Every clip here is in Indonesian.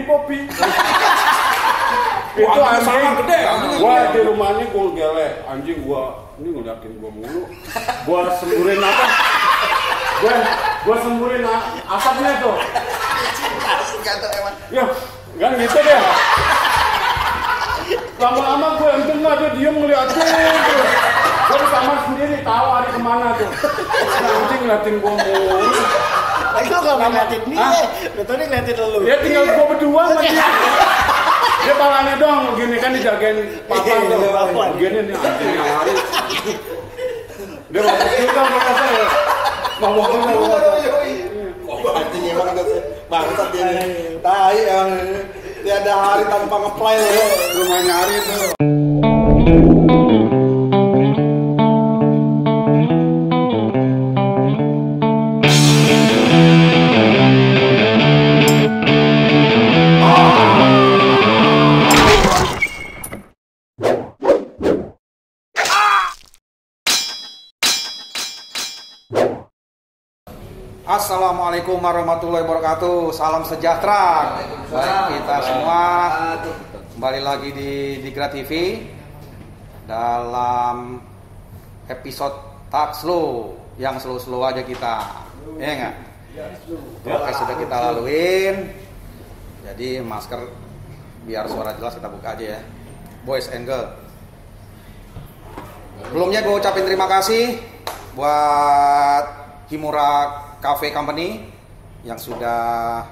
Popi, Popi. itu Wah, anjing gede, Gua di rumahnya gua gele, anjing gua ini ngeliatin gua mulu. Gua semburin apa? Gua gua semburin asapnya tuh. Ya, kan gitu deh. Lama-lama gue yang tengah dia diem ngeliatin tuh. Gue di kamar sendiri tahu hari ke mana tuh. Anjing ngeliatin gue mulu. Lagi lo gak ngeliatin dia, Hah? betulnya ngeliatin lu. Dia tinggal gue berdua sama dia. Dia tangannya doang begini kan dijagain papa Iya, tuh. papa. Begini nih anjingnya hari. Dia ngomong juga sama saya. Ngomong juga sama saya. Anjing emang saya. Bangsat dia nih. Tai emang ini. Tiada hari tanpa ngeplay lo. Rumahnya hari itu. Assalamualaikum warahmatullahi wabarakatuh. Salam sejahtera. Baik kita semua kembali lagi di Digra TV dalam episode tak slow yang slow-slow aja kita. Ya enggak? Oke sudah kita laluin. Jadi masker biar suara jelas kita buka aja ya. Boys and girl. Sebelumnya gue ucapin terima kasih buat Himura Cafe Company yang sudah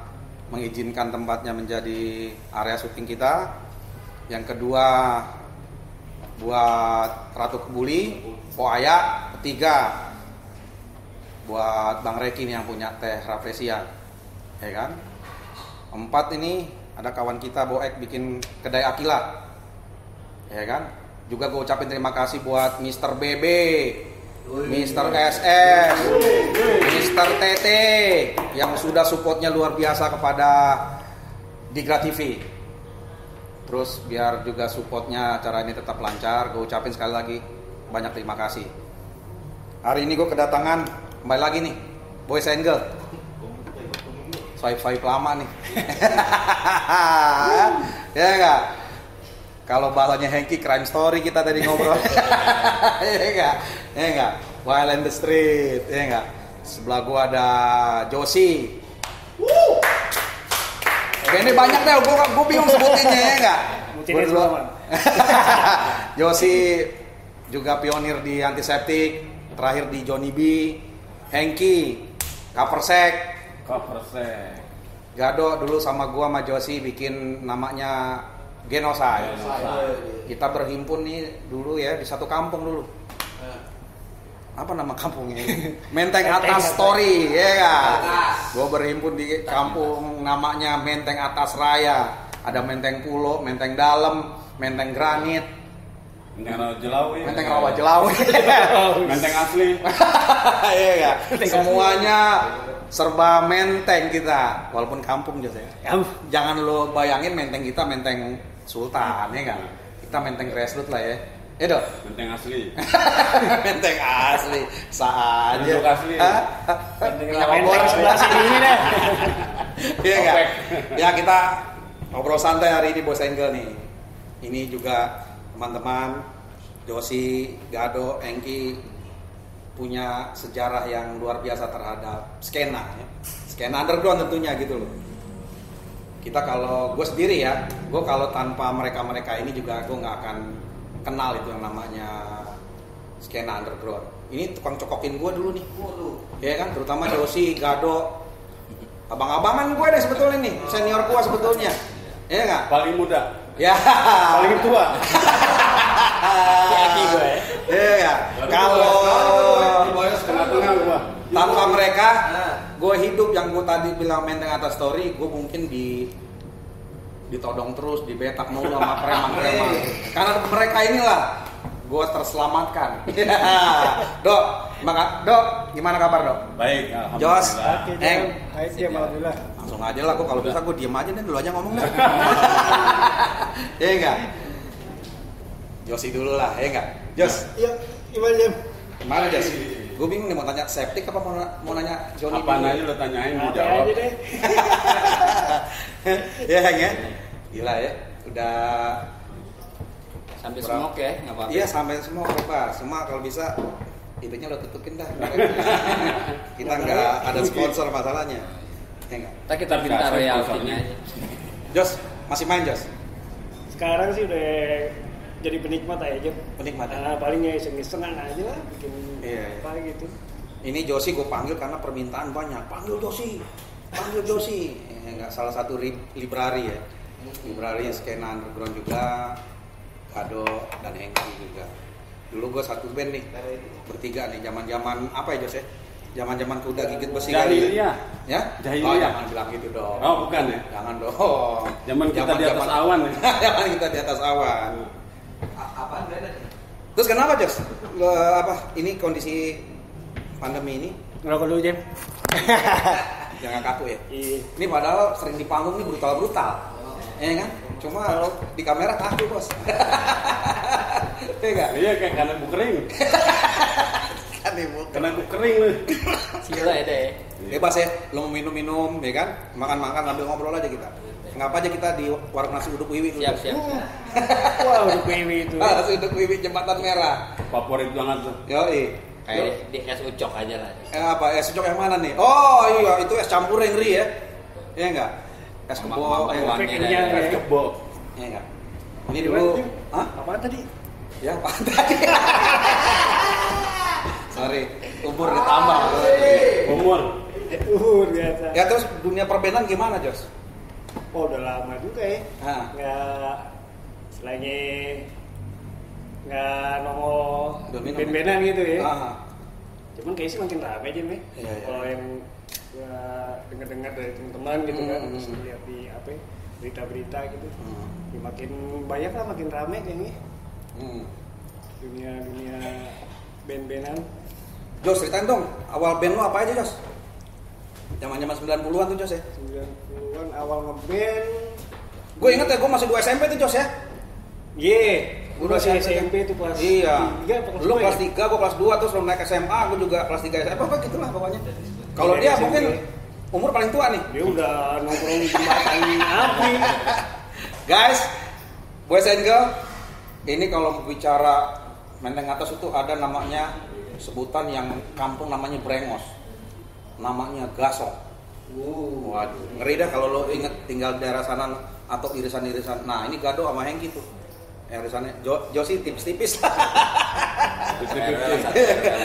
mengizinkan tempatnya menjadi area syuting kita. Yang kedua buat Ratu Kebuli, Poaya, ketiga buat Bang Reki nih yang punya teh Rafflesia. Ya kan? Empat ini ada kawan kita Boek bikin kedai Akila. Ya kan? Juga gue ucapin terima kasih buat Mr. BB, Mr. SS, Mr. TT yang sudah supportnya luar biasa kepada Digra TV. Terus biar juga supportnya acara ini tetap lancar, gue ucapin sekali lagi banyak terima kasih. Hari ini gue kedatangan kembali lagi nih, Boys and Girl. Swipe-swipe lama nih. ya enggak? Kalau bahasanya Hengki crime story kita tadi ngobrol. ya enggak? Ya enggak? Wild and the Street, ya enggak? Sebelah gua ada Josi. Ini banyak deh, gua, gua bingung sebutinnya ya enggak? Gua dulu- semua, Man. Josi juga pionir di antiseptik, terakhir di Johnny B, Hengki, Coversec, Kapersek. Gado dulu sama gua sama Josi bikin namanya Genosai. Kita berhimpun nih dulu ya di satu kampung dulu. Apa nama kampungnya? ini? Menteng Atas Story, ya kan? Gua berhimpun di kampung namanya Menteng Atas Raya. Ada Menteng Pulo, Menteng Dalam, Menteng Granit, Menteng Rawa Jelawi. Menteng Rawa Jelawi. Menteng asli. Iya enggak? Semuanya serba menteng kita, walaupun kampung aja ya. Jangan lo bayangin menteng kita menteng sultan ya kan kita menteng grassroots lah ya ya dong Menteng asli. menteng asli saat aja asli. Menteng obor. sebelah sini ini deh. Iya enggak? Ya kita ngobrol santai hari ini Bos Engel nih. Ini juga teman-teman Josi, Gado, Engki punya sejarah yang luar biasa terhadap skena ya. Skena underground tentunya gitu loh. Kita kalau gue sendiri ya, gue kalau tanpa mereka-mereka ini juga gue nggak akan kenal itu yang namanya skena underground. Ini tukang cokokin gue dulu nih. Ya kan, terutama Josi, Gado, abang-abangan gue deh sebetulnya nih, senior gue sebetulnya. Iya nggak? Paling muda. Ya. Paling tua. Hati gue ya. Iya. Kalau Tengah-tengah gua. tanpa mereka, gue hidup yang gue tadi bilang menteng atas story, gue mungkin di ditodong terus, dibetak mulu sama preman-preman. Karena mereka inilah gue terselamatkan. dok, maka dok, gimana kabar dok? Baik, Jos. Eng. Baik, Jam, alhamdulillah. Langsung aja lah, kok kalau bisa gue diem aja deh, dulu aja ngomong deh. Iya enggak? Josi dulu lah, ya enggak? Jos, Yuk, gimana Jam? Gimana Jos? Gue bingung nih mau tanya septic apa mau, mau nanya Johnny dulu? aja lo tanyain mau Apa jawab. aja deh. ya Heng ya. Gila ya. Udah Sampai Berapa? smoke ya, nggak apa-apa. Iya sampai semua apa semua kalau bisa itunya lo tutupin dah. kita nggak ada sponsor masalahnya. Ya nggak? Kita kita minta Kasih royaltinya aja. Jos masih main Jos? Sekarang sih udah jadi penikmat aja. Penikmat, ya? Nah, paling ya iseng-iseng aja lah bikin Iya, iya. apa gitu. Ini Josi gue panggil karena permintaan banyak. Panggil Josi, panggil Josi. Ya, nggak salah satu ri- library ya. Library yang skena underground juga. Kado dan Hengki juga. Dulu gue satu band nih, bertiga nih. Zaman-zaman apa ya Jos ya? Zaman-zaman kuda gigit besi kali Jahiliyah. Ya? Jahiliyah. Oh, jangan bilang gitu dong. Oh, bukan ya? Jangan dong. Zaman kita di atas awan ya. Zaman kita di atas awan. Apaan Terus kenapa Jos? Lo, apa? Ini kondisi pandemi ini Ngerokok dulu Jem. jangan kaku ya. Iya. Ini padahal sering di panggung nih brutal brutal, ya kan? Cuma di kamera kaku bos. Iya nggak? Iya kayak karena kering. Karena gue kering lu. Sila ya deh. Bebas ya, lo mau minum minum, ya kan? Makan makan sambil ngobrol aja kita. Ngapa aja kita di warung nasi uduk wiwi. Siap, siap. Wah, udah PW itu. Ah, nasi uduk wiwi jembatan merah. Favorit banget tuh. Yoi. Kayak di es ucok aja lah. Eh apa? Es secok yang mana nih? Oh iya, itu es campur yang ngeri ya. Iya enggak? Es kebo, sama ya. Es kebo. Iya enggak? Ini dulu, hah? Apa tadi? Ya, pantai. Sorry, umur ditambah. Umur. Uh, biasa. Ya terus dunia perbenan gimana, Jos? Oh, udah lama juga ya. Nggak selagi nggak nongol Dominan. band-bandan gitu ya. Ah, Cuman kayaknya sih makin rame aja nih. Iya, iya. Kalau yang gua dengar-dengar dari teman-teman gitu kan, Hmm, terus hmm. lihat di apa ya, berita-berita gitu. Hmm. Ya, makin banyak lah, makin rame kayaknya hmm. dunia dunia band-bandan. Jos, ceritain dong, awal band lu apa aja, Jos? Zaman-zaman 90-an tuh, Jos ya? 90-an awal ngeband. Gue inget ya, gue masih 2 SMP tuh, Jos ya? Ye, Gua gue masih SMP SMP itu kelas Iya. 3 apa kelas Lu 2 kelas ya? 3, gue kelas 2, terus lu naik SMA, gue juga kelas 3 SMA, apa gitu lah pokoknya. Kalau Iya, dia SMP. mungkin umur paling tua nih. Dia udah nongkrong di jembatan api. Guys, boys and girl, ini kalau bicara menteng atas itu ada namanya sebutan yang kampung namanya Brengos. Namanya Gasok. Waduh, ngeri dah kalau lo inget tinggal di daerah sana atau irisan-irisan. Nah, ini Gado sama Hengki tuh. Yang irisannya Jo, Josi tipis-tipis lah.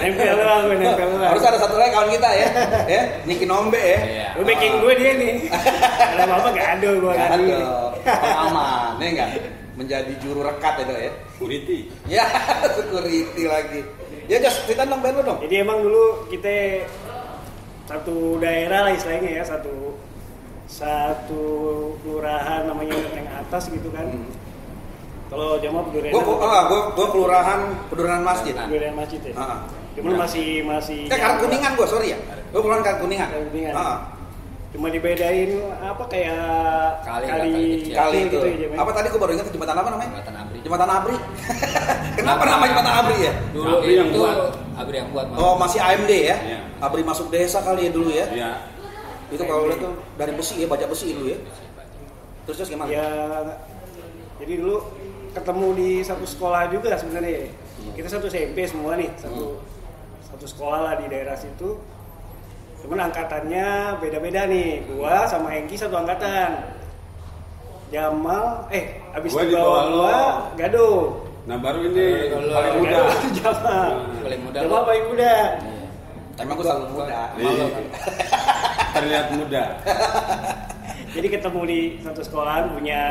Nempel lah gue, nempel lah. Harus ada satu lagi kawan kita ya. Ya, Niki Nombe ya. Iya. Lu backing gue dia nih. Ada apa-apa gak ada gue. Oh, aman, ya enggak? Menjadi juru rekat ya, Dok ya. Security. Ya, security lagi. Ya, Jos, cerita dong band lu dong. Jadi emang dulu kita satu daerah lah istilahnya ya, satu satu kelurahan namanya Menteng Atas gitu kan. Hmm. Kalau Jamal Pedurenan. Gua, gua, ah, gua, gua kelurahan Pedurenan Masjid. Pedurenan Masjid ya. Ah. Cuman masih masih Eh, karena kuningan gua, sorry ya. Gua kelurahan karena kuningan. Karang Kuningan. Ah, Cuma dibedain apa kayak Kali lah, kali, kali kecil. kali itu. gitu ya. Apa tadi gua baru ingat jembatan apa namanya? Jembatan. Jembatan Abri. Kenapa nama jembatan Abri ya? Dulu Abri yang itu buat. Abri yang buat. Oh, masih AMD ya? Iya. Abri masuk desa kali ya dulu ya. Iya. Itu kalau lihat tuh dari besi ya, baja besi dulu ya. Terus terus gimana? Ya, jadi dulu ketemu di satu sekolah juga sebenarnya. Kita satu SMP semua nih, satu satu sekolah lah di daerah situ. Cuman angkatannya beda-beda nih. Gua sama Hengki satu angkatan. Jamal, eh abis Gua di di bawah gua, lo. Gado. Nah baru ini paling muda. Gado, Jamal. Paling muda Jamal lo. paling muda. Emang gua selalu muda. Iya. Terlihat muda. Jadi ketemu di satu sekolahan punya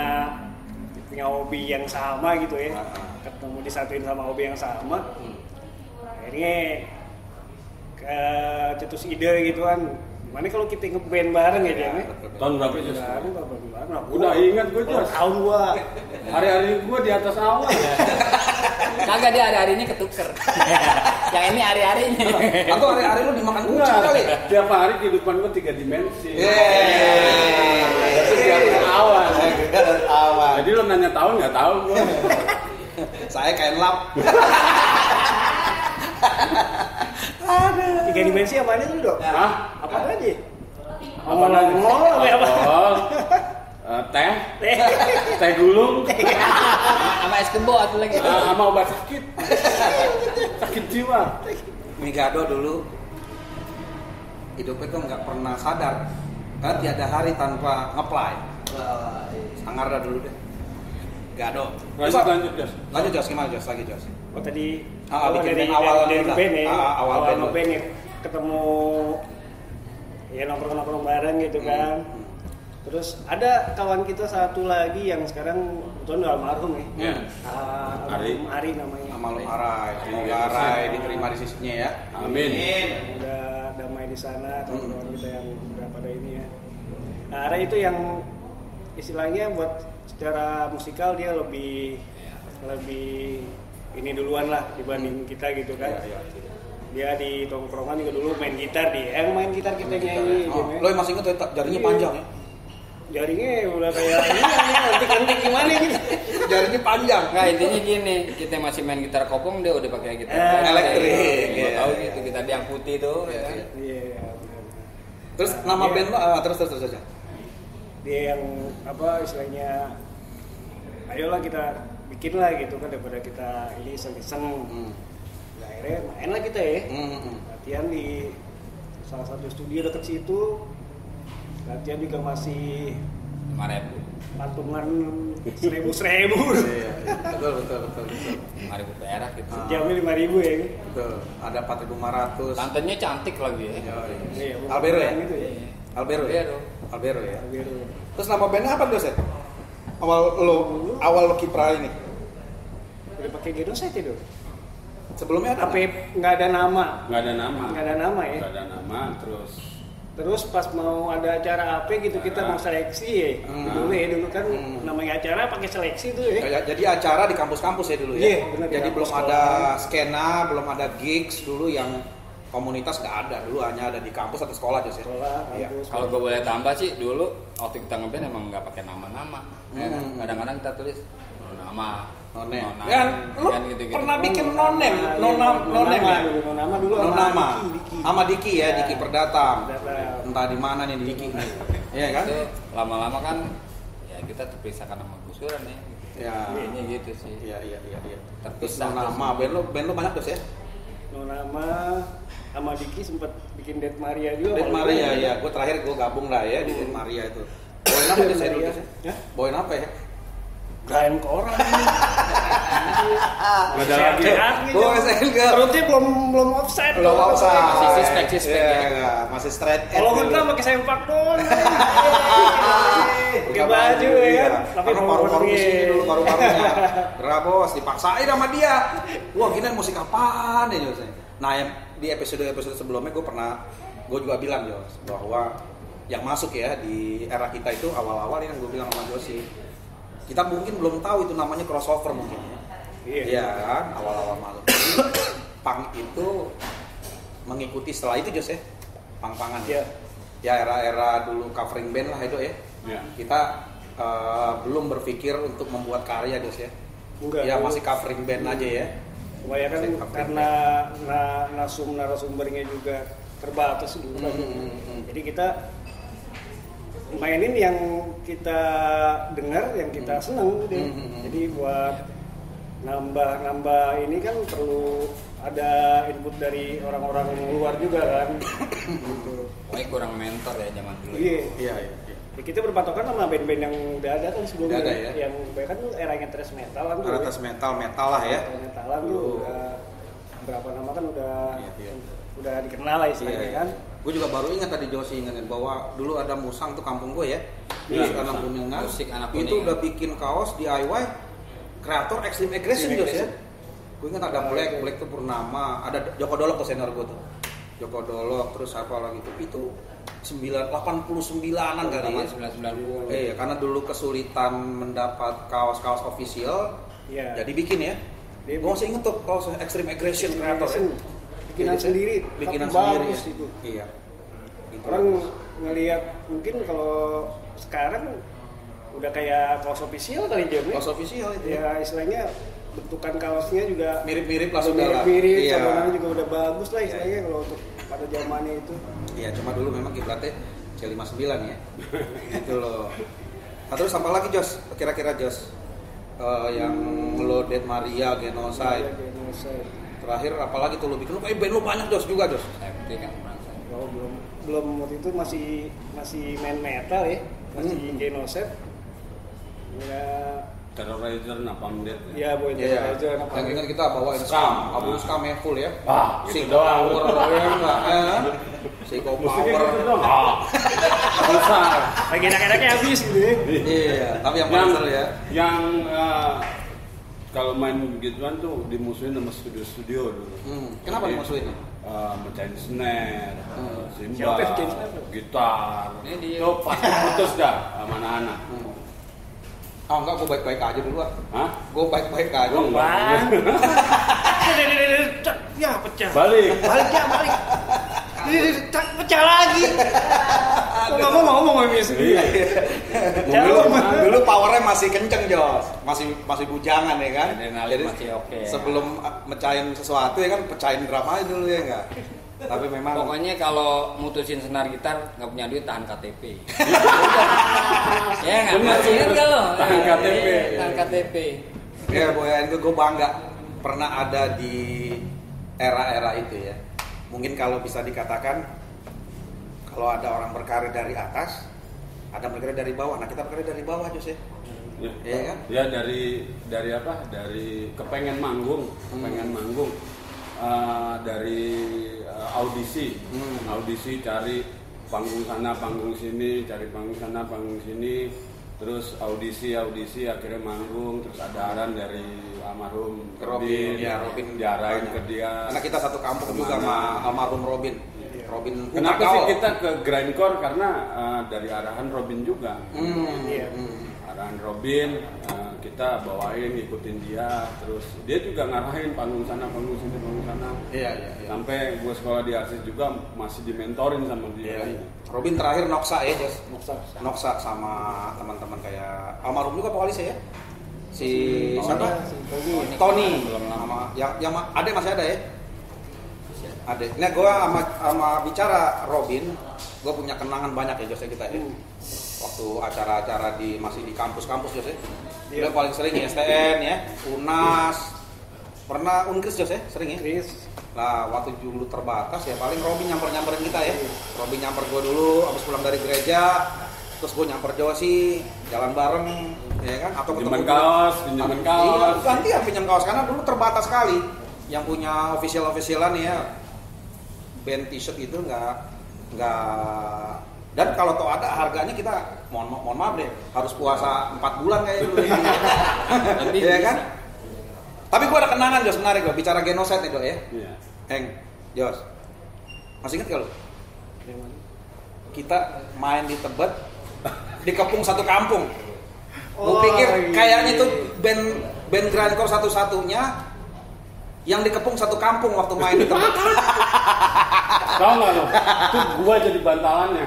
punya hobi yang sama gitu ya. Ketemu disatuin sama hobi yang sama. Hmm. Akhirnya ke cetus ide gitu kan. Gimana kalau kita ngeband bareng ya Jam ya? Tahun berapa itu? Baru berapa? Nah, Udah ingat gua, Oh, Jos. Tahun gua. Hari-hari gua di atas awan. Kagak dia hari-harinya ketuker. yang ini hari-harinya. Atau hari-hari lu dimakan kucing kali? tiap hari kehidupan gua tiga dimensi. Yeay. Itu di atas awan. Dari awal. Jadi lo nanya tahun nggak tahu gua. Saya kain lap. Tiga dimensi apa aja dulu dok? Hah? Apa aja? Apa lagi? apa apa? Oh, eh, teh, Teh. teh gulung, Sama es kebo atau lagi. sama obat sakit, sakit jiwa. Migado dulu hidupnya tuh nggak pernah sadar karena tiada hari tanpa ngeplay sangar dah dulu deh Gado Lanjut, lanjut, Jos. lanjut Jos gimana Jos lagi Jos Oh tadi Ah, awal bikin dari band awal dari, lah. band ya, Ah, awal band dulu. band ya, ketemu ya nongkrong nongkrong bareng gitu Hmm, kan. hmm. Terus ada kawan kita satu lagi yang sekarang kebetulan udah almarhum ya. Iya. Ah, Ari. almarhum Ari namanya. lu Arai semoga Arai diterima di sisinya ya Amin. Udah damai di sana Hmm. kawan-kawan kita yang udah pada ini ya. Nah, Ari itu yang istilahnya buat secara musikal dia lebih lebih ini duluan lah dibanding kita gitu kan. Iya, iya. Dia di tongkrongan juga dulu main gitar dia, yang main gitar kita nyanyi. oh, dia main. lo masih inget ya, jarinya Iya. panjang ya Jaringnya udah kayak ini antik-antik gimana gitu. jarinya panjang Nggak intinya gini, kita masih main gitar kopong dia udah pakai gitar Eh, elektrik, Gua iya, tahu iya. gitu gitar yang putih tuh. Iya, ya kan? iya. Iya, benar. terus nama Iya. band lo ah, terus terus terus aja Dia yang apa istilahnya ayolah kita bikin lah gitu kan daripada kita ini iseng-iseng. hmm. Nah, akhirnya main lah kita ya. Hmm, hmm, hmm. latihan di salah satu studio dekat situ latihan juga masih Lima ribu, patungan seribu seribu Iya, iya. betul betul betul betul lima ribu perak gitu. Jamnya lima ribu ya betul ada 4500 Tantenya cantik lagi ya. Iya, Albero ya? gitu ya Albero ya? Albero. Albero ya. Albero. Terus nama bandnya apa ya? Awal lo awal lo kiprah ini. Udah pakai genoset itu Sebelumnya ada apa nggak ada nama Nggak ada nama. nggak ada nama ya Nggak ada nama, terus terus pas mau ada acara apa gitu kita mau seleksi ya Hmm. dulu ya dulu kan Hmm. namanya acara pakai seleksi tuh ya Ya, jadi acara di kampus-kampus ya dulu ya. Benar, di jadi belum sekolah. ada skena, belum ada gigs dulu yang komunitas nggak ada dulu hanya ada di kampus atau sekolah aja sih. sekolah Iya. kampus Kalau gue boleh tambah sih dulu waktu kita ngeband emang nggak pakai nama-nama. Ya kan? Hmm. Kadang-kadang kita tulis nama. Nonem. Kan lu kan gitu-gitu. pernah bikin nonem, iya, nonem ya? dulu nama dulu No sama. Diki, ya, Ya. Diki Perdatam. Perdatam. Entah di mana nih Diki. Iya kan? Lama-lama kan ya kita terpisahkan sama gusuran ya. Ya. Ini gitu sih. Iya iya iya iya. Terus Terpisah no nama band lo band lo banyak dos ya? No nama sama Diki sempat bikin Dead Maria juga. Dead Maria ya, gue terakhir gue gabung lah ya di Dead Maria itu. Bawain apa saya dulu? Dos, ya? Ya? Bawain apa ya? Gain koran. nggak ada lagi. Single. Perutnya belum belum offset. Belum usah. Masih suspek, suspek Iya, ya. enggak, masih straight edge Kalau ngedrah pakai sempak doang. Pakai baju ya iya. kan. Tapi Karena paru-paru di sini dulu paru-parunya. Iya. Gerah bos, dipaksain sama dia. Wah gini musik apaan ya Jos? Nah yang di episode episode sebelumnya gue pernah gue juga bilang Jos bahwa yang masuk ya di era kita itu awal-awal ini yang gue bilang sama Josi kita mungkin belum tahu itu namanya crossover mungkin ya. Iya. Iya kan awal-awal masuk. Jadi, punk itu mengikuti setelah itu Jos ya pang-pangan. Iya. Ya era-era dulu covering band lah itu ya Ya. kita eh, belum berpikir untuk membuat karya Dos ya Enggak. ya masih covering band aja ya Kebanyakan karena na, nasum narasumbernya juga terbatas dulu. Hmm, hmm, hmm. Jadi kita mainin yang kita dengar, yang kita seneng deh. Hmm, hmm, hmm. Jadi buat nambah-nambah ini kan perlu ada input dari orang-orang luar juga kan. gitu. Pokoknya kurang mentor ya zaman dulu. Iya. iya iya iya. Ya, kita berpatokan sama band-band yang udah ada kan sebelumnya. Ada ya. Yang bahkan tuh eranya thrash metal kan tuh. atas metal metal lah ya Metal metalan tuh udah berapa nama kan udah Iya, iya. udah dikenal lah istilahnya iya kan. Gue juga baru ingat tadi Josi ingetin bahwa dulu ada musang tuh kampung gue ya Iya, musik anak kuningan Musik anak itu kuningan. udah bikin kaos DIY kreator Extreme Aggression Jos ya gue ingat ada Black itu. Black tuh Purnama ada Joko Dolok tuh senior gue tuh Joko Dolok terus apa lagi tuh itu sembilan delapan puluh sembilanan kali Taman ya 990. Eh, karena dulu kesulitan mendapat kaos-kaos official, Iya. jadi bikin ya. Gue masih inget tuh kaos Extreme Aggression Creator ya. Bikinan Jadi, sendiri bikinan tapi sendiri bagus ya. itu. Iya. Gitu. Orang ngelihat mungkin kalau sekarang udah kayak kaos official kali Jam ya. kaos official itu. Ya istilahnya bentukan kaosnya juga Mirip-mirip lah sudah mirip-mirip Iya. sabonannya juga udah bagus lah Iya, istilahnya kalau untuk pada zamannya itu Iya, cuma dulu memang kiblatnya C59 ya. Itu loh. Nah, terus apa lagi Jos? Kira-kira Jos? Eh, yang lo Dead Maria, Iya, Genocide. genocide. Terakhir apalagi tuh lo bikin? Lo kayak band lo banyak Jos juga Jos. Safety kan. Oh, belum belum waktu itu masih masih main metal ya masih Hmm. genocide ya Terrorizer Napalm Death. ya boy Iya. aja apa Yang ingat kita bawain Scam. abu scam yang full ya. Ah, si gitu doang. power ya enggak? Eh? Psycho Musiknya power. gitu dong. Ah, besar. lagi enak-enaknya habis gitu ya Iya, tapi yang yang paling seru ya. yang eh, kalau main gituan tuh dimusuhin sama studio-studio dulu. Hmm, kenapa Jadi, dimusuhin? eh, mecahin snare, Hmm. eh, tuh? gitar. Ini dia. Itu pasti putus dah sama anak-anak. Hmm. Oh enggak, gue baik-baik aja dulu ah. Hah? Gue baik-baik aja. Enggak. Bang. ya pecah Balik. balik ya balik pecah lagi kok nggak mau ngomong sama sendiri Iya. dulu, dulu powernya masih kenceng Jos, masih masih bujangan ya kan. Adrenalin masih oke. Sebelum uh, mecahin sesuatu ya kan pecahin drum aja dulu ya enggak. Tapi memang Pokoknya kalau mutusin senar gitar nggak punya duit tahan KTP. ya nggak nggak lo? Tahan Iya, KTP. Tahan KTP. ya boyan itu gue bangga pernah ada di era-era itu ya. Mungkin kalau bisa dikatakan kalau ada orang berkarir dari atas, ada berkarir dari bawah. Nah kita berkarir dari bawah Jos ya. Ya. Iya kan? Ya dari dari apa? Dari kepengen manggung, kepengen Hmm. manggung. Eh, dari eh, audisi, Hmm. audisi cari panggung sana, panggung sini, cari panggung sana, panggung sini. Terus audisi, audisi akhirnya manggung. Terus ada aran dari almarhum Robin, ya Robin diarahin ke dia. Karena kita satu kampung juga sama almarhum Robin. Robin Kenapa sih kita ke grindcore? Karena eh, dari arahan Robin juga. Hmm, Iya. hmm. arahan Robin eh, kita bawain ngikutin dia terus dia juga ngarahin panggung sana panggung sini panggung sana Iya, iya, iya. sampai gue sekolah di Arsis juga masih dimentorin sama dia Iya, iya. Robin terakhir Noksa ya, Jos. Noksa. Noksa sama teman-teman kayak almarhum juga vokalisnya ya. Si Si- siapa? si Tony. Tony. Sama yang yang ma- Ade masih ada ya? Ade. Nah, gua sama sama bicara Robin, gua punya kenangan banyak ya Jos ya kita ya. Hmm. Waktu acara-acara di masih di kampus-kampus Jos ya. Iya. Udah paling sering ya STN ya, UNAS. Pernah Unkris Jos ya, sering ya? Chris Nah, waktu dulu terbatas ya paling Robin nyamper-nyamperin kita ya. Robin nyamper gue dulu, habis pulang dari gereja, terus gue nyamper Josi, jalan bareng, ya kan? Atau Pinjaman ketemu kaos, pinjaman Iya, kaos. gantian pinjam kaos karena dulu terbatas sekali. Yang punya official officialan ya, band t-shirt itu nggak nggak dan kalau tuh ada harganya kita mohon mohon maaf deh harus puasa 4 bulan kayak dulu Lebih ya kan tapi gua ada kenangan Jos menarik gua bicara nih Dok ya Iya. Heng, Jos. Masih inget gak lu? Kita main di Tebet, dikepung satu kampung. Gue Oh, pikir iya. kayaknya tuh band band grindcore satu-satunya yang dikepung satu kampung waktu main di Tebet. tahu nggak lo itu gue jadi bantalannya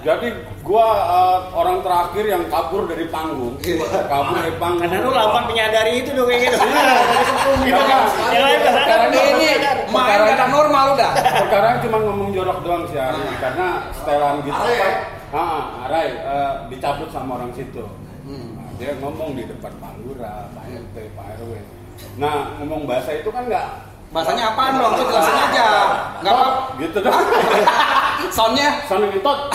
jadi gue eh, orang terakhir yang kabur dari panggung kabur dari panggung karena lu lawan menyadari itu dong kayak gitu Iya, yang lain sadar Karena ini main ada normal udah. Perkara cuma ngomong jorok doang sih hari ini karena setelan gitu. Ah, Arai eh, dicabut sama orang situ. Hmm. Nah, dia ngomong di depan Pak Lurah, Pak RT, Pak RW. Nah, ngomong bahasa itu kan nggak Bahasanya apaan dong? Tuh jelasin aja. Gak apa. gitu dong. Soundnya Sana ngetot.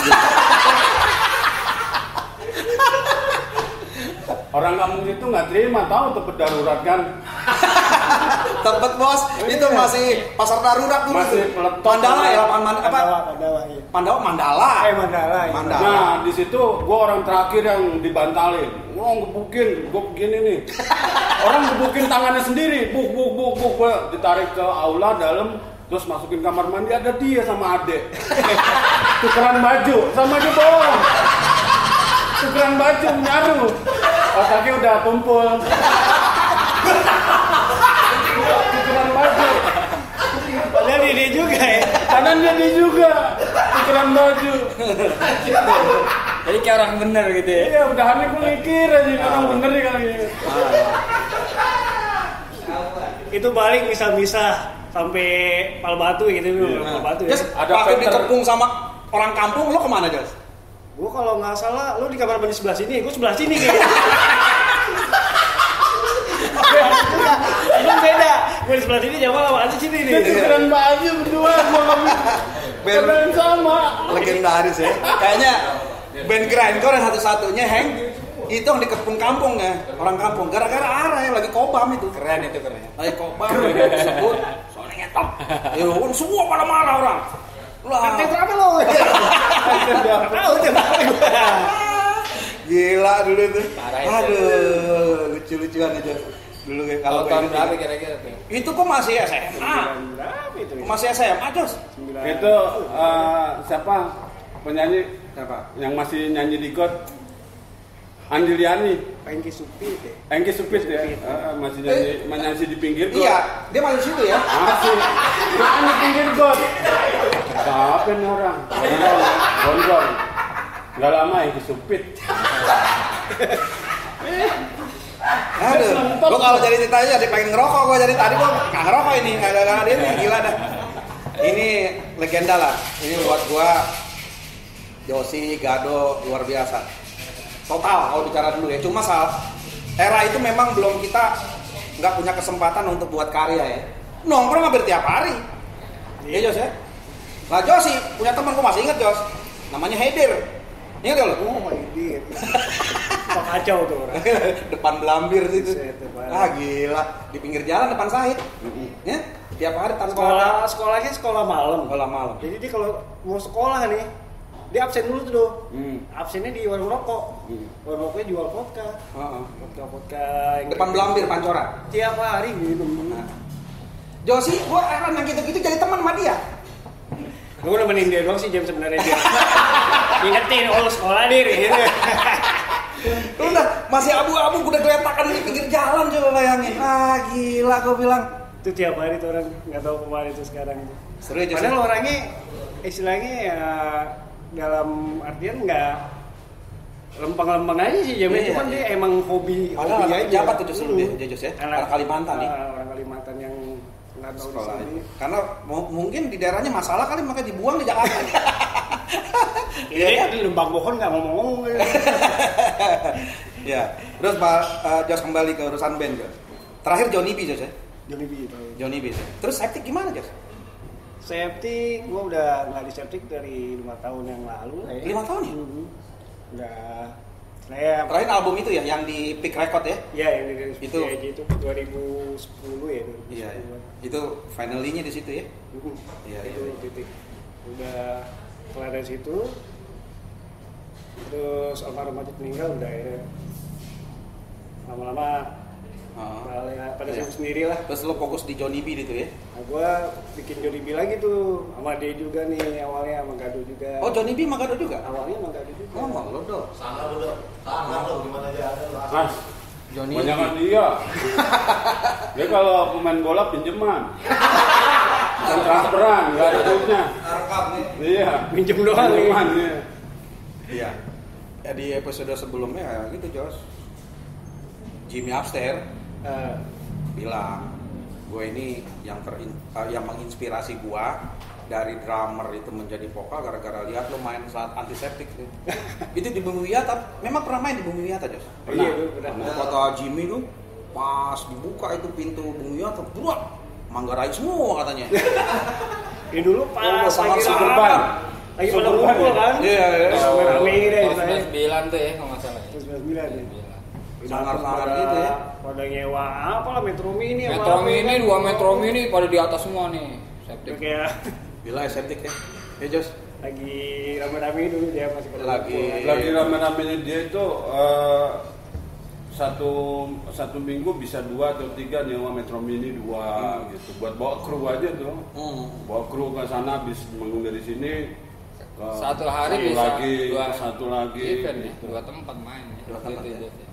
Orang kampung itu nggak terima tahu tuh darurat kan. Tebet bos, itu masih pasar darurat dulu. Masih tuh. peleton. Mandala ya, lapangan Mand- apa? Pandawa Pandawa iya Pandawa Mandala. Eh, Mandala, iya. Mandala. Nah, di situ gua orang terakhir yang dibantalin. Gua ngebukin, gua begini nih. Orang ngebukin tangannya sendiri, buk buk buk buk, gua ditarik ke aula dalam terus masukin kamar mandi ada dia sama adek tukeran baju sama dia bohong tukeran baju nyaru otaknya udah tumpul tukeran baju padahal dia dia juga ya kanan dia dia juga tukeran baju Jadi kayak orang bener gitu ya. Iya, udahannya gue mikir aja orang bener nih kali ini. Itu balik misah-misah sampai Pal Batu gitu Iya. Pal Batu ya. Jos, Ada Peter. dikepung sama orang kampung lo ke mana Jos? Gua kalau nggak salah lu di kamar mandi sebelah sini, gua sebelah sini kayaknya. Itu beda. Gua di sebelah sini Jamal sama Aziz sini nih. Dia tukeran baju berdua sama Karena sama. Legendaris ya. Kayaknya band grindcore yang satu-satunya Heng itu yang dikepung kampung ya orang kampung gara-gara arah yang lagi kobam itu Keren itu keren. lagi kobam disebut soalnya ngetop ya orang semua pada marah orang lah Kapten apa lo? Tahu tuh. gila dulu itu. aduh lucu-lucuan aja dulu ya Kalau tahun kayak berapa gitu. kira-kira tuh? itu kok masih SMA Berapa itu? masih SMA Jos Sembilan. Itu eh, siapa penyanyi siapa yang masih nyanyi di God? Andi Liani, Pengki Supi deh. Engki Supit ya, Eh, masih nyanyi menyanyi di pinggir God. iya dia masih situ ya Masih, nyanyi pinggir God. Siapa nih orang? Gondrong, gondrong. Gak lama Engki Supit. Aduh, gua kalau jadi ceritanya jadi pengen ngerokok gua jadi tadi gua nggak ngerokok ini nggak ada ada ini gila dah. Ini legenda lah. Ini buat gua Josi Gado luar biasa. Total kalau bicara dulu ya. Cuma salah era itu memang belum kita nggak punya kesempatan untuk buat karya ya. Nongkrong hampir tiap hari. Iya Jos ya. Lah Josi punya teman gua masih inget Jos. Namanya Heidir. Ingat gak lo? Oh my Apa kacau tuh orang. depan belambir situ. Depan. Ah gila, di pinggir jalan depan sahid. Ya, tiap hari tanpa Sekolah sekolahnya sekolah malam. sekolah malam. Jadi dia kalau mau sekolah nih, dia absen dulu tuh. Hmm. Absennya di warung rokok. Hmm. Warung rokoknya jual vodka. Heeh. Vodka vodka. yang Depan gitu. belambir pancoran. Tiap hari minum. Nah. Josi, gua heran yang gitu-gitu jadi teman sama dia. Gue nemenin dia doang sih jam sebenarnya dia. Ingetin, oh sekolah nih gitu. Udah, masih abu-abu udah geletakan di pinggir jalan coba bayangin. Ah gila gua bilang. Itu tiap hari tuh orang nggak tahu ke mana itu sekarang. Seru ya Josi. Padahal orangnya istilahnya ya dalam artian nggak lempeng-lempeng aja sih jamnya Iya, cuman iya. dia emang hobi Padahal hobi aja. pejabat tuh Jos Hmm. dia, Jos ya. Anak Kalimantan nih. Ah, orang Kalimantan yang nggak tahu di Sekolah sini. Karena mu- mungkin di daerahnya masalah kali makanya dibuang di Jakarta. Iya, ya, di lembang pohon nggak ngomong-ngomong. ya. Terus Pak eh, Jos kembali ke urusan band Jos. Terakhir Johnny B Jos ya. Johnny B itu. Johnny B. Terus septic gimana Jos? Safety, gua udah nggak di safety dari lima tahun yang lalu. Lima tahun ya? Mhm. Udah. Saya Terakhir album itu ya yang di Peak Record ya? ya yang dari Itu- itu. itu 2010 ya 2010. Iya. Itu finally-nya di situ ya? Mhm. Iya, itu iya. titik udah kelar dari situ terus almarhum Majid meninggal udah ya lama-lama Heeh. pada, pada Iya. sibuk sendiri lah Terus lo fokus di Johnny B itu ya? nah, gue bikin Johnny B lagi tuh sama dia juga nih awalnya sama Gado juga Oh Johnny B Magado juga? awalnya sama Gado juga Oh lo dong. Sana lu dong. Sana lu gimana aja ada lu. Mas, Johnny banyak kan B. dia. Dia kalau pemain bola pinjeman. Dan transferan, nggak ada duitnya. Rekam nih. Iya. Pinjem doang nih. Pinjeman, iya. Iya. Ya di episode sebelumnya ya gitu Jos. Jimmy Upstairs Eh, bilang gue ini yang terin, eh, yang menginspirasi gua dari drummer itu menjadi vokal gara-gara lihat lo main saat antiseptik tuh. itu di Bumi Wiyata memang pernah main di Bumi Wiyata Jos iya tuh pernah Nah, kata Jimmy tuh pas dibuka itu pintu Bumi Wiyata buat Manggarai semua katanya ini dulu pas Oh, sangat lagi suburban. lagi pada ya? kan Iya, iya. rame-rame deh Tahun istilahnya 99 tuh ya kalau nggak salah. ya. Tahun 99 ya. Gila. Sangar-sangar gitu ya. Pada nyewa apa lah Metro Mini apa Metro apa Mini, kan. dua Metro Mini pada di atas semua nih. Septic. kayak Bila septik ya ya Jos lagi rame-rame dulu dia masih pada Lagi-. Lagi rame-ramenya dia itu eh, satu satu minggu bisa dua atau tiga nyewa Metro Mini dua gitu buat bawa kru aja tuh hmm. bawa kru ke sana habis manggung dari sini ke Satu hari satu bisa lagi dua satu lagi event ya, gitu. dua tempat main. ya. Dua tempat, Gitu, ya.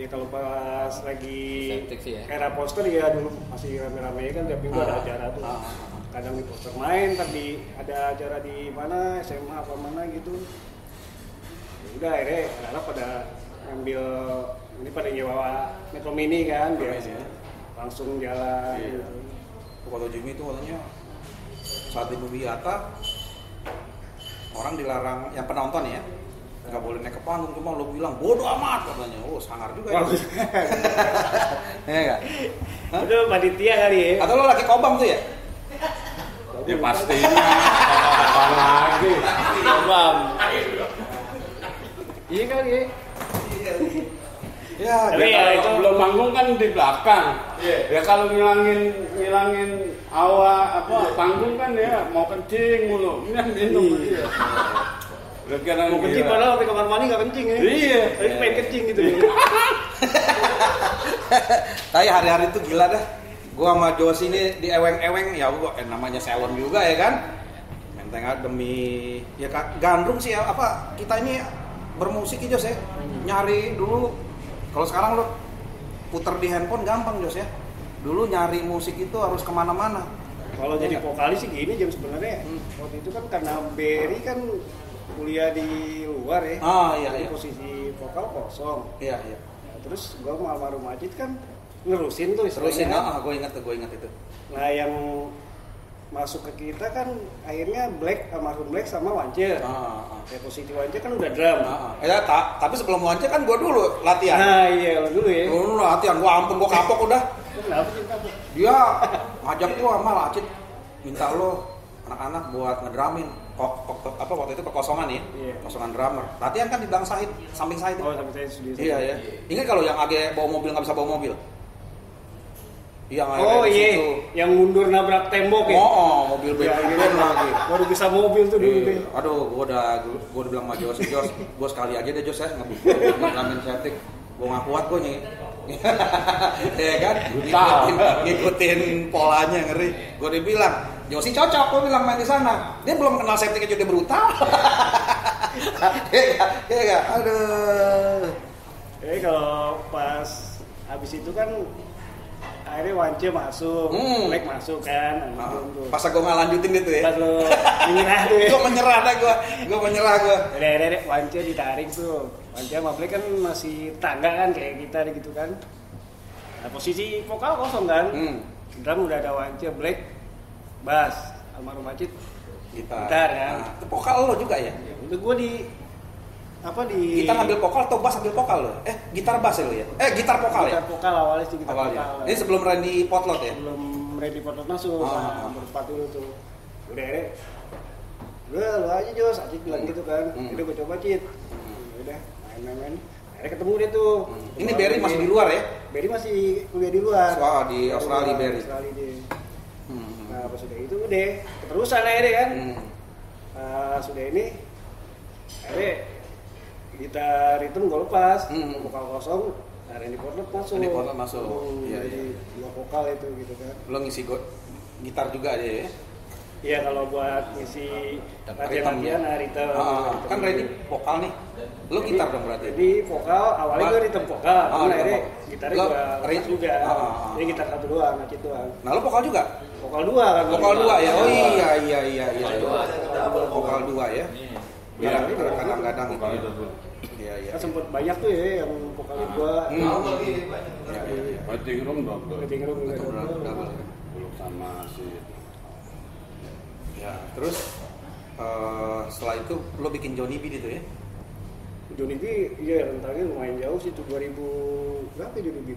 Ya kalau pas lagi sih ya. era poster ya dulu masih rame-rame kan tiap minggu ada Ah, acara tuh. ah, ah, ah. Kadang di poster main, tapi ada acara di mana SMA apa mana gitu. udah akhirnya anak pada ngambil ini pada nyewa Metro Mini kan Metro Mini, ya. langsung jalan Iya. gitu. Kata Jimmy itu katanya saat di Bubiata orang dilarang yang penonton ya nggak boleh naik ke panggung cuma lo bilang bodoh amat katanya oh sangar juga ya Bagus. ya nggak Hah? Itu panitia kali ya. atau lo lagi kobam tuh ya Ya pastinya apa lagi? Bam. Iya kali ya. ya Tapi ya, Kalau itu- belum manggung kan di belakang. Ya kalau ngilangin ngilangin hawa apa panggung kan ya mau kencing mulu. Ini minum. Udah kira Mau kencing padahal sampai kamar mandi nggak kencing ya. Iya. Tapi pengen kencing gitu. tapi hari-hari itu gila dah gua sama Jos ini di eweng-eweng ya gua eh, namanya salon juga ya kan menteng aja demi ya Kak, gandrung sih ya, apa kita ini bermusik ya Jos ya nyari dulu kalau sekarang lo puter di handphone gampang Jos ya dulu nyari musik itu harus ke mana-mana Kalau Iya jadi nggak? vokalis sih gini jam sebenarnya. Hmm. Waktu itu kan karena Berry kan kuliah di luar ya. Ah, iya, Jadi iya. posisi vokal kosong. iya iya Nah, terus gua sama almarhum Majid kan nerusin tuh kan. ah gue inget tuh gue inget itu Nah yang masuk ke kita kan akhirnya Black almarhum Black sama Wance. ah, ah. Ya posisi Wance kan udah drum. Ah, ah. Eh, ta- tapi sebelum wance kan gue dulu latihan Nah iya kalau dulu ya. dulu latihan gue ampun gue kapok udah Lu Kenapa sih kamu? dia ngajak gua sama Acit minta lo anak-anak buat ngedramin apa waktu itu kekosongan ya Iya. kosongan drummer latihan kan di belakang Sahid samping Sahid Oh sampai saya studio. iya ya ingat kalau yang agak bawa mobil nggak bisa bawa mobil iya yang Oh iya, situ. yang mundur nabrak tembok ya. oh, oh mobil Ya, lagi Baru bisa mobil tuh dulu Iya. deh. Aduh, gua udah gua udah bilang sama Jos, Jos, gua sekali aja deh Jos ya ngedramin setting. Gua nggak kuat gua nih. ya kan? Ngikutin, ngikutin polanya ngeri. Gua udah bilang, Josi cocok gua bilang main di sana. Dia belum kenal setting aja udah brutal. Iya? Iya nggak? Aduh. Jadi kalau pas habis itu kan akhirnya Wance masuk, Hmm. Black masuk kan, Nah, pas gua nggak lanjutin itu ya. Pas lo menyerah tuh. Gua menyerah dah gua. Gua menyerah gua. Jadi akhirnya Wance ditarik tuh. Wance sama Black kan masih tangga kan kayak kita gitu kan. Nah, posisi vokal kosong kan. Hmm. Drum udah ada Wance, Black, bass, almarhum Majid. Gitar. Gitar, ya. Nah, itu vokal lo juga ya? Ya, udah gue di apa di Gitar ambil vokal atau bass ambil vokal lo? Eh, gitar bass ya lo ya? Eh, gitar vokal ya? gitar vokal awalnya sih gitar Awalnya. vokal. Ini sebelum Randy Potlot ya? belum ready foto masuk Ah, nah, ah. berempat dulu tuh udah akhirnya udah lu aja Jos Acit bilang gitu kan Hmm. udah gue coba Cit udah main main main akhirnya ketemu dia tuh Ini Berry masih di luar ya? Berry masih kuliah di luar Wah, di Australia, Berry. Australia dia Hmm. Nah pas udah itu udah keterusan akhirnya kan Hmm. Nah, sudah ini akhirnya kita ritme gue lepas Hmm. vokal kosong nah Randy Potlot masuk Randy Potlot masuk. Hmm, Iya, jadi dua vokal itu gitu kan Lo ngisi go- gitar juga aja ya? Iya kalau buat ngisi Ritme. latihan-latihan nah ritme. Ah, Ritme. kan Randy vokal nih. Lo Jadi- gitar dong berarti? Jadi vokal awalnya gue ritme vokal, Ah, ritme akhirnya gitarnya gue juga. Ah, ah, ah. Jadi gitar satu doang, ngacit doang. Nah, lo vokal juga? Vokal dua kan. Vokal dua ya? Oh Iya. iya, iya, iya. iya. dua, double Vokal dua ya? Iya, Iya, kadang-kadang itu. Vokal itu tuh. Iya, iya. Kan sempet banyak tuh ya yang vokal dua. Hmm. Mau lagi banyak. Iya, iya, iya. Waiting room dong. Waiting room juga Double, double. double. Dulu sama si Ya, terus eh, setelah itu lo bikin Johnny B itu ya? Johnny B, iya rentangnya lumayan jauh sih tuh 2000 berapa Johnny B?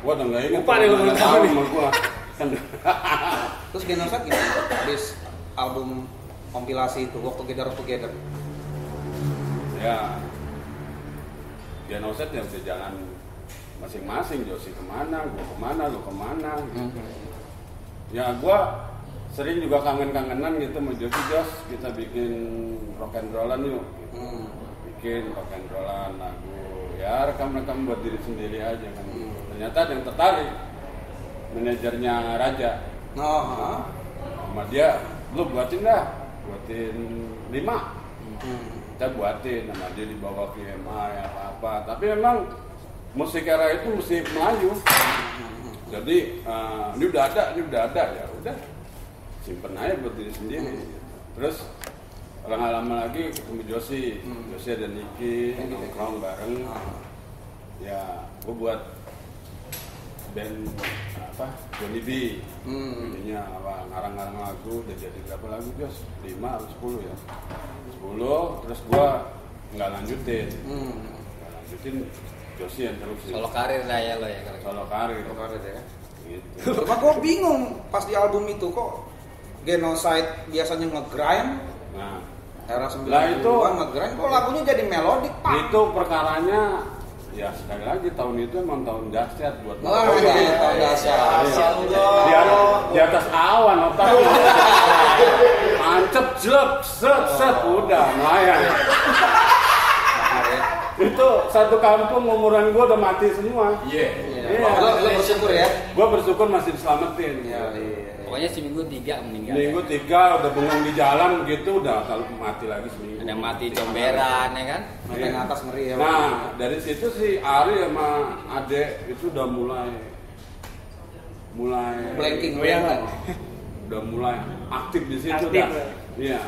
Gua udah nggak ingat. Lupa deh gua Nggak tahu tahu nih. sama gua. Terus Genoset gimana? Habis album kompilasi itu Walk Together Walk Together. ya genoset ya udah jalan masing-masing Josi ke mana gua ke mana lu ke mana gitu. ya gua sering juga kangen-kangenan gitu sama Josi Jos kita bikin rock and rollan yuk gitu. Hmm. bikin rock and rollan lagu ya rekam-rekam buat diri sendiri aja kan ternyata ada yang tertarik manajernya Raja Oh, sama dia lu buatin dah buatin lima hmm. kita buatin sama dia dibawa ke MI apa apa tapi memang musik era itu musik Melayu jadi eh, ini udah ada ini udah ada ya udah simpen aja buat diri sendiri terus Nggak lama lagi ketemu Josi, Hmm. Josi ada Niki, Niki. nongkrong bareng. Ah. Ya, gue buat band apa Johnny B. Hmm. Ininya apa ngarang-ngarang lagu udah jadi berapa lagu Jos? 5 atau 10 ya? 10 terus gua nggak lanjutin. Hmm. Nggak lanjutin Josi yang terus Solo karir lah ya lo ya kalau solo karir. Itu karet ya. Gitu. Cuma gue bingung pas di album itu kok Genocide biasanya nge-grind Nah, era Lah, itu- 90-an nge-grind kok lagunya jadi melodik pak itu perkaranya ya sekali lagi tahun itu emang tahun dahsyat buat Wah, gua. iya, tahun dahsyat. Iya. di, atas, di atas awan otaknya mancep jelek set set udah melayang ya. itu satu kampung umuran gua udah mati semua Iya. Iya. Iya. Lo, lo bersyukur ya gua bersyukur masih diselamatin Iya, iya. Pokoknya seminggu tiga meninggal minggu tiga udah bengong di jalan gitu udah kalau mati lagi seminggu ada mati comberan ya kan Mata yang atas ngeri ya Nah, dari situ si Ari sama Ade itu udah mulai mulai blanking Goyang blanking. udah mulai aktif di situ Aktif, dah. ya. Iya.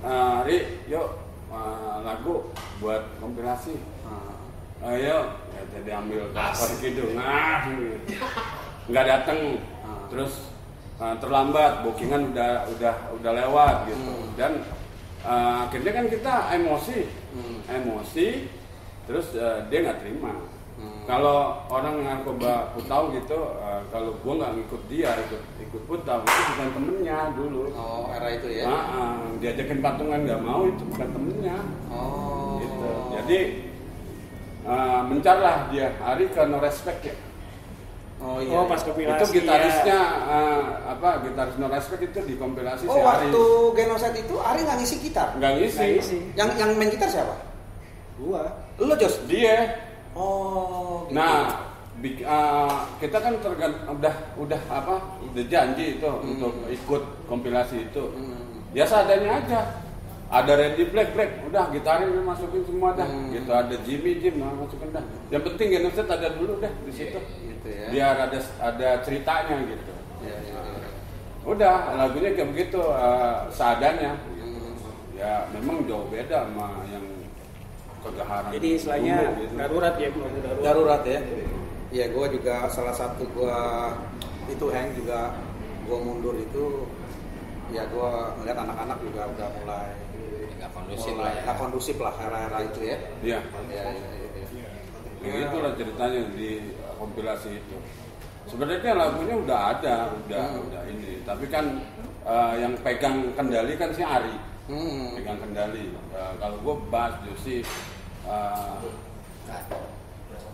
Eh, Ri, yuk eh, lagu buat kompilasi. Ah. Ayo, ya jadi ambil cover gitu. Nah, nggak datang. Ah. Terus eh, terlambat, bookingan udah udah udah lewat gitu. Hmm. Dan eh, akhirnya kan kita emosi, Hmm. emosi. Terus eh, dia nggak terima. Hmm. Kalau orang narkoba putau gitu, eh, kalau gua nggak ngikut dia, ikut ikut putau itu bukan temennya dulu. oh era itu ya Ah, ah, diajakin patungan nggak mau itu bukan temennya. oh Gitu. Jadi eh, mencarlah dia hari ke no respect ya. Oh iya Oh, pas kompilasi. itu gitarisnya eh, apa gitaris no respect itu di kompilasi oh si Ari. waktu Genocide itu Ari nggak ngisi gitar Nggak ngisi. Ngisi. yang yang main gitar siapa Gua. lo Jos Dia. oh gitu. Nah, eh, kita kan tergant udah udah apa udah janji itu Hmm. untuk ikut kompilasi itu. Hmm. Ya seadanya aja. Ada Randy Black Black, udah gitarin masukin semua dah. Hmm. Gitu ada Jimmy Jim nah, masukin dah. Yang penting Genocide ada dulu dah di situ. gitu ya Biar ada ada ceritanya gitu. Iya, iya, iya. Udah lagunya kayak begitu eh, seadanya. Hmm. Ya memang jauh beda sama yang kegaharan. Jadi istilahnya gitu. darurat ya, darurat. darurat ya ya gue juga salah satu gue itu Hank juga gue mundur itu ya gue ngeliat anak-anak juga udah mulai nggak kondusif mulai lah ya nggak kondusif lah era-era itu ya Iya. ya, ya, ya, itulah ceritanya di kompilasi itu. Sebenarnya lagunya udah ada, udah Hmm. udah ini. Tapi kan uh, yang pegang kendali kan si Ari, Hmm. pegang kendali. Uh, kalau gue bass, Josi, uh,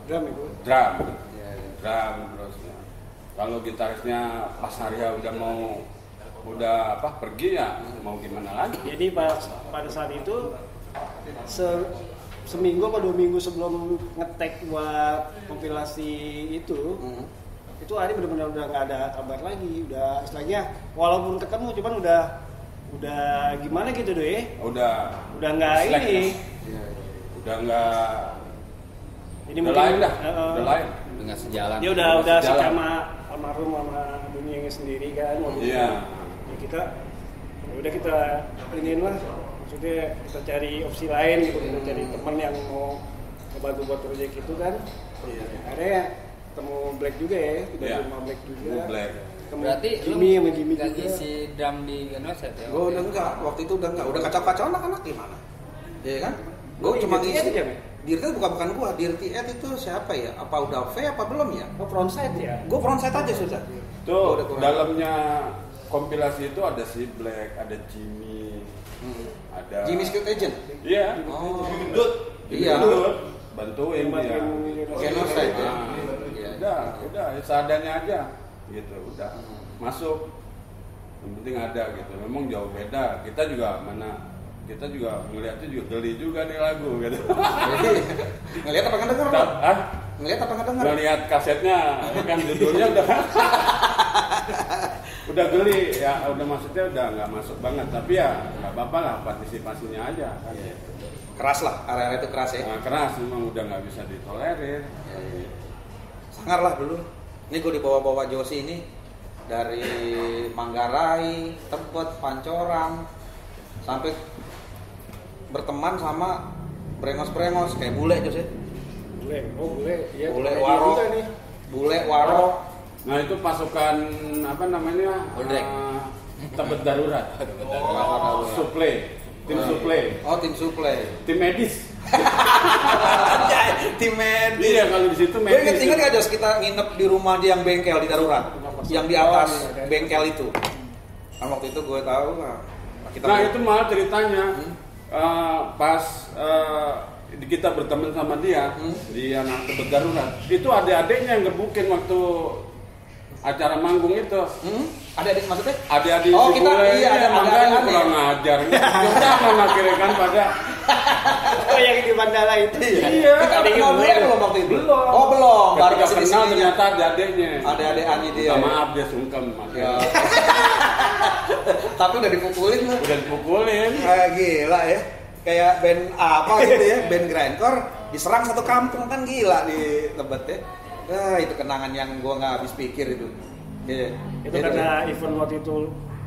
Drum gua. drum, Ya, ya. drum terus. ya. Kalau gitarisnya pas Arya udah mau udah apa pergi ya mau gimana lagi? Jadi pas pada saat itu se- seminggu atau dua minggu sebelum ngetek buat kompilasi itu, Hmm. itu Ari benar-benar udah nggak ada kabar lagi, udah istilahnya walaupun ketemu cuman udah udah gimana gitu deh, Udah udah nggak ini. Ya, ya. udah nggak Jadi udah mungkin lain dah, uh, udah lain. dengan sejalan Dia udah Udah udah sejalan. sama almarhum sama dunianya sendiri kan. waktu itu. Iya. Kita ya udah kita iniin lah. Maksudnya kita cari opsi lain gitu, kita cari teman yang mau ngebantu buat proyek itu kan. Iya. Akhirnya ketemu Black juga ya, kita Iya. sama Black juga. Gua Black. Ketemu berarti Jimmy sama Jimmy juga. ngisi drum di Genocide ya gue udah enggak waktu itu udah enggak udah kacau-kacau anak-anak gimana ya kan gue Oh, cuma Dirty ngisi ya, Ed bukan bukan gue Dirty Ed itu siapa ya apa udah V apa belum ya Oh frontside ya? gue frontside aja sudah Tuh, dalamnya kompilasi itu ada si Black, ada Jimmy, Hmm. ada Jimmy Street Agent Iya. Oh. Gendut. Iya. Bantuin dia. Genocide ya. Iya. Udah, udah seadanya aja gitu, udah. Hmm. Masuk. Yang penting ada gitu. Memang jauh beda. Kita juga mana kita juga ngeliatnya juga geli juga nih lagu gitu. Jadi ngelihat apa ngedenger lo? ah, Ngelihat apa ngedenger? ngeliat kasetnya kan judulnya udah udah geli ya udah maksudnya udah nggak masuk banget tapi ya nggak apa-apa lah partisipasinya aja kan Keras lah, area itu keras ya. Nah, keras memang udah nggak bisa ditolerir Ya, ya. Sangar lah dulu. Ini gue dibawa-bawa Josi ini dari Manggarai, Tebet, Pancoran, sampai berteman sama brengos-brengos kayak bule Jos ya. Bule, oh bule, iya. Bule waro. Bule waro. Nah itu pasukan apa namanya? Bodrek. Eh, tebet darurat. Oh. Suplai, tim suplai, Oh, tim suplai. tim medis. tim medis. Iya kalau di situ medis. inget gak Jos kita nginep di rumah dia yang bengkel di darurat, yang di atas Oh, iya, iya. bengkel itu. Kan waktu itu gue tahu nah, kita Nah itu malah ceritanya eh, pas eh, kita berteman sama dia Hmm. di anak tebet darurat. Itu adik-adiknya yang ngebukin waktu acara manggung itu. Hmm? Ada adik maksudnya? Adik-adik Oh, kita- bule iya, ada- ada makanya adik-adik. kurang ngajar. Jangan akhirnya kan pada Oh yang di Mandala itu. Iya. Kita Adiknya kenal bule belum ya? waktu itu? Belum. Oh belum. Baru ketika ke sini kenal ternyata ada adiknya. Adik-adikannya dia. Minta maaf dia sungkem. Ya. Tapi udah dipukulin lu. Udah dipukulin. Ah, gila ya. Kayak band apa gitu ya, band grindcore diserang satu kampung kan gila di Tebet ya. Ah, itu kenangan yang gua nggak habis pikir itu. Iya. Itu karena event waktu itu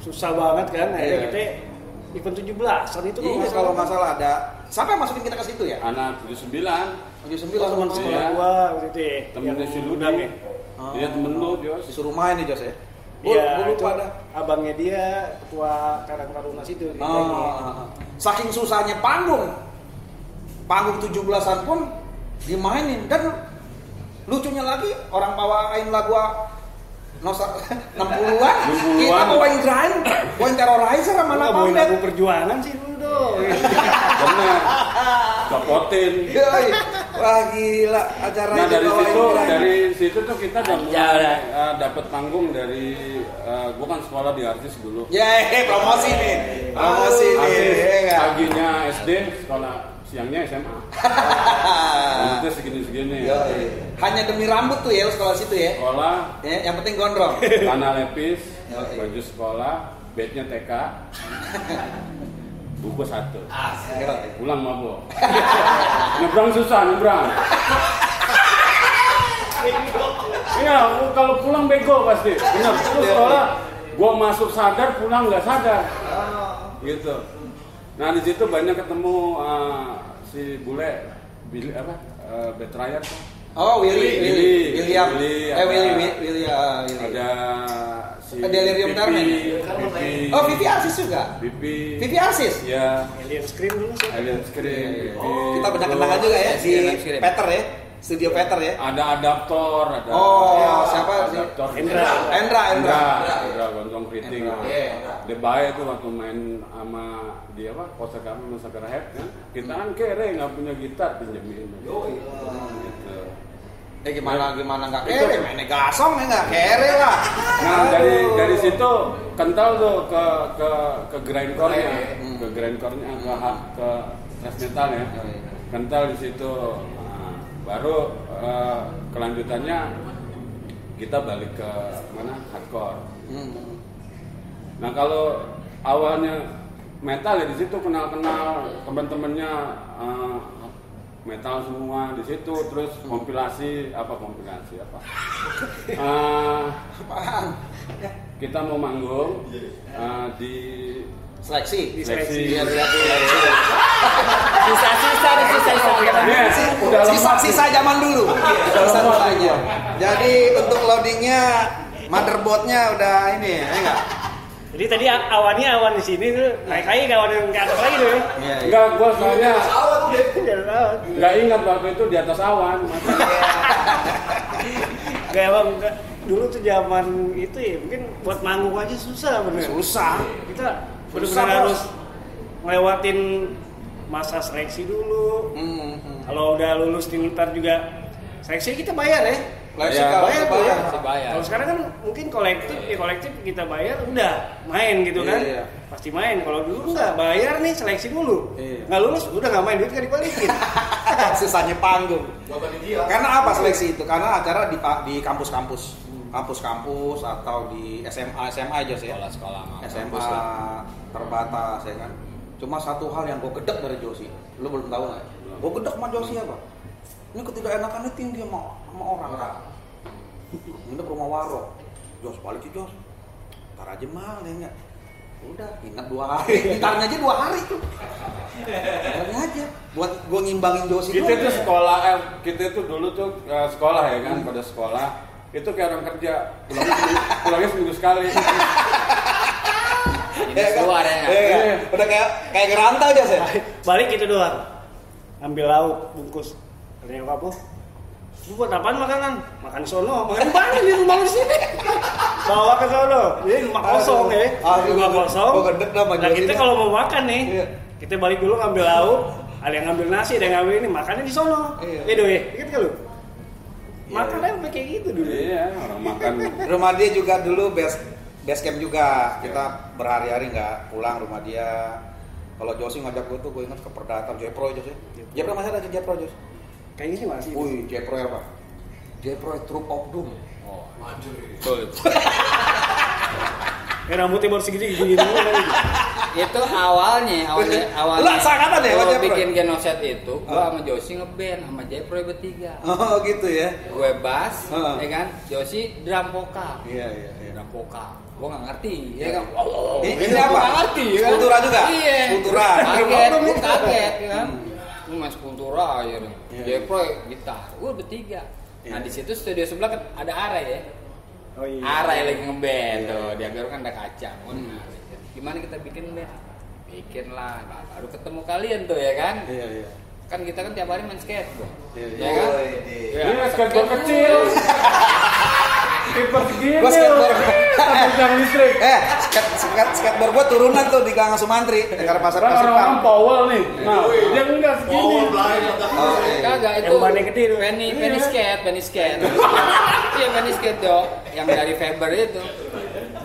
susah banget kan. Akhirnya Iya. kita event 17-an itu Iya, kalau nggak salah ada siapa yang masukin kita ke situ ya? Anak 79 79 Oh, teman sekolah Iya. gua waktu itu ya. temennya yang si Ludi. ya. Iya temen lu, Jos. Disuruh main nih Jos ya. Iya, gua lupa dah. abangnya dia ketua Karang Taruna situ. Oh, ah, ah. saking susahnya panggung, panggung 17-an pun dimainin dan lucunya lagi orang bawain lagu Nosa 60-an, kita 60-an. bawain grind, bawain terrorizer sama Mana anak bawain lagu perjuangan sih dulu dong. Bener. Copotin. Wah gila, acara Nah itu dari situ grind. dari situ tuh kita udah mulai eh, dapat panggung dari eh, gua kan sekolah di artis dulu. Yeay, promosi nih, promosi nih, ya nggak? paginya SD, sekolah siangnya SMA. Itu segini-segini. Yoi. Hanya demi rambut tuh ya sekolah situ ya. Sekolah, Ya, yang penting gondrong. tanah lepis, Yoi. baju sekolah, bednya TK, buku satu. Yoi. Pulang mabok. nyebrang susah, nyebrang. Iya, kalau pulang bego pasti. Benar. Terus sekolah, gua masuk sadar, pulang nggak sadar. Gitu. Nah di situ banyak ketemu eh, si bule, Billy apa? Uh, Betrayer. Oh, Willy, Willy, Willy, William, Willy, eh ada- Willy, Willy, Willy, ah, Willy. Ada si Delirium Vivi, Darman. Vivi, Oh, Vivi Arsis juga. Vivi, Vivi Arsis. Ya, Alien Scream dulu sih. Alien Scream. Vivi. Oh, kita banyak kenangan juga ya screen. Peter ya, studio Peter ya. Ada adaptor, ada Oh, siapa sih? adaptor. Hendra. Endra, Endra. Endra, Endra Gondrong Kriting. Endra. Iya. Dia baik tuh waktu main sama dia apa? Poster kami sama Sakara Head kan. Kita kan kere nggak punya gitar pinjemin. Gitu. Eh gimana gimana nggak kere, mainnya gasong ya nggak kere lah. Nah dari dari situ kental tuh ke ke ke grindcore-nya, Hmm. ke grindcore-nya ke ke thrash metal ya. Iya. Kental di situ. Baru eh, kelanjutannya kita balik ke mana hardcore. Hmm. Nah kalau awalnya metal ya di situ kenal-kenal teman-temannya eh, metal semua di situ terus kompilasi apa kompilasi apa Apaan? kita mau manggung eh, di Seleksi. seleksi sisa-sisa. Iya, udah Sisa lemah sisa zaman dulu. Sisa sisanya. Jadi untuk loadingnya motherboardnya udah ini ya enggak? Jadi tadi awannya awan di sini tuh naik lagi ke awan yang ke atas lagi tuh. ya. Iya. enggak gua soalnya Sawah tuh deh. Di atas awan. nggak ingat waktu itu di atas awan Kayak emang ke- dulu tuh zaman itu ya mungkin buat manggung aja susah bener. Susah. Kita benar-benar harus ngelewatin masa seleksi dulu. Hmm. hmm. Kalau udah lulus di ntar juga seleksi kita bayar ya. Seleksi Ya, kalau bayar bayar. ya. Bayar. Kalau sekarang kan mungkin kolektif, ya kolektif kita bayar udah main gitu kan. Iya. Pasti main. Kalau dulu nggak bayar nih seleksi dulu. Iya. Nggak lulus udah nggak main duit nggak dibalikin. Susahnya panggung. Panitia. Karena apa seleksi itu? Karena acara di kampus-kampus, kampus-kampus atau di SMA SMA aja sih. Sekolah-sekolah sama SMA terbatas ya kan. Cuma satu hal yang gue gedek dari Josi, lu belum tahu nggak? Gue gedek sama Josi apa? Ini ketidakenakannya tinggi sama, sama orang kan. Nginep rumah Waro. Jos balik ke Jos. Ntar aja mal ya? Udah, nginep dua hari. Ntarnya aja dua hari tuh. Jalanin aja. Buat gue ngimbangin Josi kita tuh sekolah eh, kita tuh dulu tuh eh, sekolah ya kan pada sekolah itu kayak orang kerja pulangnya seminggu, pulangnya seminggu sekali. Ini keluar ya. kan? Udah kayak kayak ngerantau aja sih. balik itu doang. Ambil lauk bungkus. Katanya nyokap lu lu buat apaan makanan makan di sono makan di mana? Di rumah lu di sini. Bawa ke sono. Jadi rumah kosong ya. Rumah gua- kosong. nah kita kalau mau makan nih Iya. kita balik dulu ngambil lauk. Ada yang ngambil nasi ada yang ngambil ini. Makannya di sono. Iya. iya doi inget gak lu makannya sampai kayak gitu dulu iya orang makan Rumah dia juga dulu base base camp juga. Kita berhari-hari nggak pulang rumah dia. Kalau Josi ngajak gue tuh gue ingat ke Perdata, Jepro Jos ya. Jepro masih ada Jepro Jos. kayaknya sih masih Wih, Jepro apa? Jepro Troop of Doom. oh betul ya rambutnya baru segitu gini dulu itu awalnya awalnya awalnya Lah, seangkatan ya, Jepro? bikin genoset itu gua Ah. sama Josi ngeband sama Jepro bertiga Oh gitu ya. gue bass Ah. ya kan Josi drum vokal Iya iya iya. drum vokal gua nggak ngerti ya kan oh, Ini- ini ini gua apa? ngerti ya kan? Kultura juga? iya Kultura. kaget gua kaget ya kan Hmm. gua main kultura nih Iya. Jepro gitar gua bertiga nah Iya. di situ studio sebelah kan ada Ara ya oh iya Ara yang lagi ngeband Iya. tuh, dia biar kan ada kaca. Hmm. Gimana kita bikin band? Bikin lah, Nah, baru ketemu kalian tuh ya kan? Iya iya. Kan kita kan tiap hari main skateboard. Iya, Ya iya. kan? Oh, Ya, Ini skateboard kecil. Kiper segini. Gua skateboard. Yang listrik. Eh, skate, skate, skateboard gua turunan tuh di Gang Sumantri, dekat pasar Kan Pasir orang-orang Pam. Powell nih. Nah, dia enggak segini. Iya. Kagak itu Yang bannya gede. Penny, Iya. penny skate, penny skate. Iya penny skate dong, yang dari Faber itu.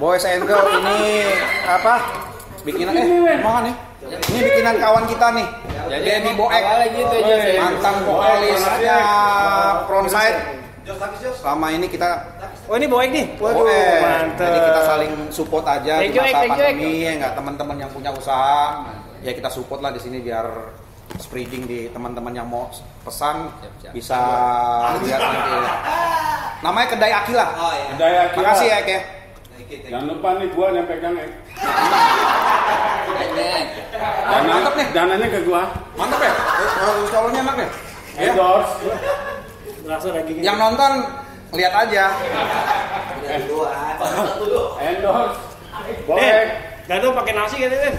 Boys and girl ini apa? Bikinan eh, Ini, mana nih? Ini bikinan kawan kita nih. Jadi emang Boek. gitu aja Woi. sih. Mantan vokalisnya Frontside. Selama ini kita oh ini boek nih waduh Boek. mantep Jadi kita saling support aja di masa pandemi ya nggak teman-teman yang punya usaha ya kita support lah di sini biar spreading di teman-teman yang mau pesan Siap, siap. bisa lihat nanti. Namanya kedai Akila. Oh iya. Daya kira. Makasih ya, Ek. ya. Jangan lupa nih gua yang pegang eh. Ini. Dana, mantap nih. dananya ke gua. Mantap ya? Kalau calonnya enak ya? Ya. Endorse. lagi Yang nonton lihat aja. Endorse. eh Boleh. gak tau pakai nasi gitu kan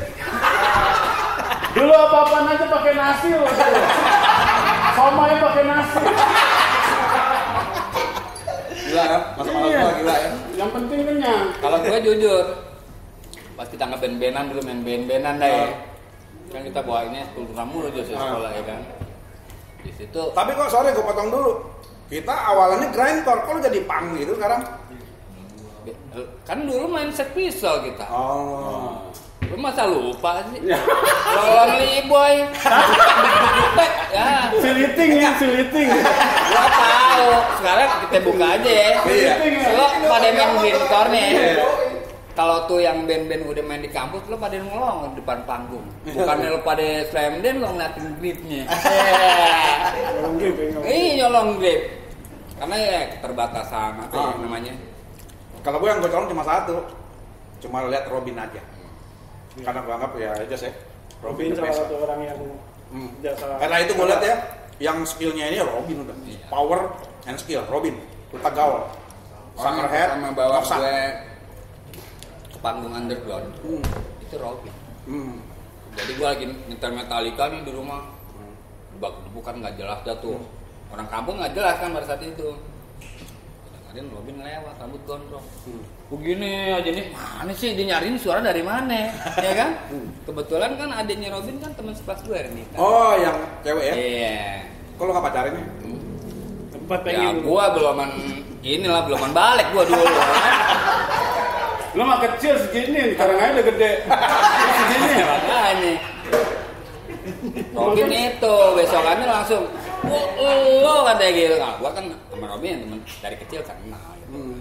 Dulu apa-apaan aja pakai nasi loh. Somai pakai nasi. Gila ya, masa-masa Iya. gua gila ya. Yang penting kenyang. Kalau gue jujur, pas kita ngeband-bandan dulu main band-bandan dah ya. Kan kita bawa ini kultura mulu aja di Ah. sekolah ya kan. Di situ Tapi kok sorry gue potong dulu. Kita awalnya grindcore, kok lu jadi punk gitu sekarang? kan dulu main set pistol kita. Oh. Lu masa lupa sih? Lonely boy. ya, Siliting ya, siliting. gua tahu. Sekarang kita buka aja ya. Iya. Lo pada main grindcore nih. Kalau tuh yang band-band udah main di kampus, lo pada ngolong di depan panggung. Bukannya lo pada slam dance, lo ngeliatin gripnya. Orang gitu ya. Iya nyolong grip. Karena ya keterbatasan apa ya Ah. namanya. Kalau gue yang gue colong cuma satu, cuma lihat Robin aja. Karena gue anggap ya aja sih. Robin the salah satu orang yang Hmm. jasa Karena itu gue lihat ya, yang skillnya ini Robin udah. Iya. Power and skill, Robin. Tuta gaul. Orang yang Summerhead, pertama bawa gue ke panggung underground Hmm. itu Robin. Hmm. Jadi gue lagi nyetel Metallica nih di rumah. Bak bukan nggak jelas dah tuh. Orang kampung nggak jelas kan pada saat itu. Kadang Robin lewat rambut gondrong. Hmm. Begini aja nih, mana sih dia nyariin suara dari mana? ya kan? Kebetulan kan adiknya Robin kan teman sekelas gue nih. Oh, yang cewek ya? Iya. Kok lu gak pacarin ya? tempat Ya pengen gua beloman inilah beloman balik gua dulu. Lu mah kecil segini, sekarang aja udah gede. Segini. Ya, Makanya. Robin itu besokannya langsung "Oh, lo kata gitu nah, gua kan sama Robin temen dari kecil kan kenal gitu. Hmm.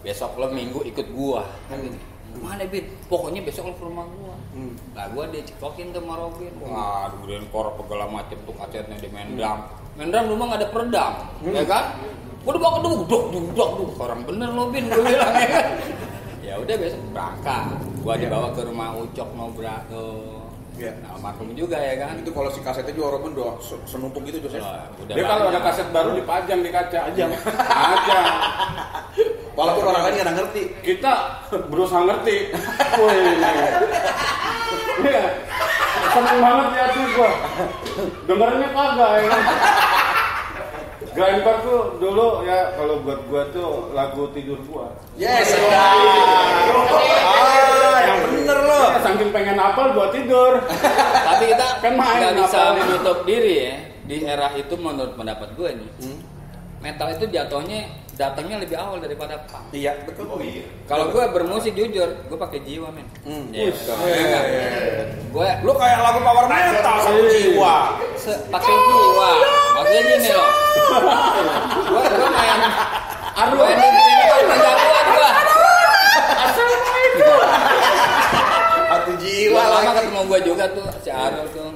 Besok lo minggu ikut gua kan gitu. Ke mana Bin? Pokoknya besok lo ke rumah gua. Hmm. Nah gua dicekokin tuh sama Robin. Wah, durin kor segala macem tuh kasetnya di drum. Main drum rumah nggak ada peredam, ya kan? Gua udah bawa ke duduk, duduk, duduk. Orang bener lo Bin, gua bilang ya kan. Ya udah besok berangkat. Gua dibawa ke rumah Ucok mau berangkat. Iya. Nah, almarhum juga ya kan. Itu kalau si kasetnya juga orang udah se- senumpuk gitu. Wah, udah Dia kalau ada kaset baru dipajang di kaca aja. aja. Walaupun orang lain nggak ngerti. Kita berusaha ngerti. Iya. Seneng banget ya tuh gua. Dengernya kagak ya. Grindcore tuh dulu ya kalau buat gua tuh lagu tidur gua. Yes. Ah, yang bener loh. Ya, saking pengen apal gua tidur. Tapi kita Kan main bisa menutup diri ya. Di era itu menurut pendapat gue nih, Hmm. Metal itu jatuhnya datangnya lebih awal daripada punk. Iya, betul. Oh iya. Kalau gue bermusik jujur, gue pakai jiwa men. Hmm. Iya. Iya, iya. Gue Lu kayak lagu power metal satu jiwa. se- pakai jiwa. Maksudnya gini loh. Gue gue main Aduh, gue di sini kan penjagoan gue. Satu jiwa lama ketemu gue juga tuh si Arul tuh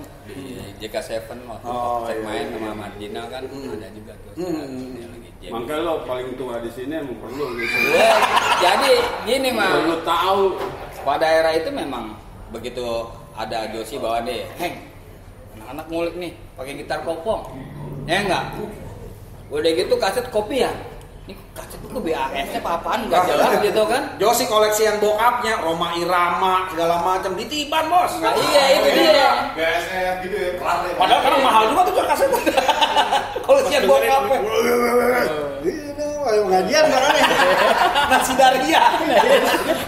JK7 waktu Oh, cek iya, main iya. sama Martina kan ada juga tuh. Hmm. Dia lagi jam. Makanya lo paling tua di sini emang perlu gitu. Gue jadi gini mah Perlu tahu. pada era itu memang begitu ada Josi bawa deh, Heng, anak-anak ngulik nih pakai gitar kopong, ya enggak? Udah gitu kaset kopi ya, ini kaset itu BAS-nya apa-apaan nggak jelas gitu kan? Josi koleksi yang bokapnya, Roma Irama, segala macam ditiban bos. Nah iya itu dia. GSF gitu ya, kelar deh. Padahal kan mahal juga tuh kaset. koleksi yang bokapnya. Ini ayo ngajian makanya. Nasi Daria.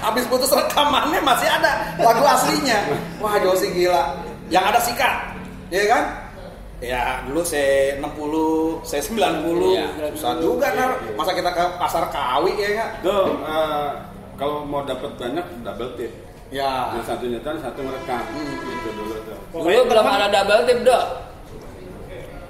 Habis putus rekamannya masih ada lagu aslinya. Wah Josi gila. Yang ada sikat, ya kan? Ya dulu C60, C90 Iya. Susah juga kan Masa kita ke pasar kawi ya nggak? Tuh, eh, kalau mau dapat banyak double tip. Ya Yang satu nyetan, satu merekam. Itu dulu tuh. Dulu belum ada double tip dok.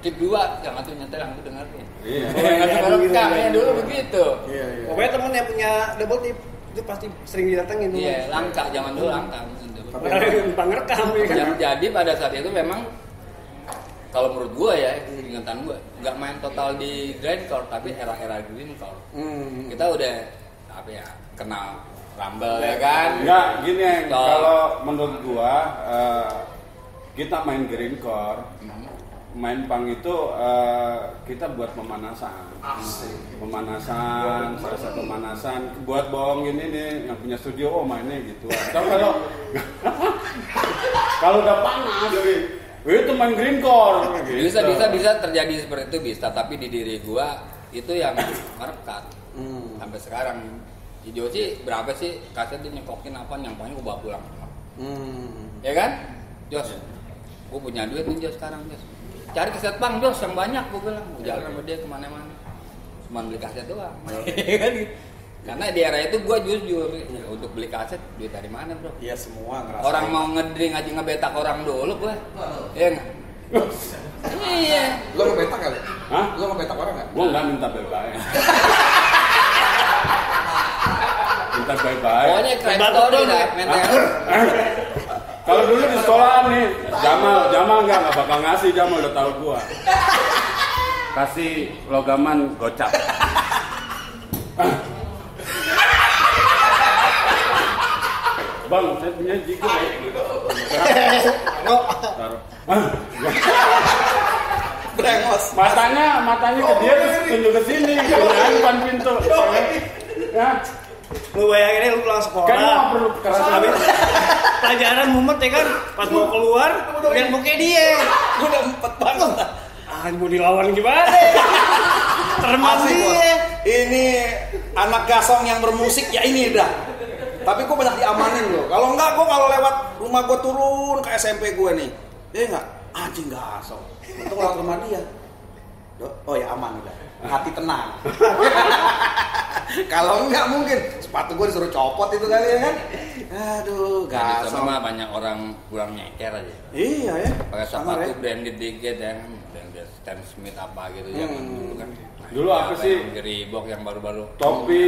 Tip dua, yang satu nyetel, yang satu dengerin. Iya. Yang satu merekam, ya dulu begitu. Iya iya Pokoknya temen yang punya double tip itu pasti sering didatengin. Iya, langka zaman dulu langka. Numpang ngerekam ya kan. Jadi pada saat itu memang kalau menurut gua ya, ingatan gua nggak main total di grindcore tapi era-era grindcore. Hmm. Kita udah apa ya kenal Rumble ya kan? Enggak, gini kalau menurut gua eh, kita main greencore, main punk itu eh, kita buat pemanasan. Pemanasan, salah satu pemanasan buat bohong ini nih yang punya studio oh mainnya gitu. Kalau kalau udah panas, itu main greencore. Gitu. Bisa bisa bisa terjadi seperti itu bisa, tapi di diri gua itu yang merekat Hmm. sampai sekarang. Di Josi berapa sih kaset dia nyekokin apa yang paling gua bawa pulang. Hmm. Ya kan? Jos, gua punya duit nih Jos sekarang Jos. Cari kaset bang Jos yang banyak gua bilang. Gua jalan sama dia ke mana-mana. Cuma beli kaset doang. Ya kan? Karena di era itu gua jujur ya, untuk beli kaset duit dari mana bro? Iya semua ngerasa. Orang mau ngedring aja ngebetak orang dulu gue. Iya nggak? Iya. Lo ngebetak kali? Hah? Lo ngebetak orang nggak? Gua nggak minta bye-bye. minta bye-bye. Pokoknya keren Bantu story mental. Kalau dulu di sekolah nih, Jamal, Jamal nggak nggak bakal ngasih Jamal udah tahu gua. Kasih logaman gocap. Bang, saya punya jigo ya. Taruh. Ah, Brengos. matanya, matanya ke dia terus tunjuk ke sini, punya depan pintu. Ya, Lu bayangin lu pulang sekolah. kan lu perlu keras Habis pelajaran mumet ya kan, pas mau keluar, lihat muka dia. Udah empat banget. Ah, mau dilawan gimana? Bos. dia. Ini anak gasong yang bermusik ya ini dah. Tapi gue banyak diamanin loh. Kalau enggak gue kalau lewat rumah gue turun ke SMP gue nih, dia enggak anjing gasong. Untung lewat rumah dia. Oh ya aman udah. Hati tenang. kalau enggak mungkin sepatu gue disuruh copot itu kali ya kan. Aduh, gasong. mah banyak orang kurang nyeker aja. Iya ya. Pakai Sama, sepatu Re. branded dikit ya kan, branded Stan Smith apa gitu zaman Hmm. dulu kan. Dulu apa sih? Yang Reebok yang baru-baru. topi,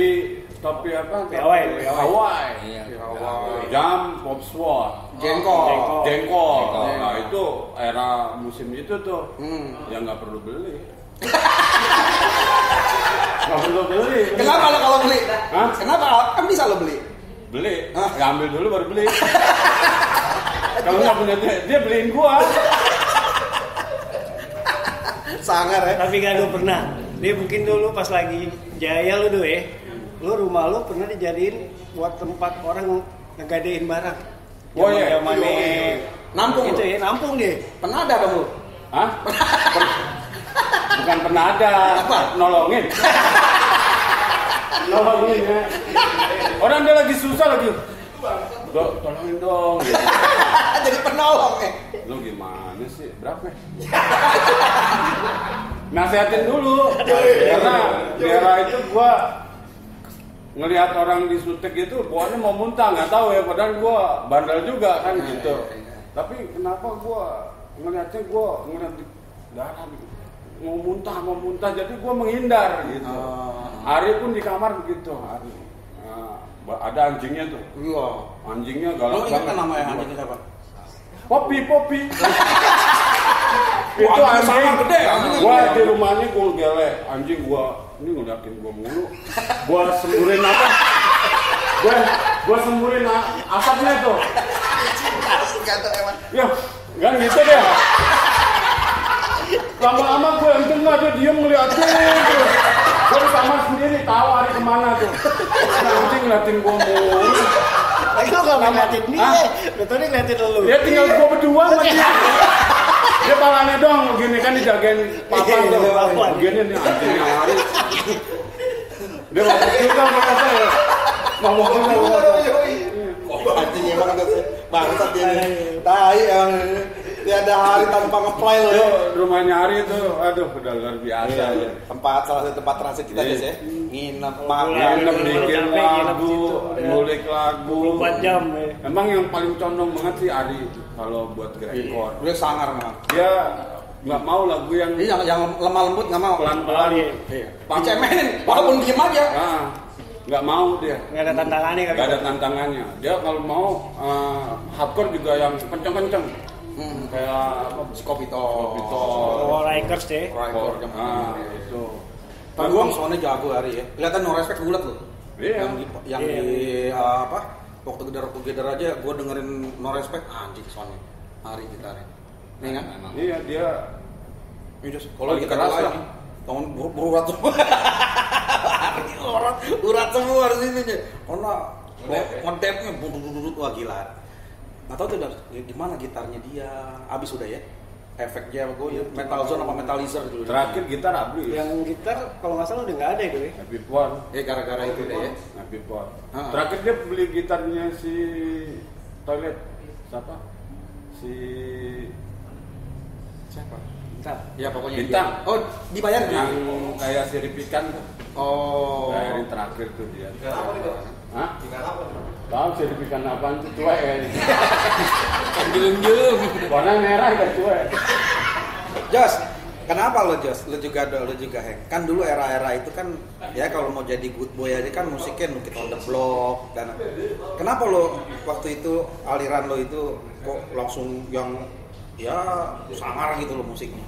topi apa? Hawaii, Hawaii. Iya. Hawaii. Jam pop sword. Jengkol. Jengkol. Nah itu era musim itu tuh Hmm. yang nggak perlu beli. Nggak perlu beli. Kenapa lo kalau beli? Hah? Kenapa? Kan bisa lo beli. Beli. Hah? Ya, ambil dulu baru beli. Kalau nggak punya dia, dia beliin gua. Sangar ya. Tapi gak lu pernah. Dia mungkin dulu pas lagi jaya lu tuh ya. Lu rumah lu pernah dijadiin buat tempat orang ngegadein barang. Oh, iya. Zamannya Iya, iya. Nampung Itu ya, nampung deh. Pernah ada lu? Hah? Bukan pernah ada. Apa? Nolongin. Nolongin ya. Orang dia lagi susah lagi. Dok, tolongin dong. Gitu. Jadi penolong ya. Lu gimana sih? Berapa? Nasihatin dulu. Karena di era itu gua ngelihat orang di sutek itu buahnya mau muntah nggak tahu ya padahal gua bandel juga kan gitu tapi kenapa gua ngelihatnya gua ngeliat di darah mau muntah mau muntah jadi gua menghindar gitu Oh. Ari pun di kamar begitu Ari Nah, ada anjingnya tuh Iya. anjingnya galak ingat kan nama yang anjingnya siapa? Popi, Popi. itu anjing. gede, Gua di rumahnya gua gele, anjing gua ini ngeliatin gua mulu. Gua semburin apa? Gua gua semburin asapnya tuh. Ya, kan gitu deh. Lama-lama gue yang tengah dia diem ngeliatin terus. Gue kamar sendiri tahu hari ke mana tuh. Anjing ngeliatin gua mulu. Lagi lu gak ngeliatin dia, Hah? lu tadi ngeliatin lu. Dia tinggal gua berdua sama dia. Dia palanya dong begini kan dijagain papa Iya, tuh. Begini nih anjingnya hari. Dia mau juga sama saya. Mau mau. Anjing emang. Bangsat dia nih. Tai emang. Tiada hari tanpa ngeplay lo ya. Itu rumahnya Ari itu, aduh udah luar biasa Iya, ya. Tempat salah satu tempat transit kita Iya. guys ya. Nginep Iya. makan. Nginep bikin lagu, ngulik lagu. 24 jam ya. Emang yang paling condong banget sih Ari kalau buat record. Dia sangar memang. Dia nggak mau lagu yang Ini yang, lemah lembut nggak mau. pelan-pelan. Iya. Dicemenin, walaupun diem aja. Nah, nggak mau dia. Nggak ada tantangannya kan? Gak ada tantangannya. Dia kalau mau eh, hardcore juga yang kenceng-kenceng. Hmm. Kayak apa? Skopito. Skopito. Oh, Rikers deh. Rikers jam Ah, itu. Tapi gua soalnya jago hari ya. Kelihatan no respect bulat loh. Iya. Yang di, yang Iya. di uh, apa? Waktu gedar together aja gua dengerin no respect anjing soalnya. Hari gitarnya. Nih kan? Memang. Iya dia. Ini just- kalau kita keras lah. tahun ber- berurat semua. Hari urat, urat semua di sini. Karena ngedepnya budut wah gila. Nggak tahu tuh ya, gimana gitarnya dia. Abis udah ya. Efeknya apa gue ya metal zone apa metalizer dulu. Terakhir gitar abis. Yang gitar kalau nggak salah udah nggak ada itu ya. Happy Pon. Ya gara-gara itu deh ya. Happy Pon. Ah. Terakhir dia beli gitarnya si toilet siapa? Si siapa? Gitar. Ya pokoknya Bintang. dia. Oh, dibayar Yang kayak sirip ikan tuh. Oh. Bayarin terakhir tuh dia. Bang? Hah? Tahu sirip ikan apaan tuh cuek kayaknya. Jelum-jelum. Warna merah dan cuek. Jos, kenapa lo Jos? Lo juga ada, lo juga Heng. Kan dulu era-era itu kan ya kalau mau jadi good boy aja kan musiknya Nukit on the Block dan kenapa lo waktu itu aliran lo itu kok langsung yang ya sangar gitu lo musiknya?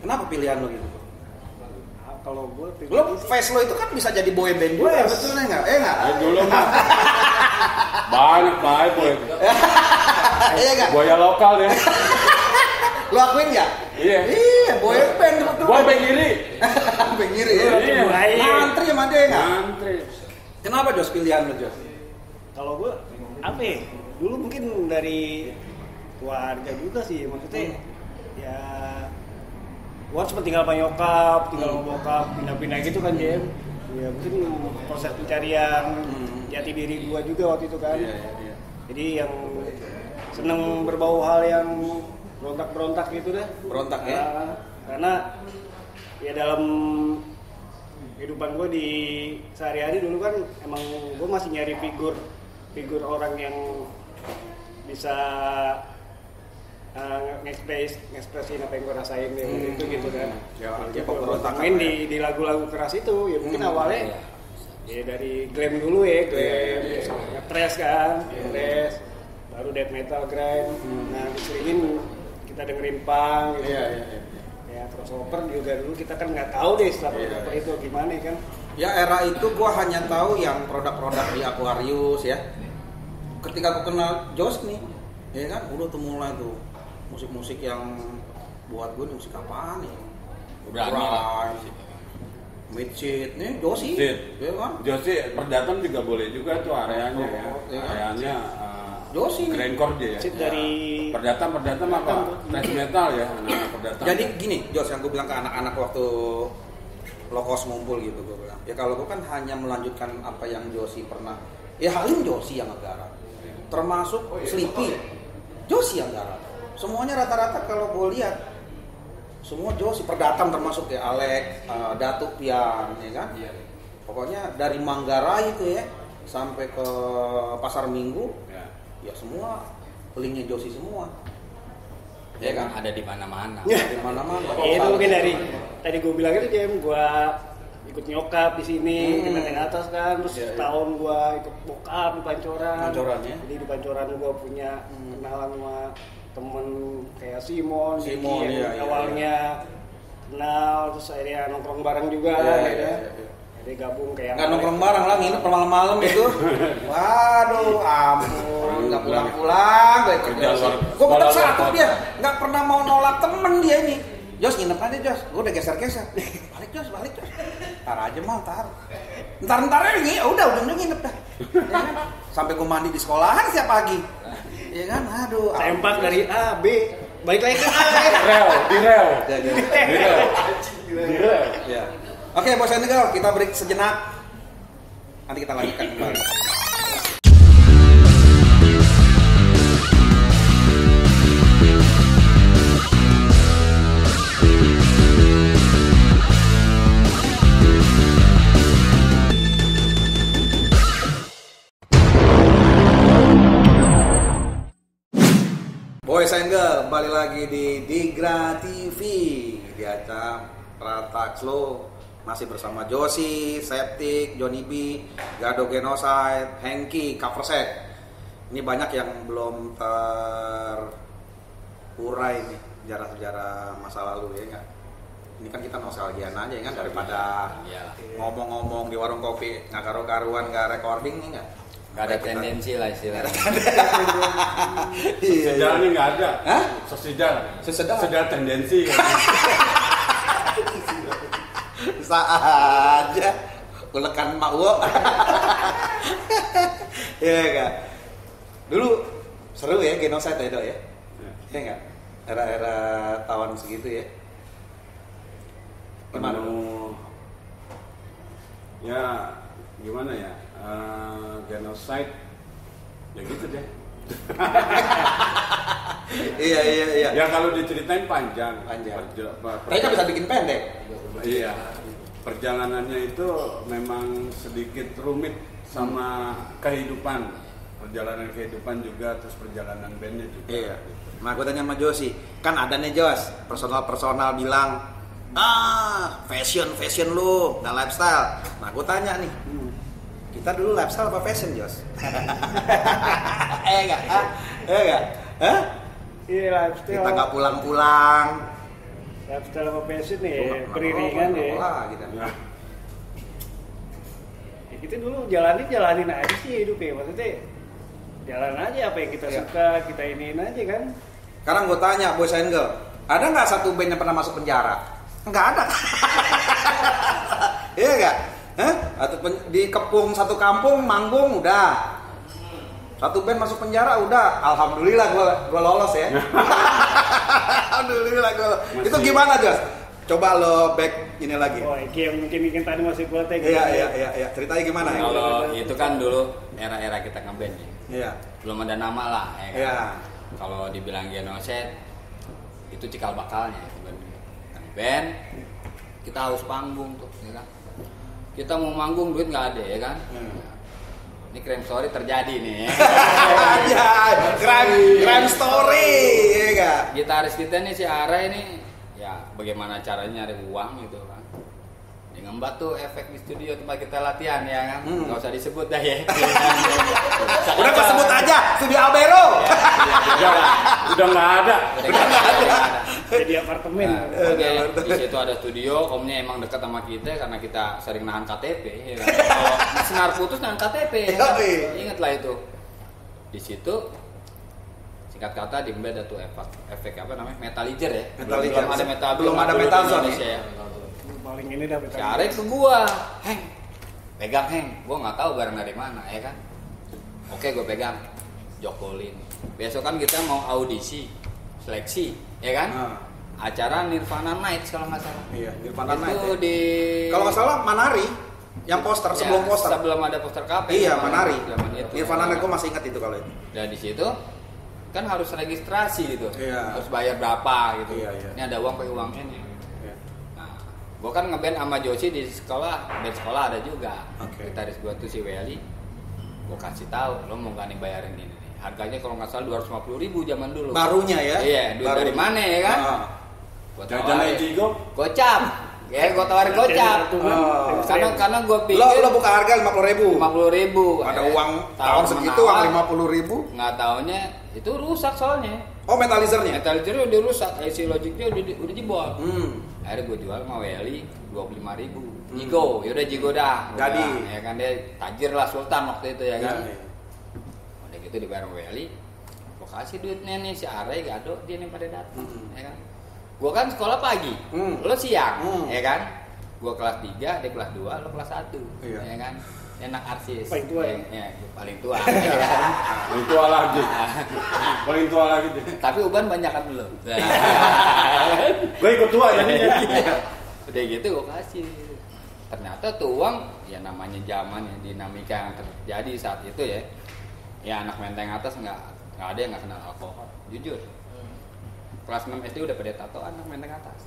Kenapa pilihan lo gitu? Kalau gue Lo face lo itu kan bisa jadi boy band juga, Yes. betulnya nggak? Eh nggak? Ya dulu mah banyak baik boy. Iya nggak? Buaya lokal ya. Lo akuin nggak? Iya. Iya, boy band betul. Gua baik kiri. Ngiri ya. Iya. Ngantri sama dia nggak? Antri. Kenapa Jos pilihan lo Jos? kalau gue apa ya? Dulu mungkin dari keluarga juga sih maksudnya ya gua sempat tinggal sama nyokap, tinggal sama bokap, pindah-pindah gitu kan Jem. Ya mungkin proses pencarian Hmm. jati diri gua juga waktu itu kan. Iya, iya, iya. Jadi yang seneng berbau hal yang berontak-berontak gitu deh. Berontak ya? Nah, karena ya dalam kehidupan gue di sehari-hari dulu kan emang gue masih nyari figur figur orang yang bisa uh, ngekspres ngekspresin apa yang gue rasain ya waktu itu gitu kan Ya, ya, lah di ya. di lagu-lagu keras itu ya mungkin Hmm, awalnya iya. ya dari glam dulu ya glam Iya, iya, iya. terus ngetres kan ngetres baru death metal grind nah diseringin kita dengerin punk gitu Hmm. Iya, iya, iya. ya crossover juga dulu kita kan nggak tahu deh setelah crossover iya. itu gimana kan Ya era itu gua hanya tahu yang produk-produk di Aquarius ya. Ketika aku kenal Jos nih, ya kan udah tuh mulai tuh musik-musik yang buat gue nih musik apaan nih Berani lah. Midshit nih Josi ya kan Josi perdatan juga boleh juga tuh areanya ya. Iya. Areanya uh, Josi. Grand Chord ya. Dari Perdata perdata apa? Thrash metal ya, anak perdata. jadi gini Jos yang gue bilang ke anak-anak waktu lokos ngumpul gitu gue bilang ya kalau gue kan hanya melanjutkan apa yang Josi pernah ya Halim Josi yang garap termasuk Sleepy Josi yang garap semuanya rata-rata kalau gue lihat semua Josi perdatam termasuk ya Alex, eh, Datuk Pian ya kan pokoknya dari Manggarai itu ya sampai ke Pasar Minggu Ya. ya semua linknya Josi semua Ya ya kan ada di mana-mana. di mana-mana Ya, itu mungkin dari tadi gue bilang itu Jem, gue ikut nyokap di sini Hmm. di Menteng atas kan, terus Iya, iya. setahun gue ikut bokap di Pancoran. Pancoran, ya. Jadi di Pancoran gue punya Hmm. kenalan sama temen kayak Simon, Simon, Diki, yang iya, iya, awalnya kenal, terus akhirnya nongkrong bareng juga, Iya, kan, iya, akhirnya. iya, iya. Jadi gabung kayak nggak nongkrong bareng lah nginep malam-malam itu. Waduh ampun nggak pulang-pulang gue Kerja gue tetap satu dia nggak pernah mau nolak temen dia ini. Jos nginep aja Jos. Gue udah geser-geser. Balik Jos balik Jos. Ntar aja mah ntar. Ntar ntar aja nih udah udah udah nginep dah. Ya kan? sampai gue mandi di sekolahan setiap pagi ya kan aduh sempak dari A B balik lagi ke A Rel, di rel. Di rel. Di rel. Ya. Oke, Bos Senegal, kita break sejenak. Nanti kita lanjutkan kembali. Kembali lagi di Digra TV di acara Rata Slow masih bersama Josi, Septic, Johnny B, Gado Genocide, Hengki, Coverset. Ini banyak yang belum terurai nih sejarah-sejarah masa lalu ya enggak? Ini kan kita nostalgian aja ya kan daripada Iyalah. ngomong-ngomong di warung kopi nggak karu-karuan nggak recording nih nggak? Gak ada tendensi lah istilahnya. Iya, Sejarah ini nggak ada. Hah? Sesejarah. Sesejarah. Sejarah tendensi. Bisa aja ulekan mak wo. Iya enggak? Dulu seru ya genocide ya, Dok ya? Iya enggak? Era-era tahun segitu ya. Gimana? Ya, gimana ya? Eh, genocide. Ya gitu deh. Iya iya iya. Ya kalau diceritain panjang. Panjang. Kayaknya bisa bikin pendek. Iya. Perjalanannya itu memang sedikit rumit sama kehidupan. Perjalanan kehidupan juga terus perjalanan bandnya juga. Iya. Nah, gue tanya sama Josi, kan ada nih Jos, personal-personal bilang, ah, fashion, fashion lu, nggak lifestyle. Nah, gue tanya nih, kita dulu lifestyle apa fashion, Jos? eh enggak? Ah? Eh enggak? Hah? Iya lifestyle. Kita nggak pulang-pulang. Lifestyle apa passion nih, beriringan ngerokok, ya. ngerokok lagi dah. Ya, Ya, kita dulu jalanin jalanin aja sih hidupnya maksudnya jalan aja apa yang kita Iya. suka kita iniin aja kan Sekarang gue tanya, boys and girl, ada nggak satu band yang pernah masuk penjara? Nggak ada. iya nggak? Hah? Atau pen- dikepung satu kampung, manggung udah. Satu band masuk penjara udah. Alhamdulillah gue gue lolos ya. Alhamdulillah gue. Masih- Itu gimana Jos? Coba lo back ini lagi. oh iki yang mungkin mungkin tadi masih buat ya Iya iya iya iya. Ceritanya gimana? ya? Kalau itu kan dulu era-era kita ngeband ya. Iya. Belum ada nama lah ya kan. Iya. Kalau dibilang genocide itu cikal bakalnya itu band. Band kita harus panggung tuh ya kan. Kita mau manggung duit nggak ada ya kan. Hmm. Ini crime story terjadi nih. ya. Crime crime story, ya? Gitaris kita nih si Ara ini ya bagaimana caranya nyari uang gitu Ya ngembat tuh efek di studio tempat kita latihan ya kan. Hmm. Nggak usah disebut dah ya. Udah gue sebut aja, Studio Albero. udah udah nggak ada. Udah nggak ada. jadi apartemen Nah, pokoknya di situ ada studio, omnya emang dekat sama kita karena kita sering nahan KTP. Ya kan? Kalau sinar putus nahan KTP. Ya kan? Yoi. Ingat lah itu. Di situ singkat kata di Mbak ada tuh efek, efek apa namanya metalizer ya Metalizer. belum ada metal Belum ada metal zone ya paling ini dah si Arek ke gua Heng pegang Heng gua nggak tahu barang dari mana ya kan oke gua pegang jokolin besok kan kita mau audisi seleksi ya kan Nah, acara Nirvana Nights kalau nggak salah iya, Nirvana itu Night ya. di Kalau nggak salah Manari yang poster Ya, sebelum poster. sebelum ada poster KP Iya, Manari. itu. Nirvana Night gue masih ingat itu kalau itu. Dan di situ kan harus registrasi gitu. Iya. Harus bayar berapa gitu. Iya, iya. Ini ada uang pakai uang ini. Gua kan ngeband sama Joshi di sekolah, band sekolah ada juga. Oke. Gitaris gua tuh si Welly. Gua kasih tahu, lo mau gak nih bayarin ini nih. Harganya kalau nggak salah 250 ribu zaman dulu. Barunya ya? Iya, duit Baru. dari mana ya kan? Ah. Gua Jajan tawarin. Gocap. Ya, gua tawarin gocap. Oh. Karena karena gua pikir Lo lo buka harga lima puluh ribu. lima puluh ribu Ada Eh, uang tahu tahun segitu uang lima puluh ribu. nggak taunya itu rusak soalnya Oh metalizernya. metalizernya udah rusak IC logicnya udah udah jebol Hmm. Akhirnya gue jual sama Welly dua puluh lima ribu Jigo yaudah Jigo dah Jadi. ya kan dia tajir lah Sultan waktu itu ya kan Iya. udah gitu dibayar sama Welly gue kasih duitnya nih si Are gado dia nih pada datang Hmm. ya kan gue kan sekolah pagi Hmm. lo siang Hmm. ya kan gue kelas 3 dia kelas 2 lo kelas 1 Iya. ya kan enak arsis Paling tua ya? ya, ya, paling tua. Ya Paling tua lagi. Paling tua lagi. Tapi Uban banyak kan belum? Gue ikut tua jadinya. udah gitu gue kasih. Ternyata tuh uang ya namanya zaman ya dinamika yang terjadi saat itu ya. Ya anak menteng atas nggak nggak ada yang nggak kenal alkohol jujur. Kelas 6 SD udah pada tato anak menteng atas.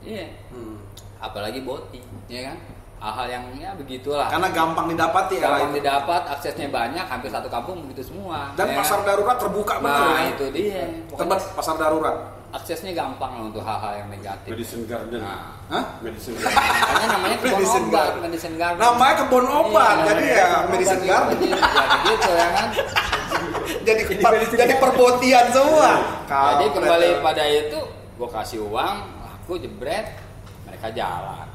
Iya. Hmm. apalagi boti ya kan hal-hal yang ya begitulah Karena gampang didapati ya. gampang didapat aksesnya banyak hampir satu kampung begitu semua Dan ya pasar darurat terbuka bener nah ya. itu dia Pokoknya pasar darurat. aksesnya gampang lah untuk hal-hal yang negatif Medicine Garden. Nah, Hah? Medicine Garden. makanya namanya kebun Medicine obat, garden. medicine garden. Namanya kebun obat, Iya, jadi ya medicine garden. Jadi, jadi gitu ya kan. Jadi jadi perbotian semua. Jadi kembali pada itu, gue kasih uang, aku jebret, mereka jalan.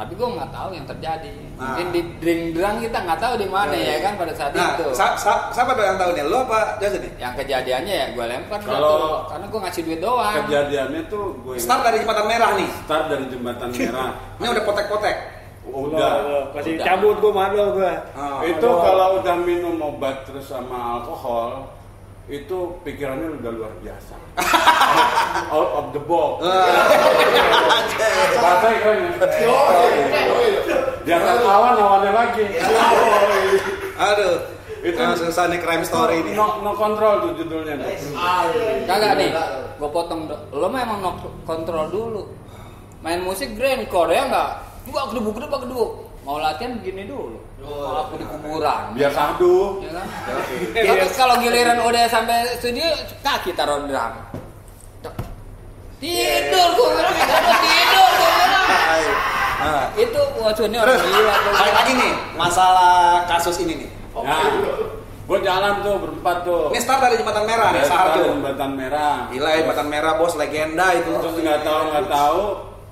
Tapi gue nggak tahu yang terjadi. Mungkin Nah. di drink drang kita nggak tahu di mana ya kan pada saat Nah, itu. sa sa siapa tuh yang tahu nih? Lo apa Jason nih? Yang kejadiannya ya gue lempar Kalau- tuh. karena gue ngasih duit doang. Kejadiannya tuh gue Start dari jembatan merah nih. start dari jembatan merah. Ini udah potek-potek. Udah. Udah. cabut gua madol gua. Ah. itu kalau udah minum obat terus sama alkohol itu pikirannya udah luar biasa out of the box bahasa keren ya di atas awan awannya lagi Aduh. Itu- susah nih crime story ini. no, no control tuh judulnya tuh. Kagak nih, gue potong. Lo mah emang no kontrol dulu. Main musik grandcore ya nggak? Gua gedubuk gedubuk gedubuk. Mau latihan begini dulu. Kalau aku di kuburan. biar sadu Ya kan? Tapi kalau giliran udah sampai studio kaki taruh drum. Tidur gua bilang, "Gua tidur gua bilang. Nah, Itu cuy, ini orang gila balik bilang. lagi nih masalah kasus ini nih. nah gue jalan tuh berempat tuh Ini start dari jembatan merah nih, Dari Saharjo. jembatan merah Gila ya jembatan merah bos legenda itu. terus nggak tahu nggak tahu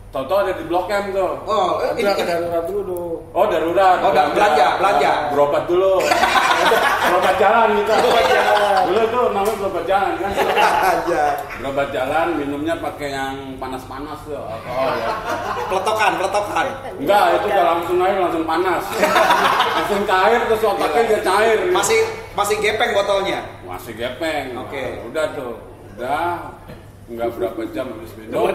Toto ada di blok M tuh Oh, eh, ini, ke ini darurat dulu dong. Oh darurat. Oh, da- belanja, belanja. Berobat dulu. berobat jalan gitu. Berobat jalan. Dulu tuh namanya berobat jalan kan. aja. Berobat jalan minumnya pakai yang panas-panas tuh alkohol ya. Peletokan, peletokan. Enggak, itu udah langsung air langsung panas. langsung cair terus otaknya dia cair. Masih masih gepeng botolnya. masih gepeng. Oke. Udah tuh. Udah Enggak berapa jam habis minum.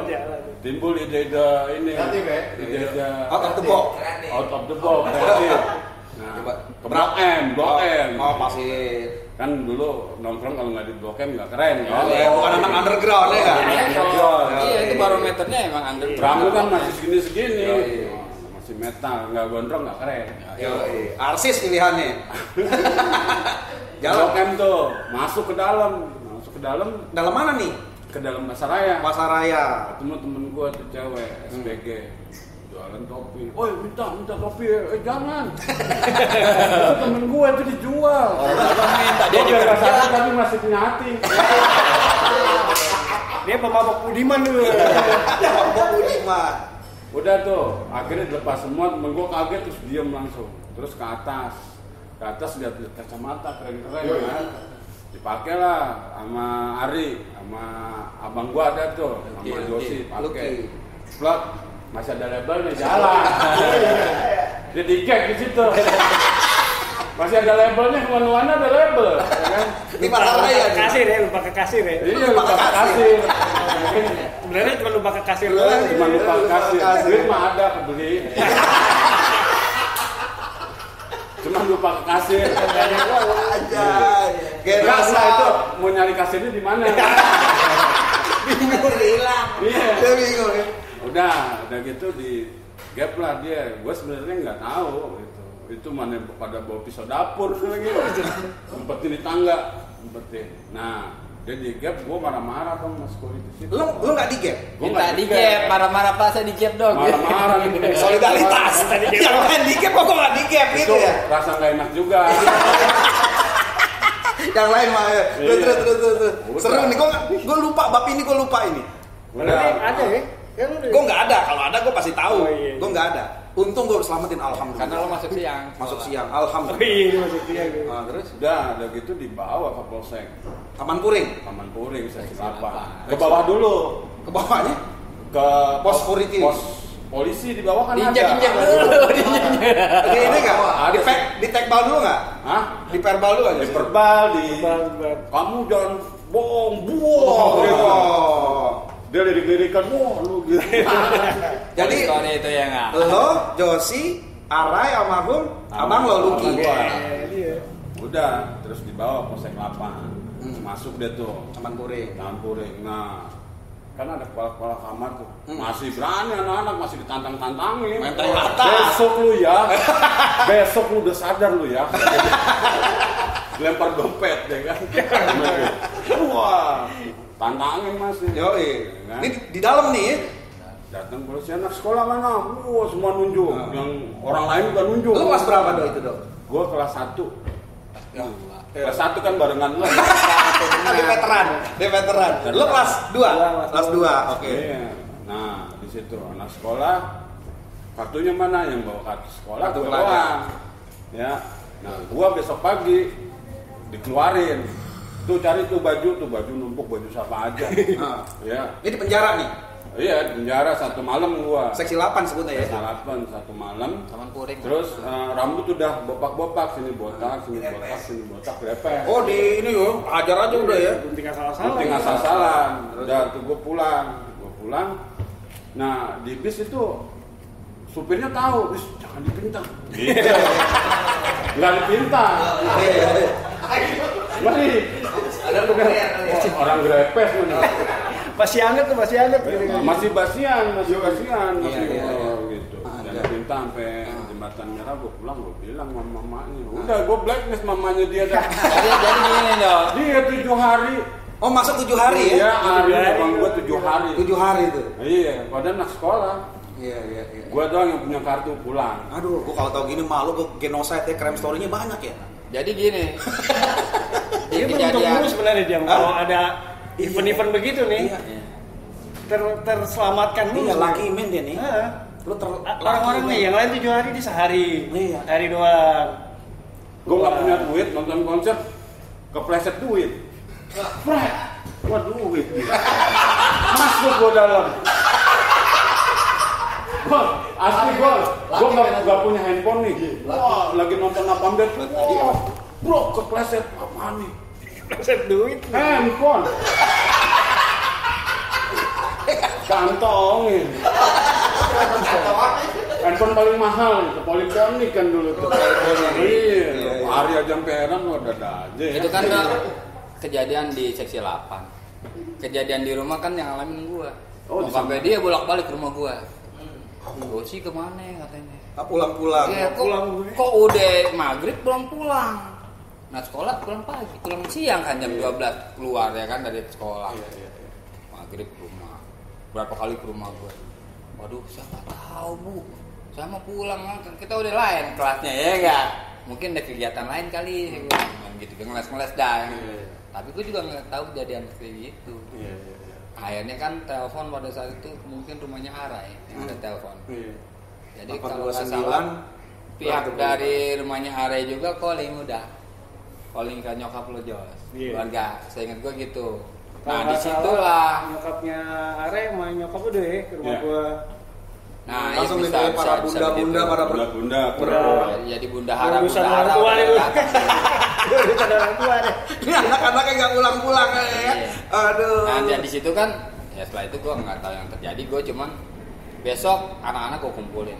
Timbul ide-ide ini. Ide-ide Out of the box. out of the box kreatif. Nah, ke Blok M, Blok M. Oh, masih Kan dulu nongkrong kalau nggak di Blok M nggak keren kan. Oh, bukan anak underground ya kan? Iya, Iya, iya. Iya, itu barometernya emang underground. Rambut kan masih segini-segini. Iya. Oh, masih metal, nggak gondrong nggak keren. Yo, arsis pilihannya. Blok Jalan M tuh masuk ke dalam, masuk ke dalam, dalam mana nih? Ke dalam Pasaraya. Pasar Raya. Ketemu temen gua tuh cewek, Hmm. SPG. Jualan topi. Oh minta, minta topi. Eh jangan. itu temen gua itu dijual. Orang minta dia dikerja. sakit tapi masih punya hati. Dia pemabok Budiman dulu. Bang Budiman. Udah tuh, akhirnya dilepas semua, temen gua kaget terus diem langsung. Terus ke atas. Ke atas lihat kacamata keren-keren kan. Dipakai lah sama Ari sama abang gua ada tuh sama Josi Lucky. pakai. Plot masih ada labelnya jalan. Dia digek di situ. Masih ada labelnya ke mana-mana ada label ya kan? Ini parah lupa. ya. ke kasir ya lupa ke kasir ya. Iya lupa kasih. kasih sebenarnya cuma lupa ke kasir doang. Cuma lupa kasih kasih. duit mah ada kebeli cuma lupa ke kasir. Aja lah itu mau nyari kasirnya di mana? Bingung hilang. Iya. dia bingung ya. Udah udah gitu di gap lah dia. Gue sebenarnya nggak tahu gitu. Itu mana pada bawa pisau dapur lagi sempetin di tangga sempetin. Nah dia di gap gue marah-marah dong mas security lu lu nggak di gap Gua Minta nggak di gap, marah-marah pas di gap dong. marah-marah nih solidaritas. Yang lain di gap kok gua nggak di gap itu gitu ya? rasa nggak enak juga. Yang lain mah ya. Terus Iya. terus terus terus, terus. Seru nih gua gua lupa bab ini gua lupa ini. Ada ya? Lu gua nggak ada. Kalau ada gua pasti tahu. Oh, iya. gua nggak ada untung gua selamatin alhamdulillah. Karena lo masuk siang. masuk sekolah. siang oh alhamdulillah iya ini masuk dia gitu. Ah, terus? Udah udah gitu dibawa ke polsek taman puring? Taman puring seksi Seksi apa ke bawah dulu. Ke bawahnya? Ke Pos security. pos polisi di bawah kan Diinjak-injak ada. dulu, diinjak. di ini nggak? Ada di pe, di tekbal dulu nggak? Hah? di perbal dulu nggak di perbal di kamu jangan bohong buang. Gitu. oh dia lirik-lirikan wah lu gitu. Jadi Story itu ya nggak? lo Josi Arai almarhum abang lo Lucky Abang gua. Eh, dia. udah terus dibawa polsek 8 Hmm. masuk deh tuh. Taman puring taman puring nah kan ada kepala-kepala kamar tuh. Hmm. masih berani anak-anak masih ditantang-tantangin. Main besok lu ya. Besok lu udah sadar lu ya. Lempar dompet ya kan? Wah tantangin masih Yoi. Kan? Ini di, di dalam nih ya. datang polisi anak sekolah mana wah semua nunjuk Nah. yang orang lain juga nunjuk Lu kelas berapa dong itu dong? gua kelas 1 Ya. kelas 1 kan barengan lu Dia veteran, dia veteran. Lu kelas 2? Dua, Kelas 2. Oke. Iya. Nah, di situ anak sekolah kartunya mana yang bawa kartu sekolah Kartu doang. Ya. Nah, gua besok pagi dikeluarin. Tuh cari tuh baju, tuh baju numpuk baju siapa aja. Nah. ya. Ini di penjara nih. Iya, di penjara satu malam gua. Seksi 8 sebutnya ya. Sarapan satu malam. Taman puring. Terus eh, rambut udah bopak-bopak, sini botak, sini botak, sini botak, lepek. Oh, di ini yo, ajar aja udah ya. gunting asal-asalan Gunting asal-asalan. Udah tuh gue pulang, gue pulang. Nah di bis itu supirnya tahu, bis jangan dipintang. Gitu. Nggak dipintang. Mari. Ada orang grepes mana. masih anget tuh masih anget Masih basian, masih basian, masih Iya, iya, iya. gitu. Ada. Jangan dipintang sampai jembatan merah gue pulang gue bilang sama mamanya. Udah gue blacklist mamanya dia dah. Jadi jadi gini dong. Dia tujuh hari. Oh, masuk 7 hari Iya, ya? hari hari. abang gue tujuh hari. 7 hari tuh. Iya, padahal anak sekolah. Iya, iya, iya. Gua doang yang punya kartu pulang. Aduh, gua kalau tahu gini malu gua genocide ya crime story-nya banyak ya. Jadi gini. Di dia beruntung kejadian dulu sebenarnya dia kalau ada event-event begitu nih Iya. ter terselamatkan dulu Iya, lucky man dia nih. Nah, Lu ter orang-orang nih yang lain tujuh hari di sehari Iya. hari doang Gua nggak punya duit nonton konser, kepleset duit. Pret, gua duit. Masuk gua dalam. Gua, asli gua, gua nggak nggak punya handphone nih. Wah, lagi nonton apa update. Wah, bro, kepleset apa nih? Set duit Handphone. Kantongin. Handphone paling mahal, Polyphonic kan dulu tuh. Iya, hari aja sampai heran lu ada aja ya. itu kan kejadian di seksi 8. Kejadian di rumah kan yang ngalamin gua. Oh, Oh, sampai dia bolak-balik ke rumah gua. Sih ke mana katanya? Ah, pulang-pulang. Iya, kok, pulang gue. kok udah maghrib pulang pulang. Nah sekolah pulang pagi, pulang siang kan jam 12 keluar ya kan dari sekolah. Maghrib ke rumah. Berapa kali ke rumah gue. Waduh, siapa tahu bu. Saya mau pulang kan kita udah lain kelasnya ya enggak. Mungkin ada kegiatan lain kali bilang gitu ngeles-ngeles dah. Tapi gue juga nggak tahu kejadian kayak gitu. Iya, iya, iya. Akhirnya kan telepon pada saat itu mungkin rumahnya Arai yang ada telepon. Iya. Jadi 829, kalau nggak salah pihak dari rumahnya Are juga calling udah calling ke nyokap lo Jos Iya. keluarga saya ingat gue gitu nah di situlah nyokapnya Are sama nyokap udah ya ke rumah Iya. gua. Nah Langsung ya nih bisa, para bisa, bisa bunda-bunda begitu. pada ber- Bunda-bunda Bunda. ber- jadi bunda hara bunda orang hara tua udah itu. datang. Urusan orang tua deh. Ini anak-anaknya nggak pulang-pulang ya. Iya. Aduh. Nah, dan di situ kan ya setelah itu gue nggak tahu yang terjadi, gue cuman besok anak-anak gue kumpulin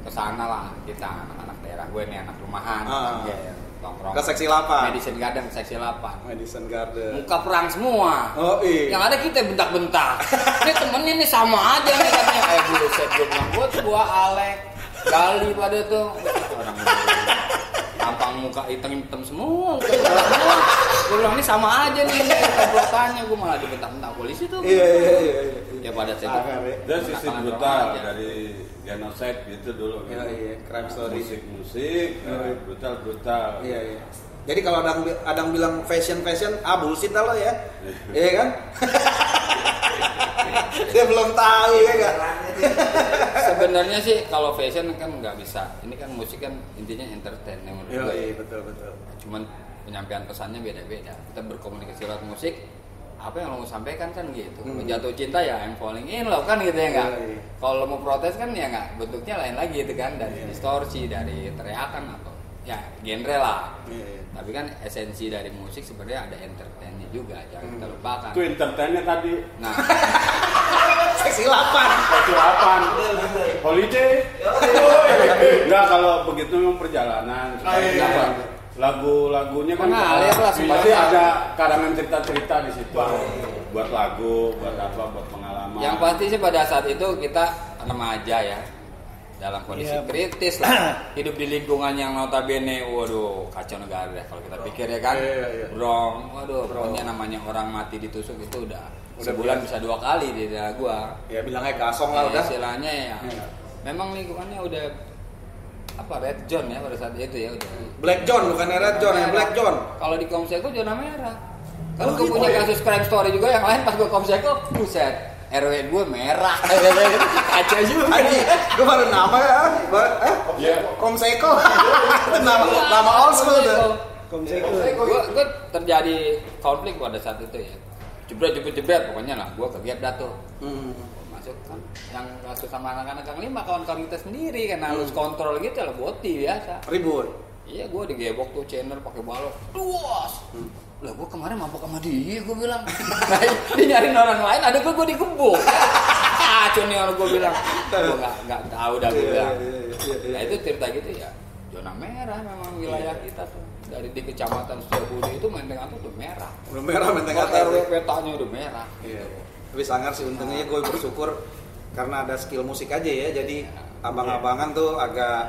ke sana lah kita anak-anak daerah gue nih anak rumahan, Ah. ya, nongkrong. Ke seksi 8. Medicine Garden seksi 8 Madison Garden. Muka perang semua. Oh iya. Yang ada kita bentak-bentak. Ini temennya nih sama aja nih katanya. Eh buset gue bilang gue tuh gua Alek, Gali pada tuh. Orang tampang muka hitam-hitam semua, muka hitam semua. Gue bilang ini sama aja nih, tanya gue malah dibentak-bentak polisi tuh. Iya iya iya. iya. Ya pada saat Sangar, ya. Dan sisi brutal dari genocide gitu dulu. Iya, iya, crime story. Musik-musik, Iya. brutal-brutal. Iya iya. Jadi kalau ada yang, ada yang bilang fashion fashion, ah bullshit lo ya, iya kan? Dia belum tahu ya kan? Sebenarnya sih kalau fashion kan nggak bisa. Ini kan musik kan intinya entertain yang menurut Iya gue. iya betul betul. cuman penyampaian pesannya beda-beda kita berkomunikasi lewat musik apa yang lo mau sampaikan kan gitu Hmm. Lo jatuh cinta ya I'm falling in love kan gitu ya nggak Iya, iya. kalau lo mau protes kan ya nggak bentuknya lain lagi gitu kan dari distorsi dari teriakan atau ya genre lah Iya, iya. tapi kan esensi dari musik sebenarnya ada entertainnya juga jangan kita Hmm. lupakan Itu entertainnya tadi. nah Seksi 8 Satu apaan? Holiday? Enggak kalau begitu memang perjalanan. Kenapa? Lagu-lagunya kan Mengalir lah pasti sebenarnya. ada karangan cerita-cerita di situ. Buat lagu, buat apa, buat pengalaman. yang pasti sih pada saat itu kita remaja ya dalam kondisi Iya. kritis lah hidup di lingkungan yang notabene waduh kacau negara deh kalau kita pikir ya kan Iya, iya. brong waduh Brong. pokoknya namanya orang mati ditusuk itu udah, Udah sebulan biasa. bisa dua kali di daerah gua Ya bilangnya gasong lah Ya, udah. istilahnya ya Iya. memang lingkungannya udah apa red zone ya pada saat itu ya udah Black John bukan Red John ya Black John. kalau di Komseko zona merah kalau Oh, gue gitu punya ya? kasus crime story juga yang lain pas gue Komseko buset RW gue merah kacau juga Aji, gue baru nama ya. Eh? Iya. Komseko. Itu nama nama old school tuh. Komseko. gue gue terjadi konflik pada saat itu ya jebret jebret jebret pokoknya lah gue kegiat dah tuh Hmm. Yang kasus sama anak-anak yang lima kawan-kawan kita sendiri kan harus Hmm. kontrol gitu lah boti biasa. Ribut. iya gue digebok tuh channel pakai balok. Luas! Hmm. lah gue kemarin mabok sama dia gue bilang. Nah, dia nyariin orang lain ada gue gue digebuk orang gue bilang. Gue nggak nggak tahu dah gue bilang. Iya, iya, iya. nah itu cerita gitu ya. Zona merah memang wilayah kita tuh. Dari di kecamatan Setiabudi itu Menteng Atas udah merah. Udah merah menteng atas. Petanya udah merah Iya. Tapi sangar sih untungnya gue bersyukur karena ada skill musik aja ya. Jadi abang-abangan tuh agak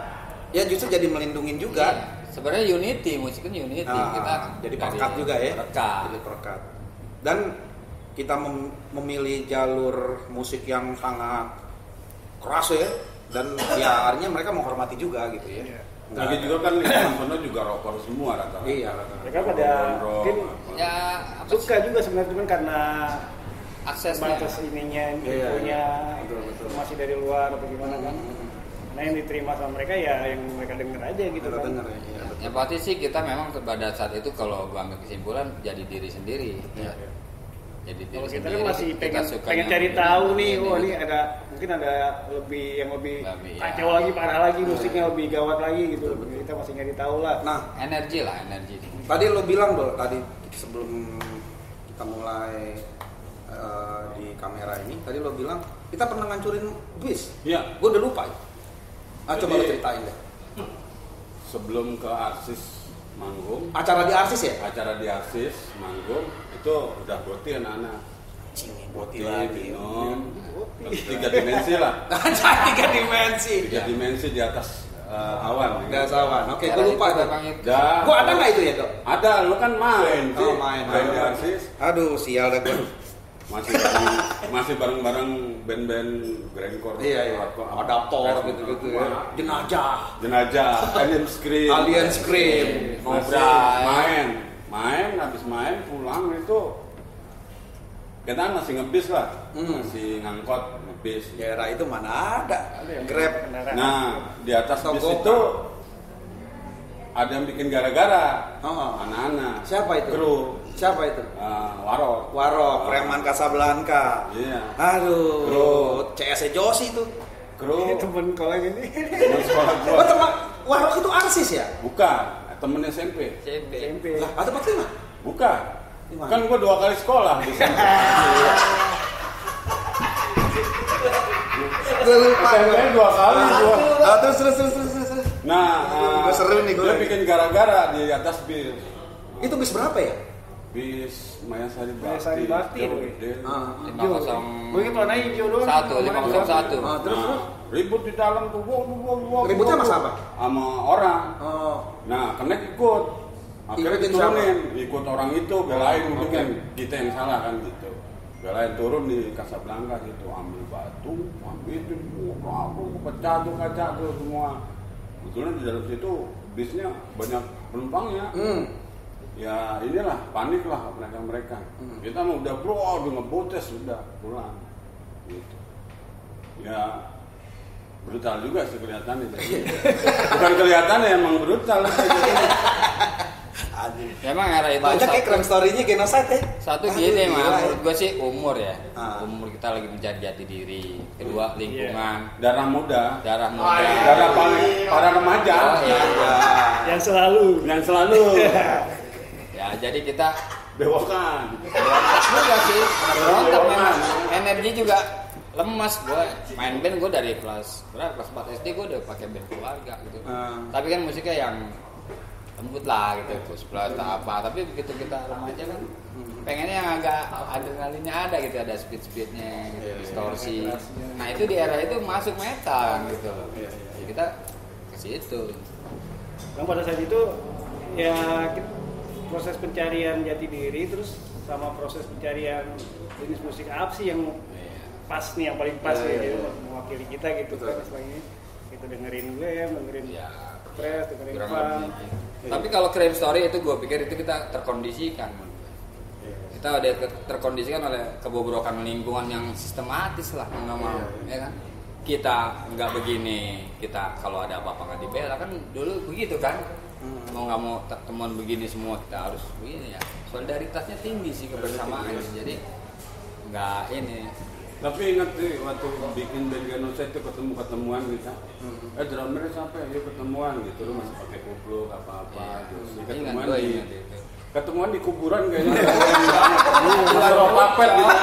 ya justru jadi melindungin juga. Iya. sebenarnya unity musik kan unity Nah, kita jadi dari perekat juga ya. perekat. Jadi perekat. Dan kita mem- memilih jalur musik yang sangat keras ya dan ya akhirnya mereka menghormati juga gitu ya. Iya. Nggak Lagi juga kan lingkungan sono juga rocker semua rata-rata. Iya. rata-rata. Mereka pada mungkin ya suka juga sebenarnya cuman karena aksesnya batas ininya Iya, punya iya. Betul, betul. informasi dari luar atau gimana kan nah yang diterima sama mereka ya yang mereka denger aja gitu Kita kan denger ya. Iya, betul. yang pasti sih kita memang pada saat itu kalau gua ambil kesimpulan jadi diri sendiri Iya. jadi diri kalau kita sendiri kan masih kita pengen suka pengen cari tahu nih wah ini gitu. ada mungkin ada lebih yang lebih Lebih, ya. kacau lagi parah lagi musiknya lebih gawat lagi gitu kita masih nyari tahu lah Nah, energi lah energi Tadi lo bilang dong tadi sebelum kita mulai eh, di kamera ini, tadi lo bilang kita pernah ngancurin bis. Iya. Gue udah lupa. ya. Ah coba lo ceritain deh. Sebelum ke Arsis manggung, Acara di Arsis ya? acara di Arsis manggung itu udah boti anak-anak. Boti, boti minum, tiga dimensi lah. tiga dimensi. Tiga dimensi di atas eh, awan. Gak sawan. Oke, Era gue lupa itu. Dah. Gue ada nggak itu ya dok? Ada, lu kan main. Oh main. Main di Arsis. Aduh sial dah gue. Masih bareng, masih bareng-bareng band-band grindcore. Iya iya. hardcore, Adaptor gitu-gitu ya. Jenajah. Jenajah, Alien Scream. Alien Scream. Ngobrai. main, main, habis main pulang itu kita masih ngebis lah, Hmm. masih ngangkot ngebis. Daerah itu mana ada? Grab. Nah di atas bis Togo. itu ada yang bikin gara-gara Oh. anak-anak Siapa itu? kru Siapa itu? eh, warok Warok, preman Casablanca. iya Aduh, Bro. CS Josi itu. kru temen kolega ini teman sekolah gua Oh, teman Warok itu arsis ya? bukan temen SMP SMP. SMP Lah, ada tempat lima? bukan Di mana? kan gua dua kali sekolah di SMP Gue lupa. SMP dua kali gua Ah, terus, terus, terus, terus, nah eh, seru nih, gua dia bikin gara-gara di atas bis Itu bis berapa ya? Bis Mayasari Bakti. Mayasari Bakti Gede. Ah. Lima kosong warna hijau doang. Satu, lima kosong satu. Oh, terus. Nah, ribut di dalam tuh wow, wow, wow, wow, Ributnya sama siapa? sama orang. Oh, nah kenek ikut. Akhirnya diturunin ikut orang itu belain. Mungkin kan kita yang salah kan gitu. Belain turun di Casablanca gitu. Ambil batu ambil itu. Aku pecah tuh kaca tuh semua. Kebetulan di dalam situ bisnya banyak penumpangnya. Hmm. Ya inilah panik lah mereka mereka Hmm. kita mah udah bro udah ngebotes sudah pulang gitu ya brutal juga sih kelihatannya bukan kelihatannya emang brutal Memang era itu Banyak ya satu, crime story-nya genocide ya. satu Aduh, gini gila mah ya. menurut gue sih umur ya. Ah. Umur kita lagi mencari jati diri. Kedua lingkungan, darah muda darah Oh, muda. iya. darah paling para remaja Oh, iya. yang selalu yang selalu Ya, jadi kita bewokan. Juga sih berontak memang. Energi juga lemas gue main band gue dari kelas berapa? Kelas 4 SD gue udah pakai band keluarga gitu. Ah. tapi kan musiknya yang lembut lah gitu terus plus apa. Tapi begitu kita remaja kan pengennya yang agak adrenalinnya ada gitu ada speed speednya gitu, distorsi. nah itu di era itu masuk metal gitu. Iya, Jadi kita ke situ. Yang pada saat itu ya kita- proses pencarian jati diri terus sama proses pencarian jenis musik apa sih yang pas nih yang paling pas Iya, ya gitu, iya. mewakili kita gitu Betul. kan istilahnya kita dengerin glam dengerin ya press dengerin kurang punk lebih tapi kalau crime story itu gue pikir itu kita terkondisikan. Kita udah ke- terkondisikan oleh kebobrokan lingkungan yang sistematis lah mau nggak mau ya kan? Kita nggak begini kita kalau ada apa-apa nggak dibela kan dulu begitu kan mau nggak mau te- teman begini semua kita harus begini ya. Solidaritasnya tinggi sih kebersamaan. Jadi nggak ini. Tapi ingat sih waktu bikin band itu ketemu ketemuan kita. Eh drummernya siapa ya? Ketemuan gitu. Lu masih pakai kupluk apa apa terus ingat ketemuan gue di ingat itu ketemuan di kuburan kayaknya Taruh papet gitu?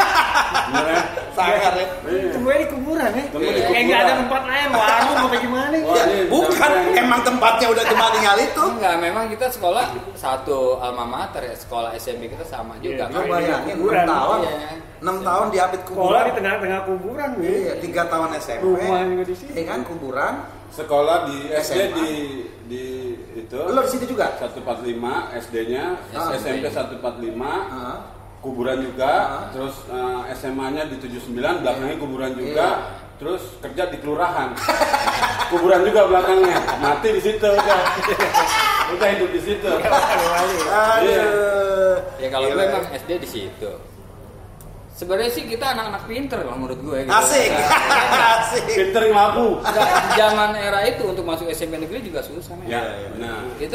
Sangar ya. Iya. Temunya di kuburan ya di kayak nggak ada tempat lain warung apa gimana ya Bukan, emang tempatnya udah cuma tinggal itu. enggak memang kita sekolah satu alma mater ya sekolah SMP kita sama juga Iya, kan bayangin 6 Kuburan. tahun. Iya. 6 tahun diapit sekolah kuburan. di tengah-tengah kuburan ya Iya, 3 tahun SMP. rumah juga di Iya kan kuburan. sekolah di SD di di itu Lu di situ juga? 145 SD-nya, Ah, SMP 145, Heeh. kuburan juga, Ah. terus eh, SMA-nya di 79, belakangnya kuburan juga, Iya. terus kerja di kelurahan. kuburan juga belakangnya. Mati di situ udah. udah hidup di situ. Aduh. Ya kalau Gila. gue emang SD di situ. Sebenarnya sih kita anak-anak pinter lah menurut gue. Gitu. Asik. Nah, Asik. Pinter ngaku. Nggak, zaman era itu untuk masuk SMP negeri juga susah men. Ya, benar. Itu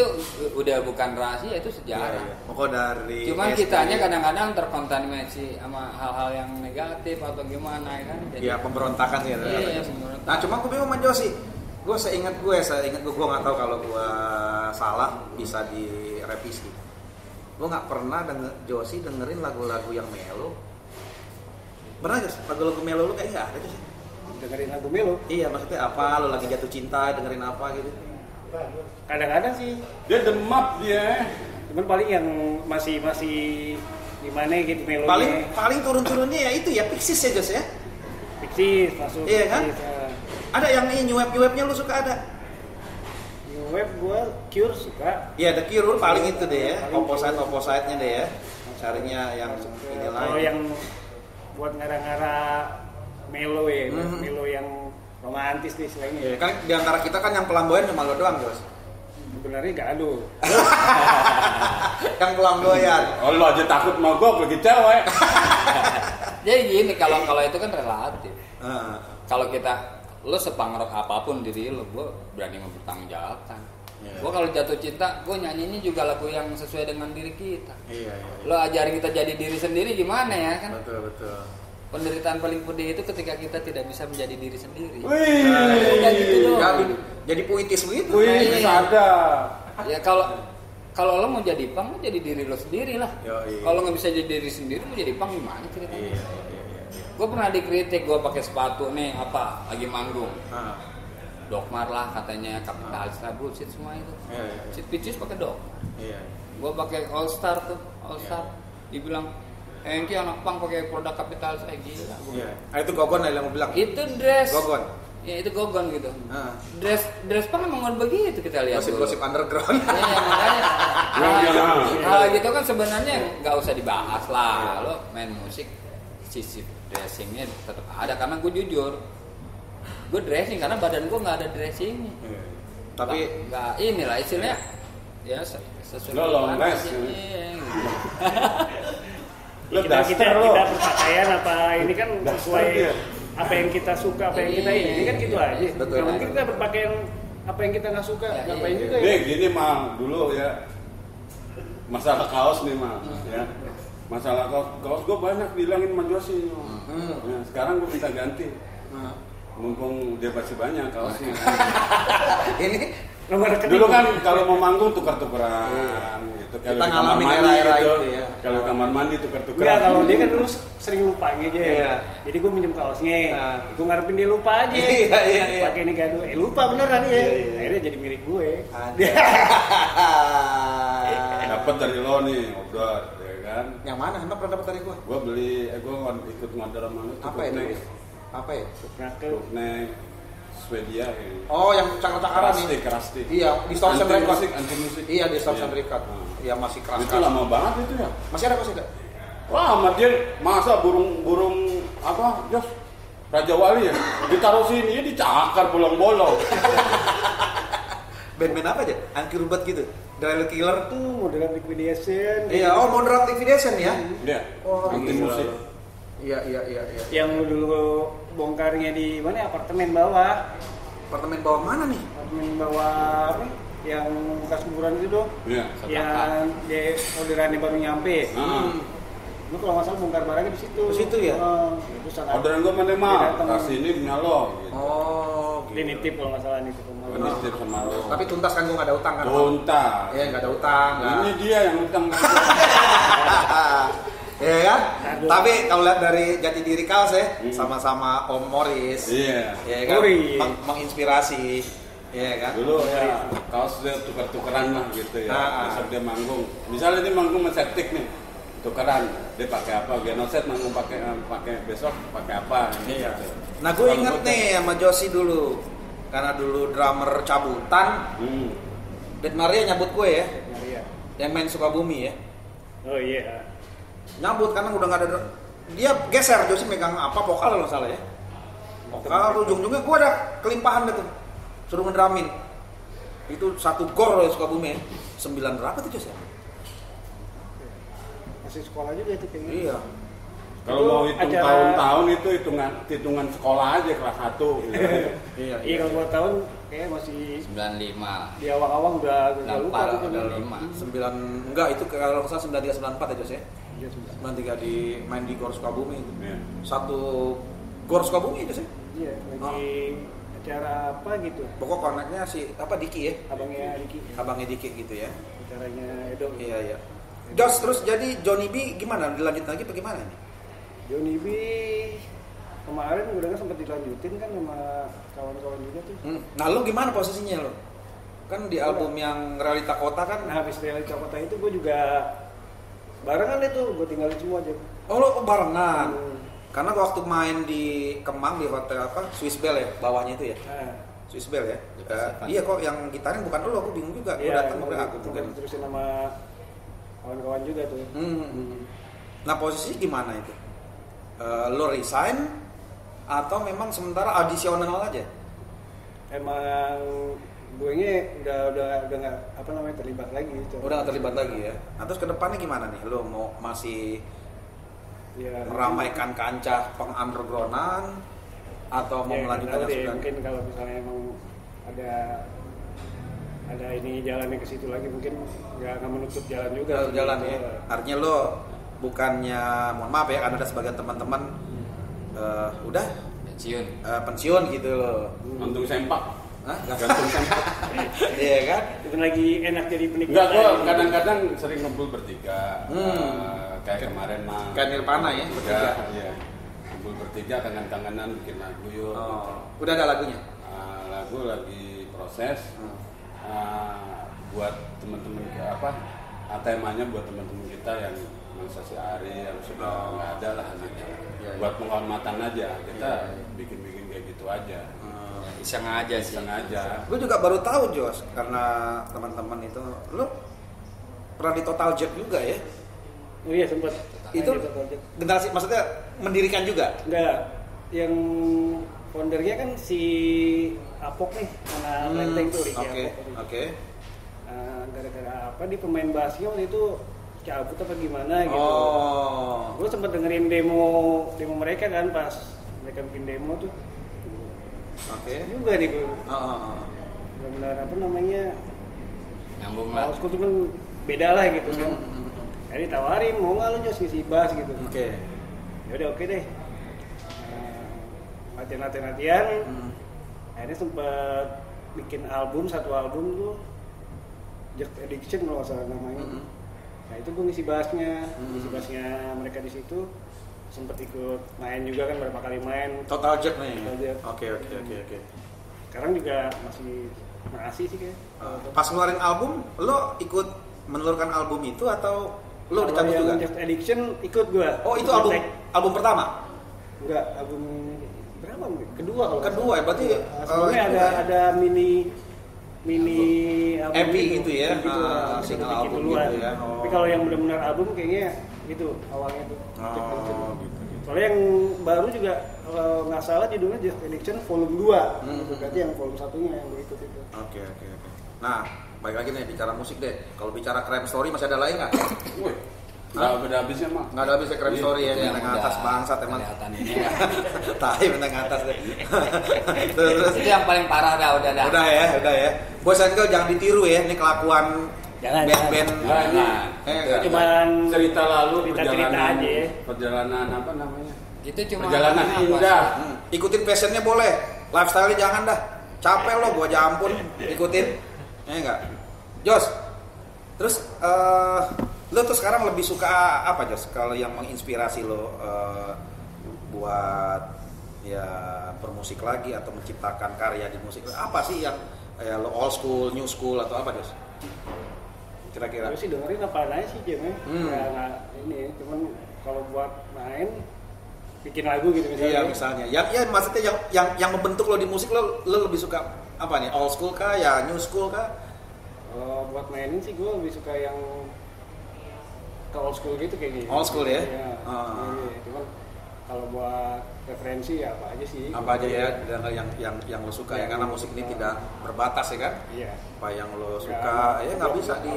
udah bukan rahasia itu sejarah. Pokok dari Cuman SD. kitanya kadang-kadang terkontaminasi sama hal-hal yang negatif atau gimana ya kan. Jadi, ya pemberontakan ya. Iya, pemberontakan. Nah, cuma gue bingung sama Josi. Gue seingat gue, seingat gue, gue nggak tahu kalau gue salah bisa direvisi. Gue nggak pernah denger Josi dengerin lagu-lagu yang melo. Pernah Jos? Lagu-lagu melo lu kayak nggak ada Jos? dengerin lagu melo Iya, maksudnya apa? Lu lagi jatuh cinta dengerin apa gitu? kadang-kadang sih Dia demap dia. cuman paling yang masih masih gimana gitu melonya Paling paling turun-turunnya ya itu ya Pixies ya Jos ya. Pixies masuk Iya kan? Pixies, ya. Ada yang ini nyuap nyuapnya lu suka ada? New web gua Cure suka Iya, The Cure paling itu deh ya. Opposite Cure. opposite-nya deh ya. Carinya yang ini kalau lain. yang buat ngara-ngara melo ya Mhm. melo yang romantis nih istilahnya Iya, kan di antara kita kan yang pelamboyan cuma lo doang, Jos. sebenarnya gak ada yang pelamboyan. Oh, lu aja takut mogok lagi cewek. Jadi gini kalau kalau itu kan relatif. Heeh. Kalau kita lo sepangrok apa pun diri lo, gue berani mempertanggungjawabkan. Iya. Gua kalau jatuh cinta, gua nyanyinya juga lagu yang sesuai dengan diri kita. Iya, iya. Lo ajarin kita jadi diri sendiri gimana ya kan? Betul, betul. Penderitaan paling pedih itu ketika kita tidak bisa menjadi diri sendiri. Wih, Udah gitu doang. Jadi, jadi puitis begitu. wih, Iya. ada. Ya kalau kalau lo mau jadi pang, lo jadi diri lo sendiri lah. Yoi. Kalau nggak bisa jadi diri sendiri, mau jadi pang gimana ceritanya? Iya, iya, iya, iya. Gue pernah dikritik, gue pakai sepatu nih apa, lagi manggung. Ah, Dokmar lah katanya kapitalis lah bullshit semua itu. Iya. Shit bitches pakai dok. iya. Gue pakai All Star tuh, All Star. Dibilang Hengki anak pang pakai produk kapitalis eh gila. gua. Iya. Ah, itu gogon lah yang mau bilang. Itu dress. Gogon. Ya itu gogon gitu. Ah. Dress dress pang emang udah begitu kita lihat. dulu. Gosip-gosip underground. Iya makanya. Iya, iya. Hal gitu kan sebenarnya nggak usah dibahas lah. Lo main musik sisi dressingnya tetap ada karena gue jujur gue dressing karena badan gue nggak ada dressingnya Iya. Tapi Nggak- nggak inilah istilahnya ya se- sesuai Lo long. Iya, gitu. Lo kita, kita, lo. kita berpakaian apa ini kan sesuai dia. apa yang kita suka apa yang kita ini kan gitu aja Betul. Nggak mungkin kita berpakaian apa yang kita nggak suka Ya, ngapain iya. juga ya Nih gini mang dulu ya masalah kaos nih mang ya masalah kaos kaos gue banyak bilangin sama Josi Hmm. ya, sekarang gue minta ganti Nah, mumpung dia masih banyak kaosnya ini nomor rekening dulu kan kalau mau manggung tukar-tukaran gitu kalau kamar ngalamin mandi era-era gitu itu ya. kalau kamar mandi Enggak, tukar-tukaran kalau dia kan dulu sering lupa gitu ya. Iya. Jadi gue minjem kaosnya, Nah. gue ngarepin dia lupa aja. Iya, iya, iya. Pakai ini gaduh, eh lupa beneran ya. Iya, iya. Akhirnya jadi milik gue. dapat dari lo nih obrol ya kan Yang mana? Emang pernah dapat dari gua? gue beli eh gue ikut ngorder sama lu Apa itu? Apa ya? Tuknek Swedia ya. Oh, yang cakar-cakaran nih. kerasti. Iya, di Distortion Anti Record. musik, anti musik. Iya, di Distortion Iya. Record. Nah. Iya, masih keras. Itu lama banget itu ya. Masih ada masih ada. Wah, sama dia masa burung-burung apa, Jos? Raja Wali ya, ditaruh sini, ya dicakar bolong-bolong. Band-band apa aja? Anti rubat gitu. Drill Killer. itu modern liquidation. Iya, oh Modern Liquidation ya. Dia, Oh, anti gila. musik. Iya, iya, iya, iya. Yang lu dulu bongkarnya di mana? Apartemen bawah. Apartemen bawah mana nih? Apartemen bawah apa? Yang bekas kuburan itu dong. Iya. Yang di orderannya baru nyampe. Ah. Lu kalau nggak salah bongkar barangnya di situ. Di situ ya? Oh, itu sangat. Orderan gue mana mah, kasih ini punya lo. Gitu. Oh, Dia nitip kalau nggak salah nitip sama Gua lu. nitip sama lo. Tapi tuntas kan gua nggak ada utang kan? Tuntas. Iya, nggak ada utang. Ini dia yang utang. Iya kan? Aduh. Tapi kalau lihat dari jati diri Kaos ya, Hmm. sama-sama Om Morris. Iya. Iya kan? Morris. Meng- menginspirasi. Iya kan? Dulu ya, kaos dia tukar-tukeran lah gitu ya. Ah, ah. Besok dia manggung. Misalnya dia manggung sama septic nih, tukeran. Dia pakai apa? Genoset manggung pakai eh, pakai besok pakai apa? Iya. Gitu. Nah, gue inget gua- nih sama Josi dulu. Karena dulu drummer cabutan, Hmm. Dead Maria nyabut gue ya. Iya. Yang main Sukabumi ya. Oh iya. Nyabut karena udah nggak ada dia geser Josi megang apa vokal kalau salah ya. Vokal ujung-ujungnya gue ada kelimpahan tuh. Suruh ngedramin. Itu satu gor loh Sukabumi ya. Sembilan berapa tuh Jos ya? Masih sekolah juga itu kayaknya. Iya. Kalau Itu mau hitung acara- tahun-tahun itu hitungan hitungan sekolah aja kelas 1 gitu. Iya. Iya kalau buat tahun kayak masih 95 di awal-awal udah udah lupa tuh lima. Sembilan enggak itu kalau nggak salah sembilan tiga sembilan empat ya Jos ya. Iya, tiga di main di gor Sukabumi itu. Iya. Satu gor Sukabumi itu sih. Iya, lagi acara apa gitu. Pokok koneknya si apa Diki ya. Abangnya Diki. Abangnya Diki gitu ya. Acaranya Edo. Iya iya. Jos terus jadi Johnny B gimana? Dilanjut lagi apa gimana ini? Johnny B kemarin gue dengar sempat dilanjutin kan sama kawan-kawan juga tuh. Hmm. Nah lu gimana posisinya lo? Kan di album yang Realita Kota kan Nah habis realita kota itu gue juga barengan itu gue tinggalin semua aja. Oh lo barengan. Hmm. Karena waktu main di Kemang di hotel apa? Swiss Bell ya, bawahnya itu ya. Nah, Swiss Bell ya. Eh, Pacific. iya kok yang gitarin bukan lo, aku bingung juga. Gue iya, datang gue udah aku mungkin. terusin sama kawan-kawan juga tuh. Hmm. Nah posisi gimana itu? Eh, lo resign atau memang sementara adisional aja? Emang gue ini udah udah udah nggak apa namanya terlibat lagi. coba. Udah gak terlibat lagi ya. Nah terus ke depannya gimana nih? Lo mau masih Ya, meramaikan kancah pengundergroundan atau mau ya, melanjutkan nggak yang sudah? mungkin kalau misalnya emang ada ada ini jalannya ke situ lagi mungkin nggak nggak menutup jalan juga Jalan, jalan ya. Iya. Artinya lo bukannya mohon maaf ya, karena ada sebagian teman-teman eh, udah pensiun eh, pensiun gitu loh. Untung sempak. Hah? Gantung sempak. Iya kan? Itu lagi enak jadi penikmat Enggak, gua kadang-kadang sering ngumpul bertiga. Hmm. Eh, kayak kemarin mah. Kayak Nirvana ya, bertiga. Iya. Ngumpul bertiga kangen-kangenan bikin lagu yuk. gitu. Oh, udah ada lagunya. Ah, lagu lagi proses. Hmm. Ah, buat teman-teman ke- apa? ah, temanya buat teman-teman kita yang masa si Ari yang sudah nggak ada lah. Oh. Iya, iya. Buat penghormatan aja kita Iya, iya. bikin-bikin kayak gitu aja. Hmm. iseng aja sih Sengaja. Gue juga baru tahu Jos karena teman-teman itu lo pernah di Total Jet juga ya? oh iya sempat Itu generasi maksudnya mendirikan juga. enggak yang foundernya kan si Apok nih anak Hmm, Lenteng tuh Oke, oke. Nah, gara-gara apa di pemain bassnya waktu itu cabut apa gimana gitu Oh. gue sempat dengerin demo demo mereka kan pas mereka bikin demo tuh Oke. juga nih gue Oh, oh, oh. benar-benar apa namanya nyambung lah school tuh kan beda lah gitu kan Hmm, hmm, hmm. jadi tawarin mau nggak lu jos ngisi bass gitu Oke. ya udah oke deh Nah, latihan latihan latihan Hmm. akhirnya sempet bikin album satu album tuh Just Addiction kalau nggak salah namanya Hmm. nah itu gue ngisi bassnya Hmm. ngisi bassnya mereka di situ sempet ikut main juga kan berapa kali main Total Jet nih. Oke, oke, oke, oke. sekarang juga masih masih sih kayak Uh, Pas ngeluarin album, lo ikut menelurkan album itu atau lo dicabut juga? Just Addiction ikut gua Oh, itu album tag. album pertama. enggak album berapa kedua kalau Kedua ya, berarti, uh, sebelumnya ada ya. ada mini mini album EP gitu ya, EP gitu lah, single album duluan. gitu ya, oh. tapi kalau yang benar-benar album kayaknya itu awalnya tuh Addiction. Oh, gitu, gitu. soalnya yang baru juga kalau nggak salah judulnya Just Addiction Volume 2 Hmm. Itu berarti yang volume satunya yang berikut itu Oke, oke, oke. Nah, balik lagi nih bicara musik deh. Kalau bicara crime story masih ada lain nggak? Nggak ada habisnya mah. Nggak ada habisnya crime Iya, story ya, Itu yang atas bangsat emang. kelihatan ini ya. Tahi menengah atas deh. terus, terus. itu yang paling parah dah udah dah Udah ya, udah ya. Boys and girl jangan ditiru ya, ini kelakuan Jangan, band-band. Nah, ini Eh, cuman cerita lalu cerita-cerita perjalanan aja ya. perjalanan apa namanya? itu cuma Perjalanan indah. Hmm, Ikutin passionnya boleh, lifestyle jangan dah. Capek lo, gua aja ampun ikutin. Ya enggak. Jos, terus eh lo tuh sekarang lebih suka apa Jos? Kalau yang menginspirasi lo eh, buat ya bermusik lagi atau menciptakan karya di musik apa sih yang ya lo old school, new school atau apa Jos? Kira-kira. Gue sih dengerin apa aja sih Jam ya. Hmm. Nggak- nggak ini cuman kalau buat main bikin lagu gitu misalnya. Iya misalnya, yang ya maksudnya yang yang yang membentuk lo di musik lo lo lebih suka apa nih old school kah ya new school kah? Kalau buat mainin sih gue lebih suka yang ke old school gitu kayak gitu. Old school ya? Iya. Ah. Iya, Cuman kalau buat referensi ya apa aja sih. Apa aja ya yang yang yang, yang lo suka ya Yang karena musik ini tidak berbatas ya kan? Iya. Apa yang lo Ya, suka ya nggak bisa di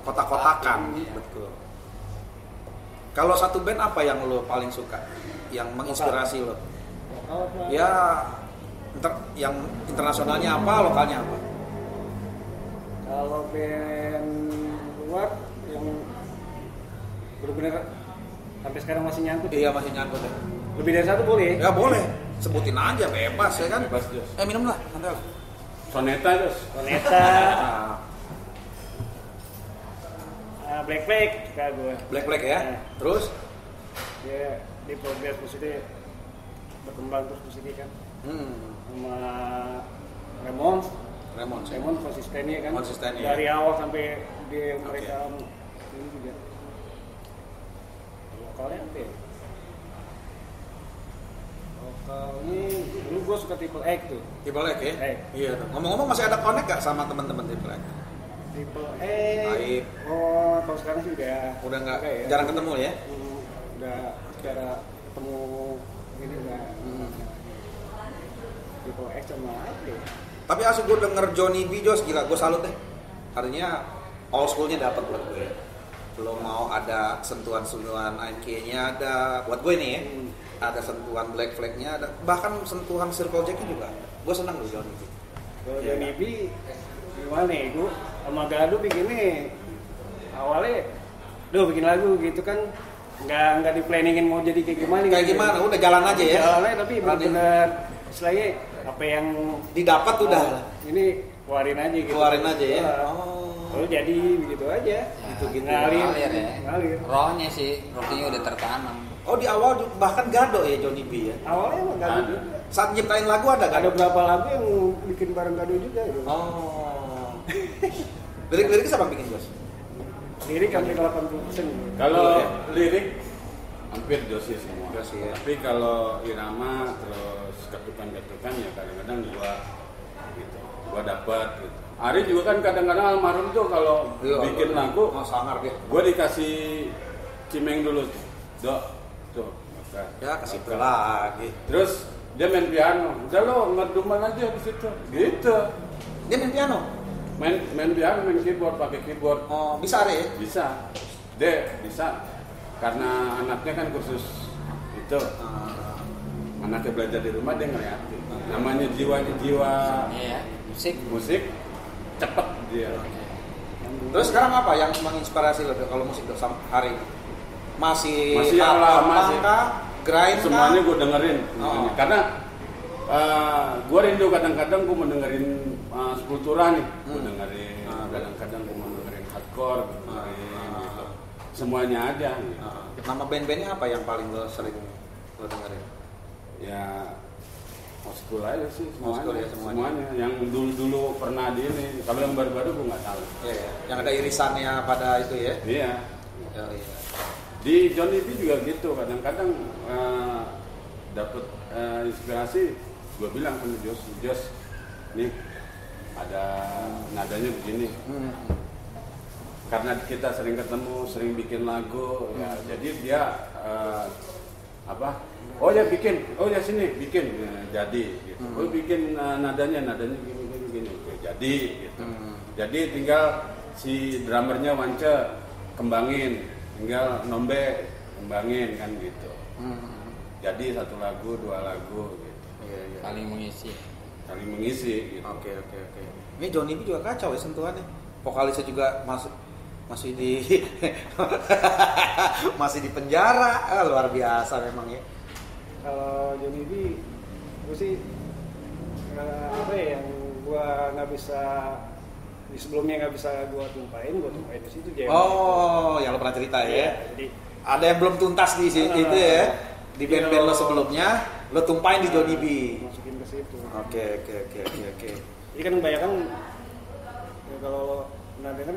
kotak-kotakan betul. Kalau satu band apa yang lo paling suka? Yang menginspirasi lo? Ya inter- yang internasionalnya apa, lokalnya apa? Kalau band luar yang benar-benar sampai sekarang masih nyangkut. Iya masih nyangkut ya. Lebih dari satu boleh? Ya boleh, sebutin aja bebas ya kan? Bebas, Jos. Eh minum lah, santai lah. Soneta Jos. Soneta, ah, Black Flag, suka gue. black black ya. Nah. Terus? Ya, di progres musiknya berkembang terus musiknya kan. Hmm, Sama Ramones, lemon sih. Ramones konsistennya kan. Konsistennya. Dari awal sampai di mereka juga. Lokalnya apa ya? Lokalnya dulu gue suka Triple X tuh. Triple X ya? X. Iya. Ngomong-ngomong masih ada connect gak sama teman-teman Triple X? Triple X. Baik. Oh, kalau sekarang sih udah Udah nggak ya. jarang ketemu ya? Hmm, udah secara ketemu ini udah Hmm. Triple X sama apa ya? Tapi asli gue denger Johnny B. Jos, gila gue salut deh. Artinya old schoolnya dapat buat gue. Belum mau ada sentuhan-sentuhan AMK-nya ada. Buat gue nih ya, Hmm. ada sentuhan Black Flag-nya ada. Bahkan sentuhan Circle Jack-nya juga. Gue senang loh Johnny B. Kalau Iya. Johnny B, gimana ya gue sama Gado bikinnya awalnya Duh bikin lagu gitu kan nggak nggak di planningin mau jadi kayak gimana Kayak gitu. gimana? Udah jalan aja ya? jalan aja tapi benar-benar istilahnya apa yang Didapat udah. oh, ini keluarin aja gitu Keluarin aja ya. Wah. Oh. Jadi begitu aja gitu-gitu ngalir ngalir ya ngalir rohnya sih rohnya udah tertanam Oh di awal bahkan Gado ya Johnny B ya. awalnya emang Gado Ada. juga Saat nyiptain lagu ada ada Gado. beberapa lagu yang bikin bareng Gado juga gitu. Oh. Lirik-liriknya siapa bikin Jos? lirik hampir 80 persen Kalau Iya. lirik hampir Josi semua. Josi, ya. Tapi kalau irama terus ketukan-ketukan ya kadang-kadang gua gitu. Gua dapat gitu. Ari juga kan kadang-kadang almarhum tuh kalau bikin lagu oh, sangar dia. gua dikasih cimeng dulu tuh. Dok, tuh. maka- Ya kasih maka. lagi. Terus dia main piano. Udah lo ngeduman aja di situ. Gitu. Dia main piano. Main main piano, main keyboard, pakai keyboard. Oh, bisa Ari ya? Bisa. Dek, bisa. Karena anaknya kan kursus itu. Ah. Anaknya belajar di rumah dia ngeliatin. Namanya jiwa jiwa iya musik musik cepet dia. Terus sekarang apa yang menginspirasi lo kalau musik Dok, sam- hari? Masih Masih yang lama sih. grind Semuanya gue dengerin. Oh. Karena gue rindu kadang-kadang gue mendengarin uh, Sepultura nih. Gue Hmm. dengerin. Ah. Kadang-kadang gue mendengarin hardcore. Gue dengerin Ah. gitu. Semuanya. Gitu. Ah, Nama band-bandnya apa yang paling lo sering lo dengerin? ya school aja sih semuanya, school ya, semuanya. yang dulu dulu pernah di ini kalau yang baru-baru gue nggak tahu Iya, ya. Yang ada irisannya pada itu ya? iya Oh, iya. di Johnny B juga gitu kadang-kadang eh, dapet eh, inspirasi gue bilang sama Jos Jos nih ada nadanya begini Hmm. karena kita sering ketemu sering bikin lagu ya jadi dia eh, apa oh ya bikin oh ya sini bikin Ya, jadi gitu Hmm. oh bikin eh, nadanya nadanya gini gini gini Oke, jadi gitu Hmm. jadi tinggal si drummernya wance kembangin tinggal nombe kembangin kan gitu Hmm. jadi satu lagu dua lagu gitu Iya, iya. saling mengisi saling mengisi gitu Oke oke oke. Ini Johnny B juga kacau ya sentuhannya. Vokalisnya juga masuk masih di masih di penjara. Ah, luar biasa memang ya. Kalau Johnny B gue sih eh, apa ya yang gue nggak bisa di sebelumnya nggak bisa gue tumpahin gue tumpahin di situ dia Oh, yang lo pernah cerita Iya, ya. jadi Ada yang belum tuntas di si- Ah. itu ya. Di Iya. band-band lo sebelumnya, lo tumpahin di Johnny B. masukin ke situ Oke oke oke oke oke. jadi kan kebanyakan ya kalau pernah denger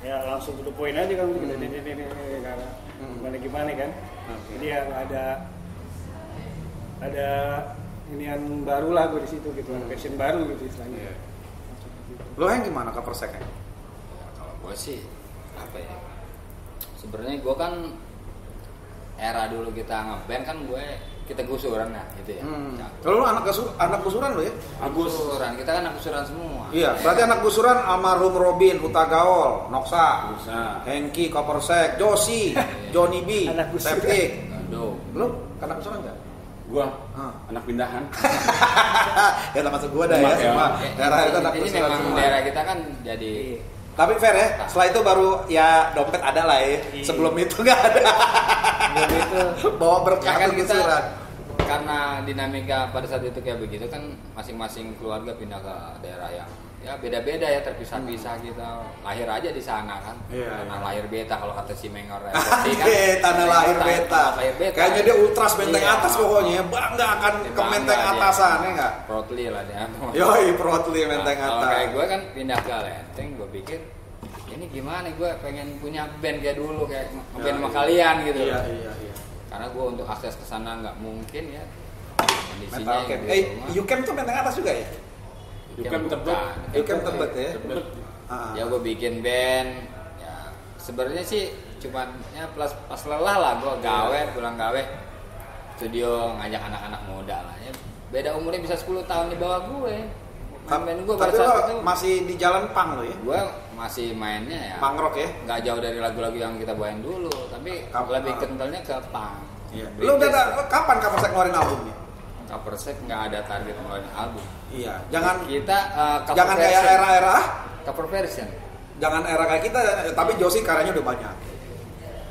ya langsung to the point aja kan gitu ini ini ini karena Hmm. gimana gimana kan Oke. jadi yang ada ada inian baru lah gue di situ gitu Hmm. passion baru gitu istilahnya Iya. Ke situ. Lo yang gimana cover seknya? Ya, kalau gue sih apa ya sebenarnya gue kan era dulu kita ngeband kan gue kita gusuran ya gitu ya Hmm. Ya, Kalau lo anak gusur, anak gusuran lo ya? Agus gusuran kita kan anak gusuran semua Iya, berarti anak gusuran almarhum Robin, Huta Gaol, Noksa, Hengki, Kopersek, Josi, Johnny B, Anak gusuran. Septik. aduh Lu anak gusuran nggak? Gua Ah. anak pindahan ya termasuk gua dah ya ya. semua. Oke, Daerah itu anak ini memang semua. daerah kita kan jadi Tapi fair ya, setelah itu baru ya dompet ada lah ya. Iya. Sebelum itu nggak ada. Belum itu Bawa ya berkah kan kita gusuran. karena dinamika pada saat itu kayak begitu kan masing-masing keluarga pindah ke daerah yang ya beda-beda ya terpisah-pisah kita lahir aja di sana kan Iya, tanah iya. lahir beta kalau kata si Mengor ya. Oke, tanah lahir beta. lahir beta Kayaknya dia ultras benteng Iya. atas pokoknya. Bangga akan Dia ke dia. atasan ya nggak? Proudly lah dia Yoi, menteng Nah, kalau atas. kayak gue kan pindah ke Lenteng gue pikir ini gimana gue pengen punya band kayak dulu kayak ngeband sama iya. kalian gitu Iya, iya, iya. karena gue untuk akses ke sana nggak mungkin ya kondisinya Metal camp. di Eh. Yukem tuh menteng atas juga ya? Bukan. Tebet. Yukem Tebet ya? Tebet. Ah. ya gue bikin band ya sebenarnya sih cuman ya plus pas lelah lah gue gawe pulang gawe studio ngajak anak-anak muda lah ya beda umurnya bisa 10 tahun di bawah gue main band gue pada saat itu masih di jalan pang lo ya? gue masih mainnya ya Punk rock ya? nggak jauh dari lagu-lagu yang kita bawain dulu tapi Kap- lebih ah. kentalnya ke punk Iya. Lo udah kapan kapan saya ngeluarin albumnya? cover set nggak ada target ngeluarin album. Iya, jangan Kita cover jangan kayak version. era-era, cover version. jangan era kayak kita, tapi Josie karyanya udah banyak.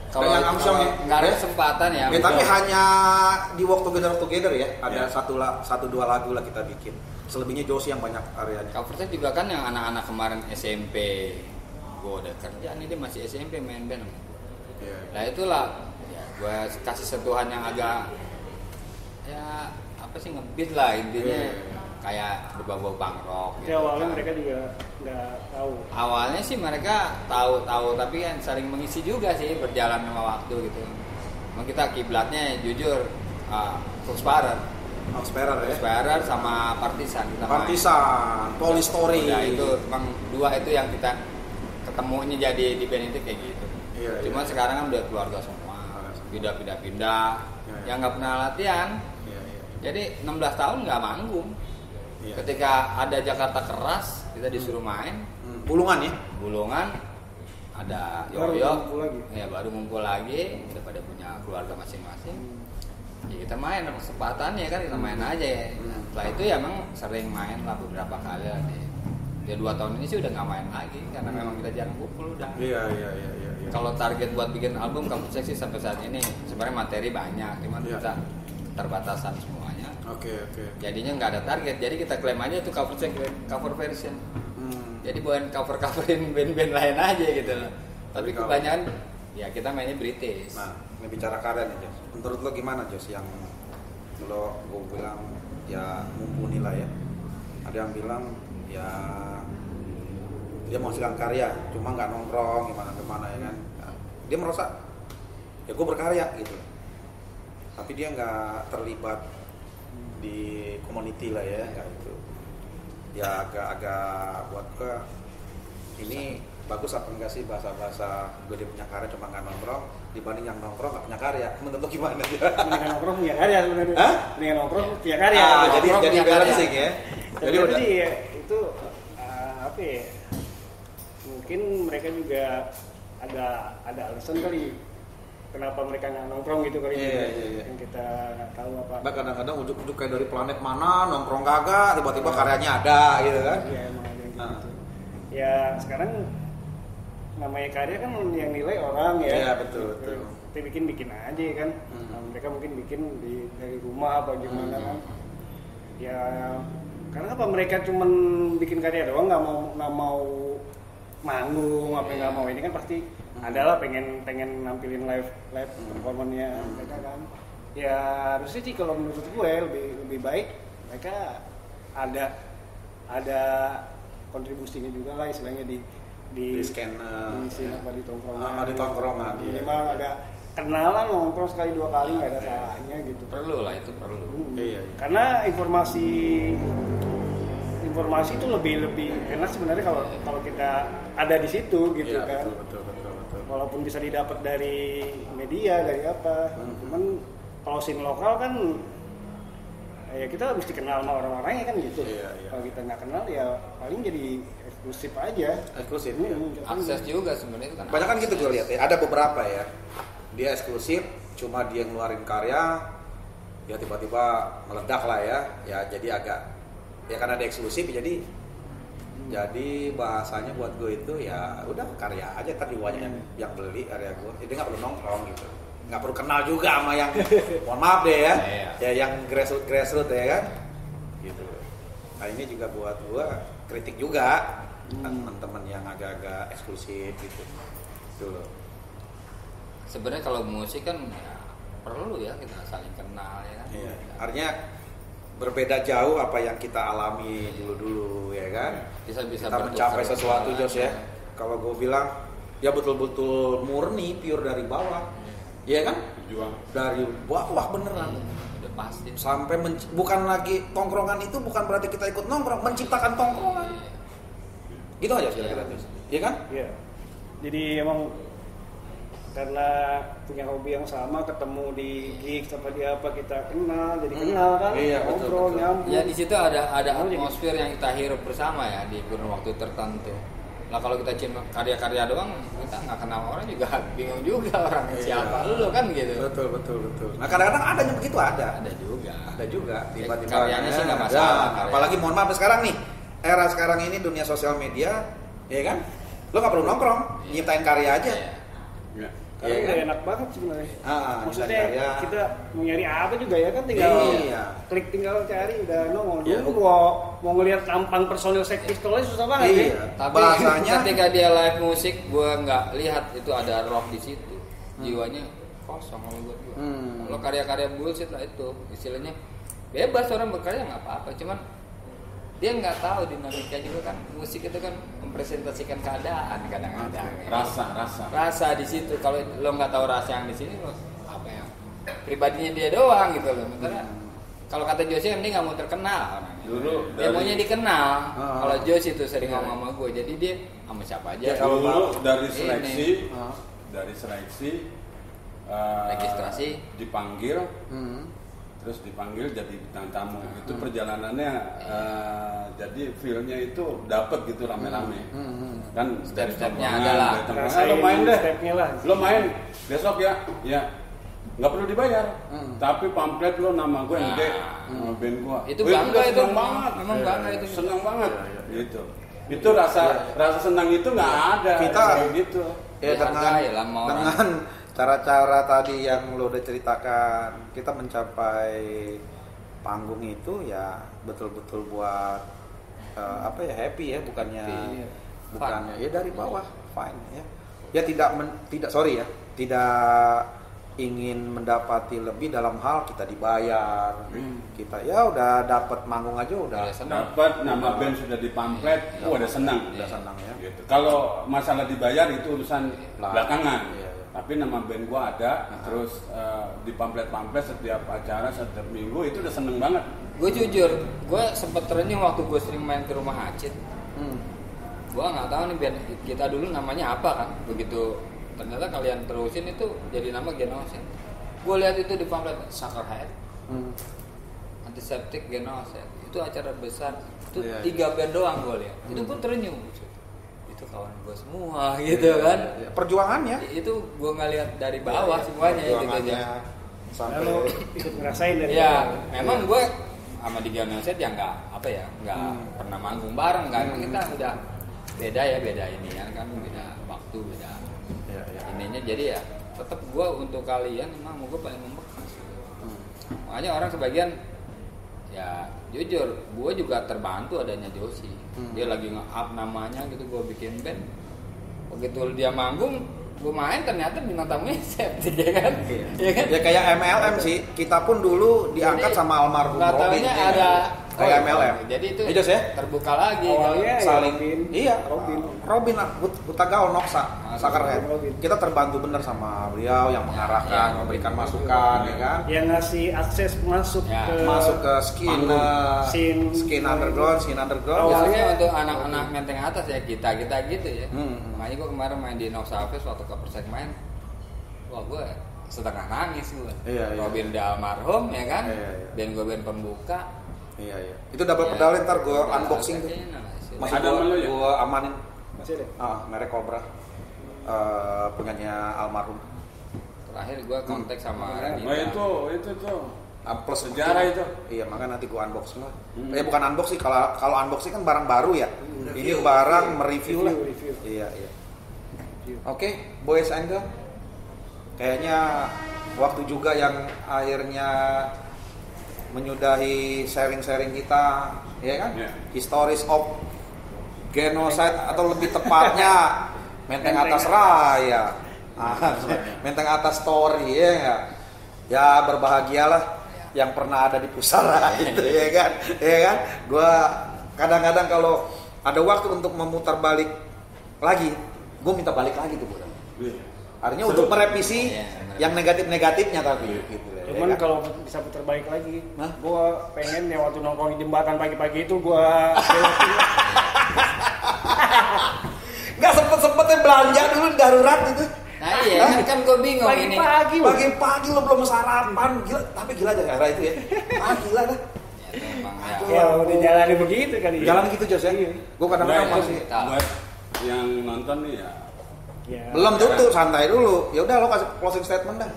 Kalau yang Armstrong kalau ya? nggak ada kesempatan ya. Ya, tapi hanya di Walk Together Together ya, ada Iya. satu la- satu dua lagu lah kita bikin. Selebihnya Josie yang banyak karyanya. cover set juga kan yang anak-anak kemarin SMP. Gue udah kerja nih dia masih SMP main band. gua. Iya. Nah itulah ya gue kasih sentuhan yang agak ya apa sih ngebeat lah intinya Iya. Kayak berbau-bau punk rock. Tapi gitu awalnya kan. mereka juga nggak tahu. awalnya sih mereka tahu-tahu tapi kan saling mengisi juga sih berjalan sama waktu gitu. Emang kita kiblatnya jujur uh, Fox Parrot, Max Perer ya. Sama Partisan kita. Partisan, Polystory. Udah itu emang dua itu yang kita ketemunya jadi di band itu kayak gitu. Iya, Cuma iya. sekarang kan udah keluarga semua, pindah-pindah-pindah, Iya, iya. yang nggak pernah latihan. Iya, iya. Jadi 16 tahun nggak manggung. Iya. Ketika ada Jakarta keras, kita disuruh main, Hmm, Bulungan ya. bulungan, ada yoyo, ya baru ngumpul lagi, udah pada punya keluarga masing-masing. Ya kita main kesempatannya kan kita main aja ya. Hmm. Setelah itu ya emang sering main lah beberapa kali lah di ya dua tahun ini sih udah nggak main lagi karena memang kita jarang kumpul udah. Iya, iya, iya, iya. iya. Kalau target buat bikin album kamu seksi sampai saat ini sebenarnya materi banyak, cuman Iya. kita terbatasan semuanya. Oke, oke. Jadinya nggak ada target, jadi kita klaim aja itu cover check cover version. Hmm. Jadi bukan cover coverin band-band lain aja gitu loh. Tapi kalau- kebanyakan ya kita mainnya British. Nah, ini bicara karya nih, Jos. Menurut lo gimana, Jos, yang lo gue bilang ya mumpuni lah ya. Ada yang bilang ya dia menghasilkan karya, cuma nggak nongkrong gimana gimana ya kan. Nah, dia merasa ya gue berkarya gitu. Tapi dia nggak terlibat di community lah ya, kayak gitu. Ya agak-agak buat gue ini bagus apa enggak sih bahasa-bahasa gue dia punya karya cuma nggak nongkrong dibanding yang nongkrong nggak punya karya menurut lo gimana dia Mendingan nongkrong punya karya sebenarnya. Hah? Mendingan nongkrong punya karya. Ah, Gitu. jadi Nongkrong jadi balancing ya jadi itu udah sih ya, itu uh, apa ya? Mungkin mereka juga ada ada alasan kali kenapa mereka nggak nongkrong gitu kali Iya, juga. iya, iya. yang kita nggak tahu apa. Bah, kadang-kadang ujuk-ujuk kayak dari planet mana nongkrong kagak tiba-tiba karyanya ada gitu kan Iya emang ada yang Ah. gitu. Ya sekarang namanya karya kan yang nilai orang ya. Iya, betul, betul. Kita bikin bikin aja kan. Hmm. Nah, mereka mungkin bikin di dari rumah apa gimana Hmm. kan. Ya karena apa mereka cuman bikin karya doang nggak mau nggak mau manggung apa nggak mau ini kan pasti Hmm. adalah pengen pengen nampilin live live Hmm. performanya mereka kan ya harusnya sih kalau menurut gue lebih lebih baik mereka ada ada kontribusinya juga lah istilahnya di di di scanner di sini apa di tongkrongan Ah, di tongkrongan, iya. minimal ada kenalan nongkrong sekali dua kali nggak ada salahnya gitu Perlu lah itu perlu. Hmm. Iya, iya. karena informasi informasi itu lebih lebih enak sebenarnya kalau kalau kita ada di situ gitu Iya, kan betul betul betul walaupun bisa didapat dari media dari apa Hmm. cuman kalau scene lokal kan ya kita mesti kenal sama orang-orangnya kan gitu Iya, iya. kalau kita nggak kenal ya paling jadi eksklusif aja eksklusif Hmm, ya. jatuhnya. Akses juga sebenarnya itu kan. banyak kan gitu gue lihat ya ada beberapa ya dia eksklusif cuma dia ngeluarin karya ya tiba-tiba meledak lah ya ya jadi agak ya karena dia eksklusif jadi jadi bahasanya buat gue itu ya udah karya aja tadi banyak yang, yang beli karya gue jadi nggak perlu nongkrong gitu. Nggak perlu kenal juga sama yang mohon maaf deh ya. Iya. ya yang grassroots grassroots ya kan. Gitu. Nah ini juga buat gue kritik juga teman-teman yang agak-agak eksklusif gitu. Gitu loh Sebenarnya kalau musik kan ya perlu ya kita saling kenal ya kan. Iya. Artinya berbeda jauh apa yang kita alami dulu-dulu ya kan. Bisa-bisa kita mencapai sesuatu pikiran. Jos ya. Kalau gue bilang ya betul-betul murni pure dari bawah. Iya kan? Juang. Dari bawah beneran. Udah pasti. Sampai bukan lagi tongkrongan itu bukan berarti kita ikut nongkrong, menciptakan tongkrongan. Gitu aja kira-kira Jos. Iya kan? Iya. Jadi emang karena punya hobi yang sama ketemu di gigs apa di apa kita kenal jadi Hmm. kenal kan Iya, betul, ngobrol betul. nyambung Ya di situ ada ada Oh, jadi- atmosfer yang kita hirup bersama ya di kurun waktu tertentu. Lah kalau kita cuma karya-karya doang, kita nggak kenal orang juga bingung juga orang siapa lu kan gitu. Betul betul betul. Nah kadang-kadang ada yang begitu ada. Ada juga. Ada juga. Tiba-tiba karyanya sih nggak ada. masalah, karya. Apalagi mohon maaf sekarang nih era sekarang ini dunia sosial media, ya kan? Lo nggak perlu nongkrong, nyiptain karya aja. Iya. Ya. Karena Iya udah kan? enak banget sebenarnya. Ah, Maksudnya karya. kita mau nyari apa juga ya kan tinggal Iya. klik tinggal cari udah nongol. Iya. Dulu mau mau ngelihat tampang personil Sex Pistols aja susah banget ya. Iya. Tapi Bahasanya ketika dia live musik, gua nggak lihat itu ada rock di situ. Jiwanya kosong kalau buat gua. Hmm. Kalau karya-karya bullshit lah itu, istilahnya bebas orang berkarya nggak apa-apa, cuman dia nggak tahu dinamika juga kan musik itu kan mempresentasikan keadaan kadang-kadang ya. Rasa, rasa. rasa di situ kalau lo nggak tahu rasa yang di sini lo apa yang pribadinya dia doang gitu loh Sementara kalau kata Josie dia nggak mau terkenal orangnya. Dulu dia dari- maunya dikenal Ah. kalau Josie itu sering ngomong sama gue jadi dia sama siapa aja Ya, kalau Dulu Bang- dari Ini. seleksi, Ah. dari seleksi eh, Registrasi. dipanggil, Hmm. Terus dipanggil jadi bintang tamu. Itu perjalanannya eh, jadi feelnya itu dapat gitu rame-rame. Hmm. Kan Step-stepnya dari ada lah. dari tongkrongan, Rasain lo main deh. lah. Lo main besok ya, ya nggak perlu dibayar. Hmm. Tapi pamflet lo nama gue yang Nah. gede, nama band gue. Itu bangga udah itu. senang banget. Memang Iya, bangga iya, itu. Senang banget. Iya, iya, iya. Gitu. Itu rasa rasa senang itu nggak ada. Kita- kayak gitu. Ya dengan orang. dengan cara-cara tadi yang lo udah ceritakan, kita mencapai panggung itu ya betul-betul buat eh, apa ya happy ya, bukannya Happy. bukannya ya dari bawah fine ya. Ya tidak men- tidak sorry ya, tidak ingin mendapati lebih dalam hal kita dibayar, kita ya udah dapat manggung aja udah dapat nama band sudah di pamflet, Iya. udah senang. udah senang ya. Gitu. Kalau masalah dibayar itu urusan belakangan. Iya, iya. Tapi nama band gua ada, Aha. terus eh, di pamflet-pamflet setiap acara setiap minggu itu udah seneng banget. gue jujur gue sempet terenyuh waktu gue sering main ke rumah Acit Hmm. gue nggak tahu nih band kita dulu namanya apa kan begitu ternyata kalian terusin itu jadi nama Genoset gue lihat itu di pamflet Suckerhead Hmm. antiseptik Genoset itu acara besar itu Iya, iya. tiga band doang gue lihat itu Hmm. pun terenyuh itu kawan gue semua gitu kan Ya, perjuangannya itu gue nggak lihat dari bawah semuanya gitu perjuangannya aja sampai Kalau ikut ngerasain dari ya bawah. memang gue sama di Genoset ya nggak apa ya nggak Hmm. pernah manggung bareng kan Hmm. kita udah beda ya beda ini kan kan beda waktu beda Ya, ya. ininya jadi ya tetap gue untuk kalian memang gue paling membekas Hmm. makanya orang sebagian ya jujur gue juga terbantu adanya Josi Hmm. dia lagi nge-up namanya gitu gue bikin band begitu dia manggung gue main ternyata bintang tamunya septic ya kan Iya. ya kan Ya kayak MLM sih, kita pun dulu diangkat Jadi, sama almarhum Robin. taunya ya. Ada kayak oh, MLM. jadi itu Iya, Jos, ya? terbuka lagi Awalnya ya saling Robin. iya Robin. Robin lah Hut- Hutagawa Noksa Sakarhead kita terbantu bener sama beliau yang mengarahkan Ya. memberikan masukan ya kan yang ngasih akses masuk Ya. ke masuk ke skin eh, Scene. skin underground skin underground Awalnya- ya. untuk anak-anak menteng atas ya kita kita gitu ya Hmm. makanya gue kemarin main di Noxa Fest waktu ke Persek main wah gue setengah nangis gue Iya, iya. Robin udah almarhum ya kan Iya, iya. band gue band pembuka iya iya itu double Ya. pedal ntar gue unboxing tuh masih Ada lu ya? gue amanin masih ada ah merek Cobra Eh, punyanya almarhum terakhir gue kontak sama Radita Nah itu itu tuh Ah, plus Sejarah itu. Iya, makanya nanti gua unboxing lah. Hmm. Eh bukan unboxing, kalau kalau unboxing kan barang baru ya. Ini barang mereview lah. Review, review. Iya, iya. Review. Oke, boys and girl. Kayaknya waktu juga yang akhirnya menyudahi sharing-sharing kita, ya kan? Iya. Historis of genocide atau lebih tepatnya Menteng Atas. Raya. Ah, Menteng Atas Story ya nggak? Ya berbahagialah yang pernah ada di pusara itu ya kan? Ya kan? Gua kadang-kadang kalau ada waktu untuk memutar balik lagi, gue minta balik lagi tuh Bro. Iya. Artinya Seru. untuk merevisi Iya, benar. yang negatif-negatifnya tapi gitu Cuman kan? kalau bisa putar balik lagi, Hah? gua pengen ya waktu nongkrong di jembatan pagi-pagi itu gua belokin. nggak sempet-sempetnya belanja dulu darurat itu. nah iya kan, kan gue bingung ini pagi-pagi, Bang. Pagi-pagi lo belum sarapan, gila. Tapi gila aja era itu ya. Ah, gila dah. Ya, emang ya. ya udah jalani begitu kali ya. Jalan gitu Jos ya. Gue kadang-kadang masih gua yang nonton nih ya Ya. Belum tutup, santai dulu. Ya udah lo kasih closing statement dah.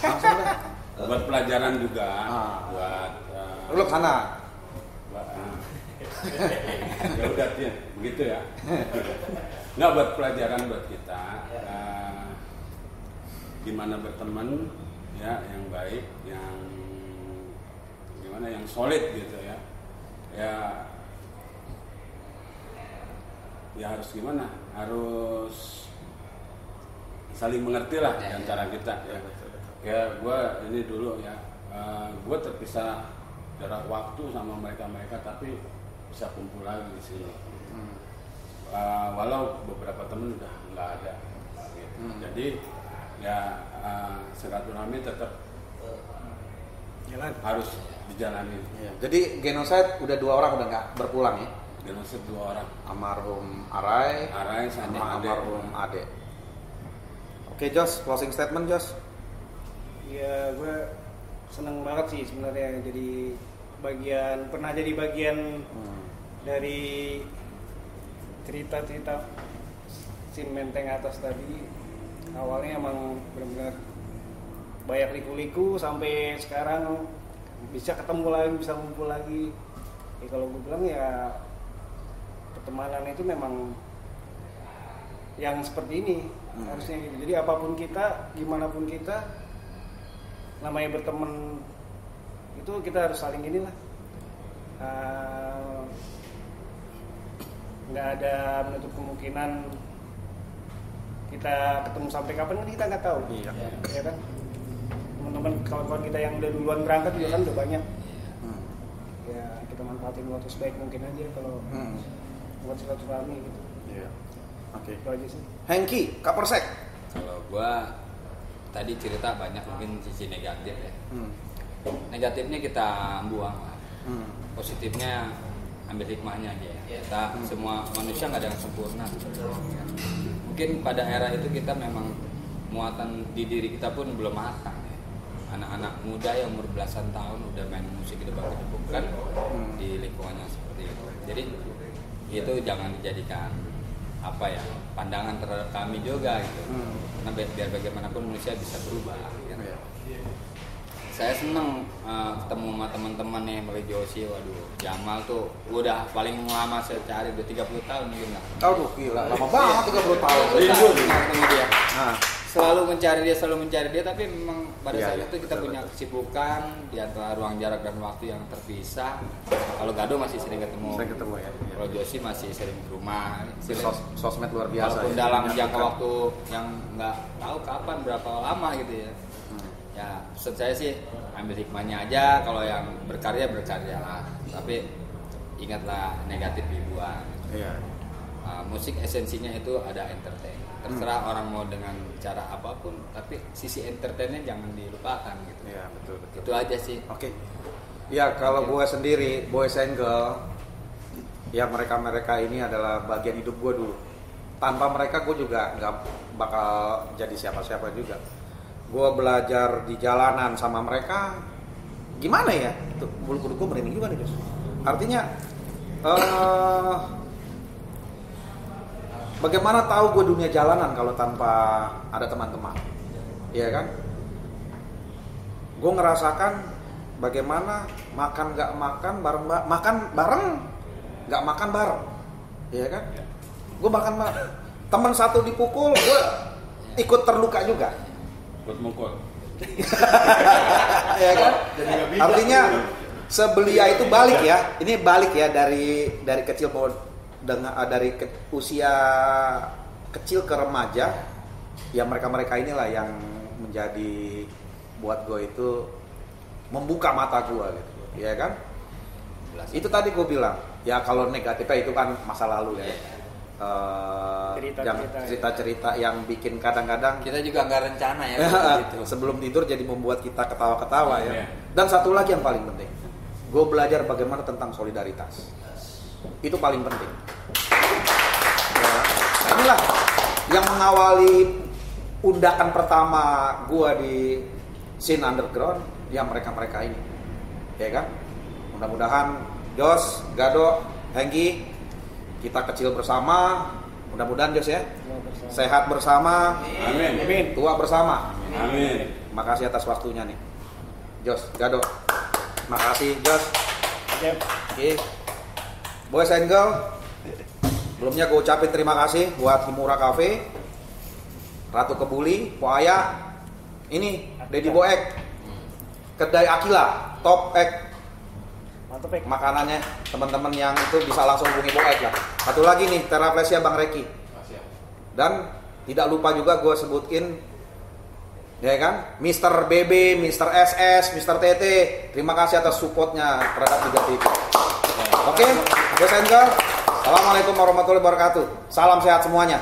Langsung dah. Buat pelajaran juga Ah. buat eh, Lo ke sana. buat, eh, ya udah dia begitu ya nggak buat pelajaran buat kita eh, gimana berteman ya yang baik yang gimana yang solid gitu ya ya ya harus gimana harus saling mengerti lah di Ya, ya. antara kita ya ya gue ini dulu ya gue terpisah jarak waktu sama mereka mereka tapi bisa kumpul lagi di sini Eh, walau beberapa temen udah nggak ada gitu. jadi ya eh, silaturahmi tetap Jalan. harus dijalani Jadi genocide udah dua orang udah nggak berpulang ya. dengan dua orang Almarhum Arai, Arai sama sama Ade. almarhum Ade. Oke Jos, closing statement Jos. Ya gue seneng banget sih sebenarnya. Jadi bagian pernah jadi bagian dari cerita-cerita sin menteng atas tadi. Awalnya emang benar-benar banyak liku-liku sampai sekarang bisa ketemu lagi bisa ngumpul lagi. Ya kalau gue bilang ya pertemanan itu memang yang seperti ini harusnya gitu. Jadi apa pun kita gimana pun kita namanya berteman itu kita harus saling inilah Eh, nggak ada menutup kemungkinan kita ketemu sampai kapan kan kita nggak tahu Iya. ya kan teman-teman kawan-kawan kita yang udah duluan berangkat juga kan udah banyak Hmm. ya kita manfaatin waktu sebaik mungkin aja kalau Hmm. buat silaturahmi gitu Iya. Oke. itu aja sih Hengki, Kapersek. Kalau gua tadi cerita banyak mungkin sisi negatif ya. Hmm. Negatifnya kita buang lah. Hmm. Positifnya ambil hikmahnya aja ya. Kita semua manusia nggak ada yang sempurna. Mungkin pada era itu kita memang muatan di diri kita pun belum matang ya. Anak-anak muda yang umur belasan tahun udah main musik di depan kedebukan di lingkungannya seperti itu. Jadi itu jangan dijadikan apa ya pandangan terhadap kami juga gitu. Hmm. Karena biar, biar bagaimanapun manusia bisa berubah. Iya. saya seneng uh, ketemu sama teman-teman nih mulai Josi waduh Jamal tuh udah paling lama saya cari udah 30 tahun mungkin lah Kau tuh gila, lama banget 30 tahun. Rindu ketemu dia Nah, selalu mencari dia selalu mencari dia tapi memang pada Iya, saat iya, itu kita betul, punya betul. kesibukan di antara ruang jarak dan waktu yang terpisah kalau Gado masih sering ketemu sering ketemu ya. Iya. kalau Josi masih sering ke rumah Di sos sosmed luar biasa. walaupun ya. dalam jangka waktu yang nggak tahu kapan berapa lama gitu ya. Ya maksud saya sih ambil hikmahnya aja kalau yang berkarya berkarya lah tapi ingatlah negatif dibuang Iya. Uh, musik esensinya itu ada entertain terserah Hmm. orang mau dengan cara apa pun tapi sisi entertainnya jangan dilupakan gitu Iya, betul betul. itu aja sih Oke. Ya kalau gue sendiri, boys and girl, ya mereka mereka ini adalah bagian hidup gue dulu. Tanpa mereka gue juga nggak bakal jadi siapa-siapa juga. Gue belajar di jalanan sama mereka, gimana ya? Tuh, bulu kuduk gue merinding juga nih guys. Artinya, eh bagaimana tahu gue dunia jalanan kalau tanpa ada teman-teman, Iya kan? gue ngerasakan bagaimana makan nggak makan bareng ba- makan bareng nggak makan bareng ya kan gue makan teman satu dipukul gue ikut terluka juga buat mukul ya kan? Artinya sebelia itu balik ya. Ini balik ya dari dari kecil mau dengan eh, dari ke- usia kecil ke remaja ya mereka mereka inilah yang menjadi buat gue itu membuka mata gue gitu. Ya kan? Itu tadi gue bilang. Ya kalau negatifnya itu kan masa lalu ya Eh, Cerita-cerita yang ya. cerita-cerita yang bikin kadang-kadang kita juga nggak rencana ya gitu sebelum tidur jadi membuat kita ketawa-ketawa ya. Iya. Dan satu lagi yang paling penting, gue belajar bagaimana tentang solidaritas. Itu paling penting. Ya, nah inilah yang mengawali undakan pertama gue di scene underground, ya mereka-mereka ini, ya kan? Mudah-mudahan Jos, Gado, Hengki, kita kecil bersama, Mudah-mudahan Jos ya. Sehat bersama, Amin. Amin. tua bersama. Amin. Makasih atas waktunya nih. Jos, Gado. Makasih Jos. Oke. Oke. Boys and girl. Sebelumnya gue ucapin terima kasih buat Himura Cafe, Ratu Kebuli, Po Aya, ini Dedi Boek, Kedai Akila, Top Ek, Mantap ya. makanannya teman-teman yang itu bisa langsung hubungi Boek lah. Satu lagi nih, Teraplesia Bang Reki. Dan tidak lupa juga gue sebutin ya kan, Mr. BB, Mr. SS, Mr. TT. Terima kasih atas supportnya terhadap 3 TV. Oke, gue Sengkel. Assalamualaikum warahmatullahi wabarakatuh. Salam sehat semuanya.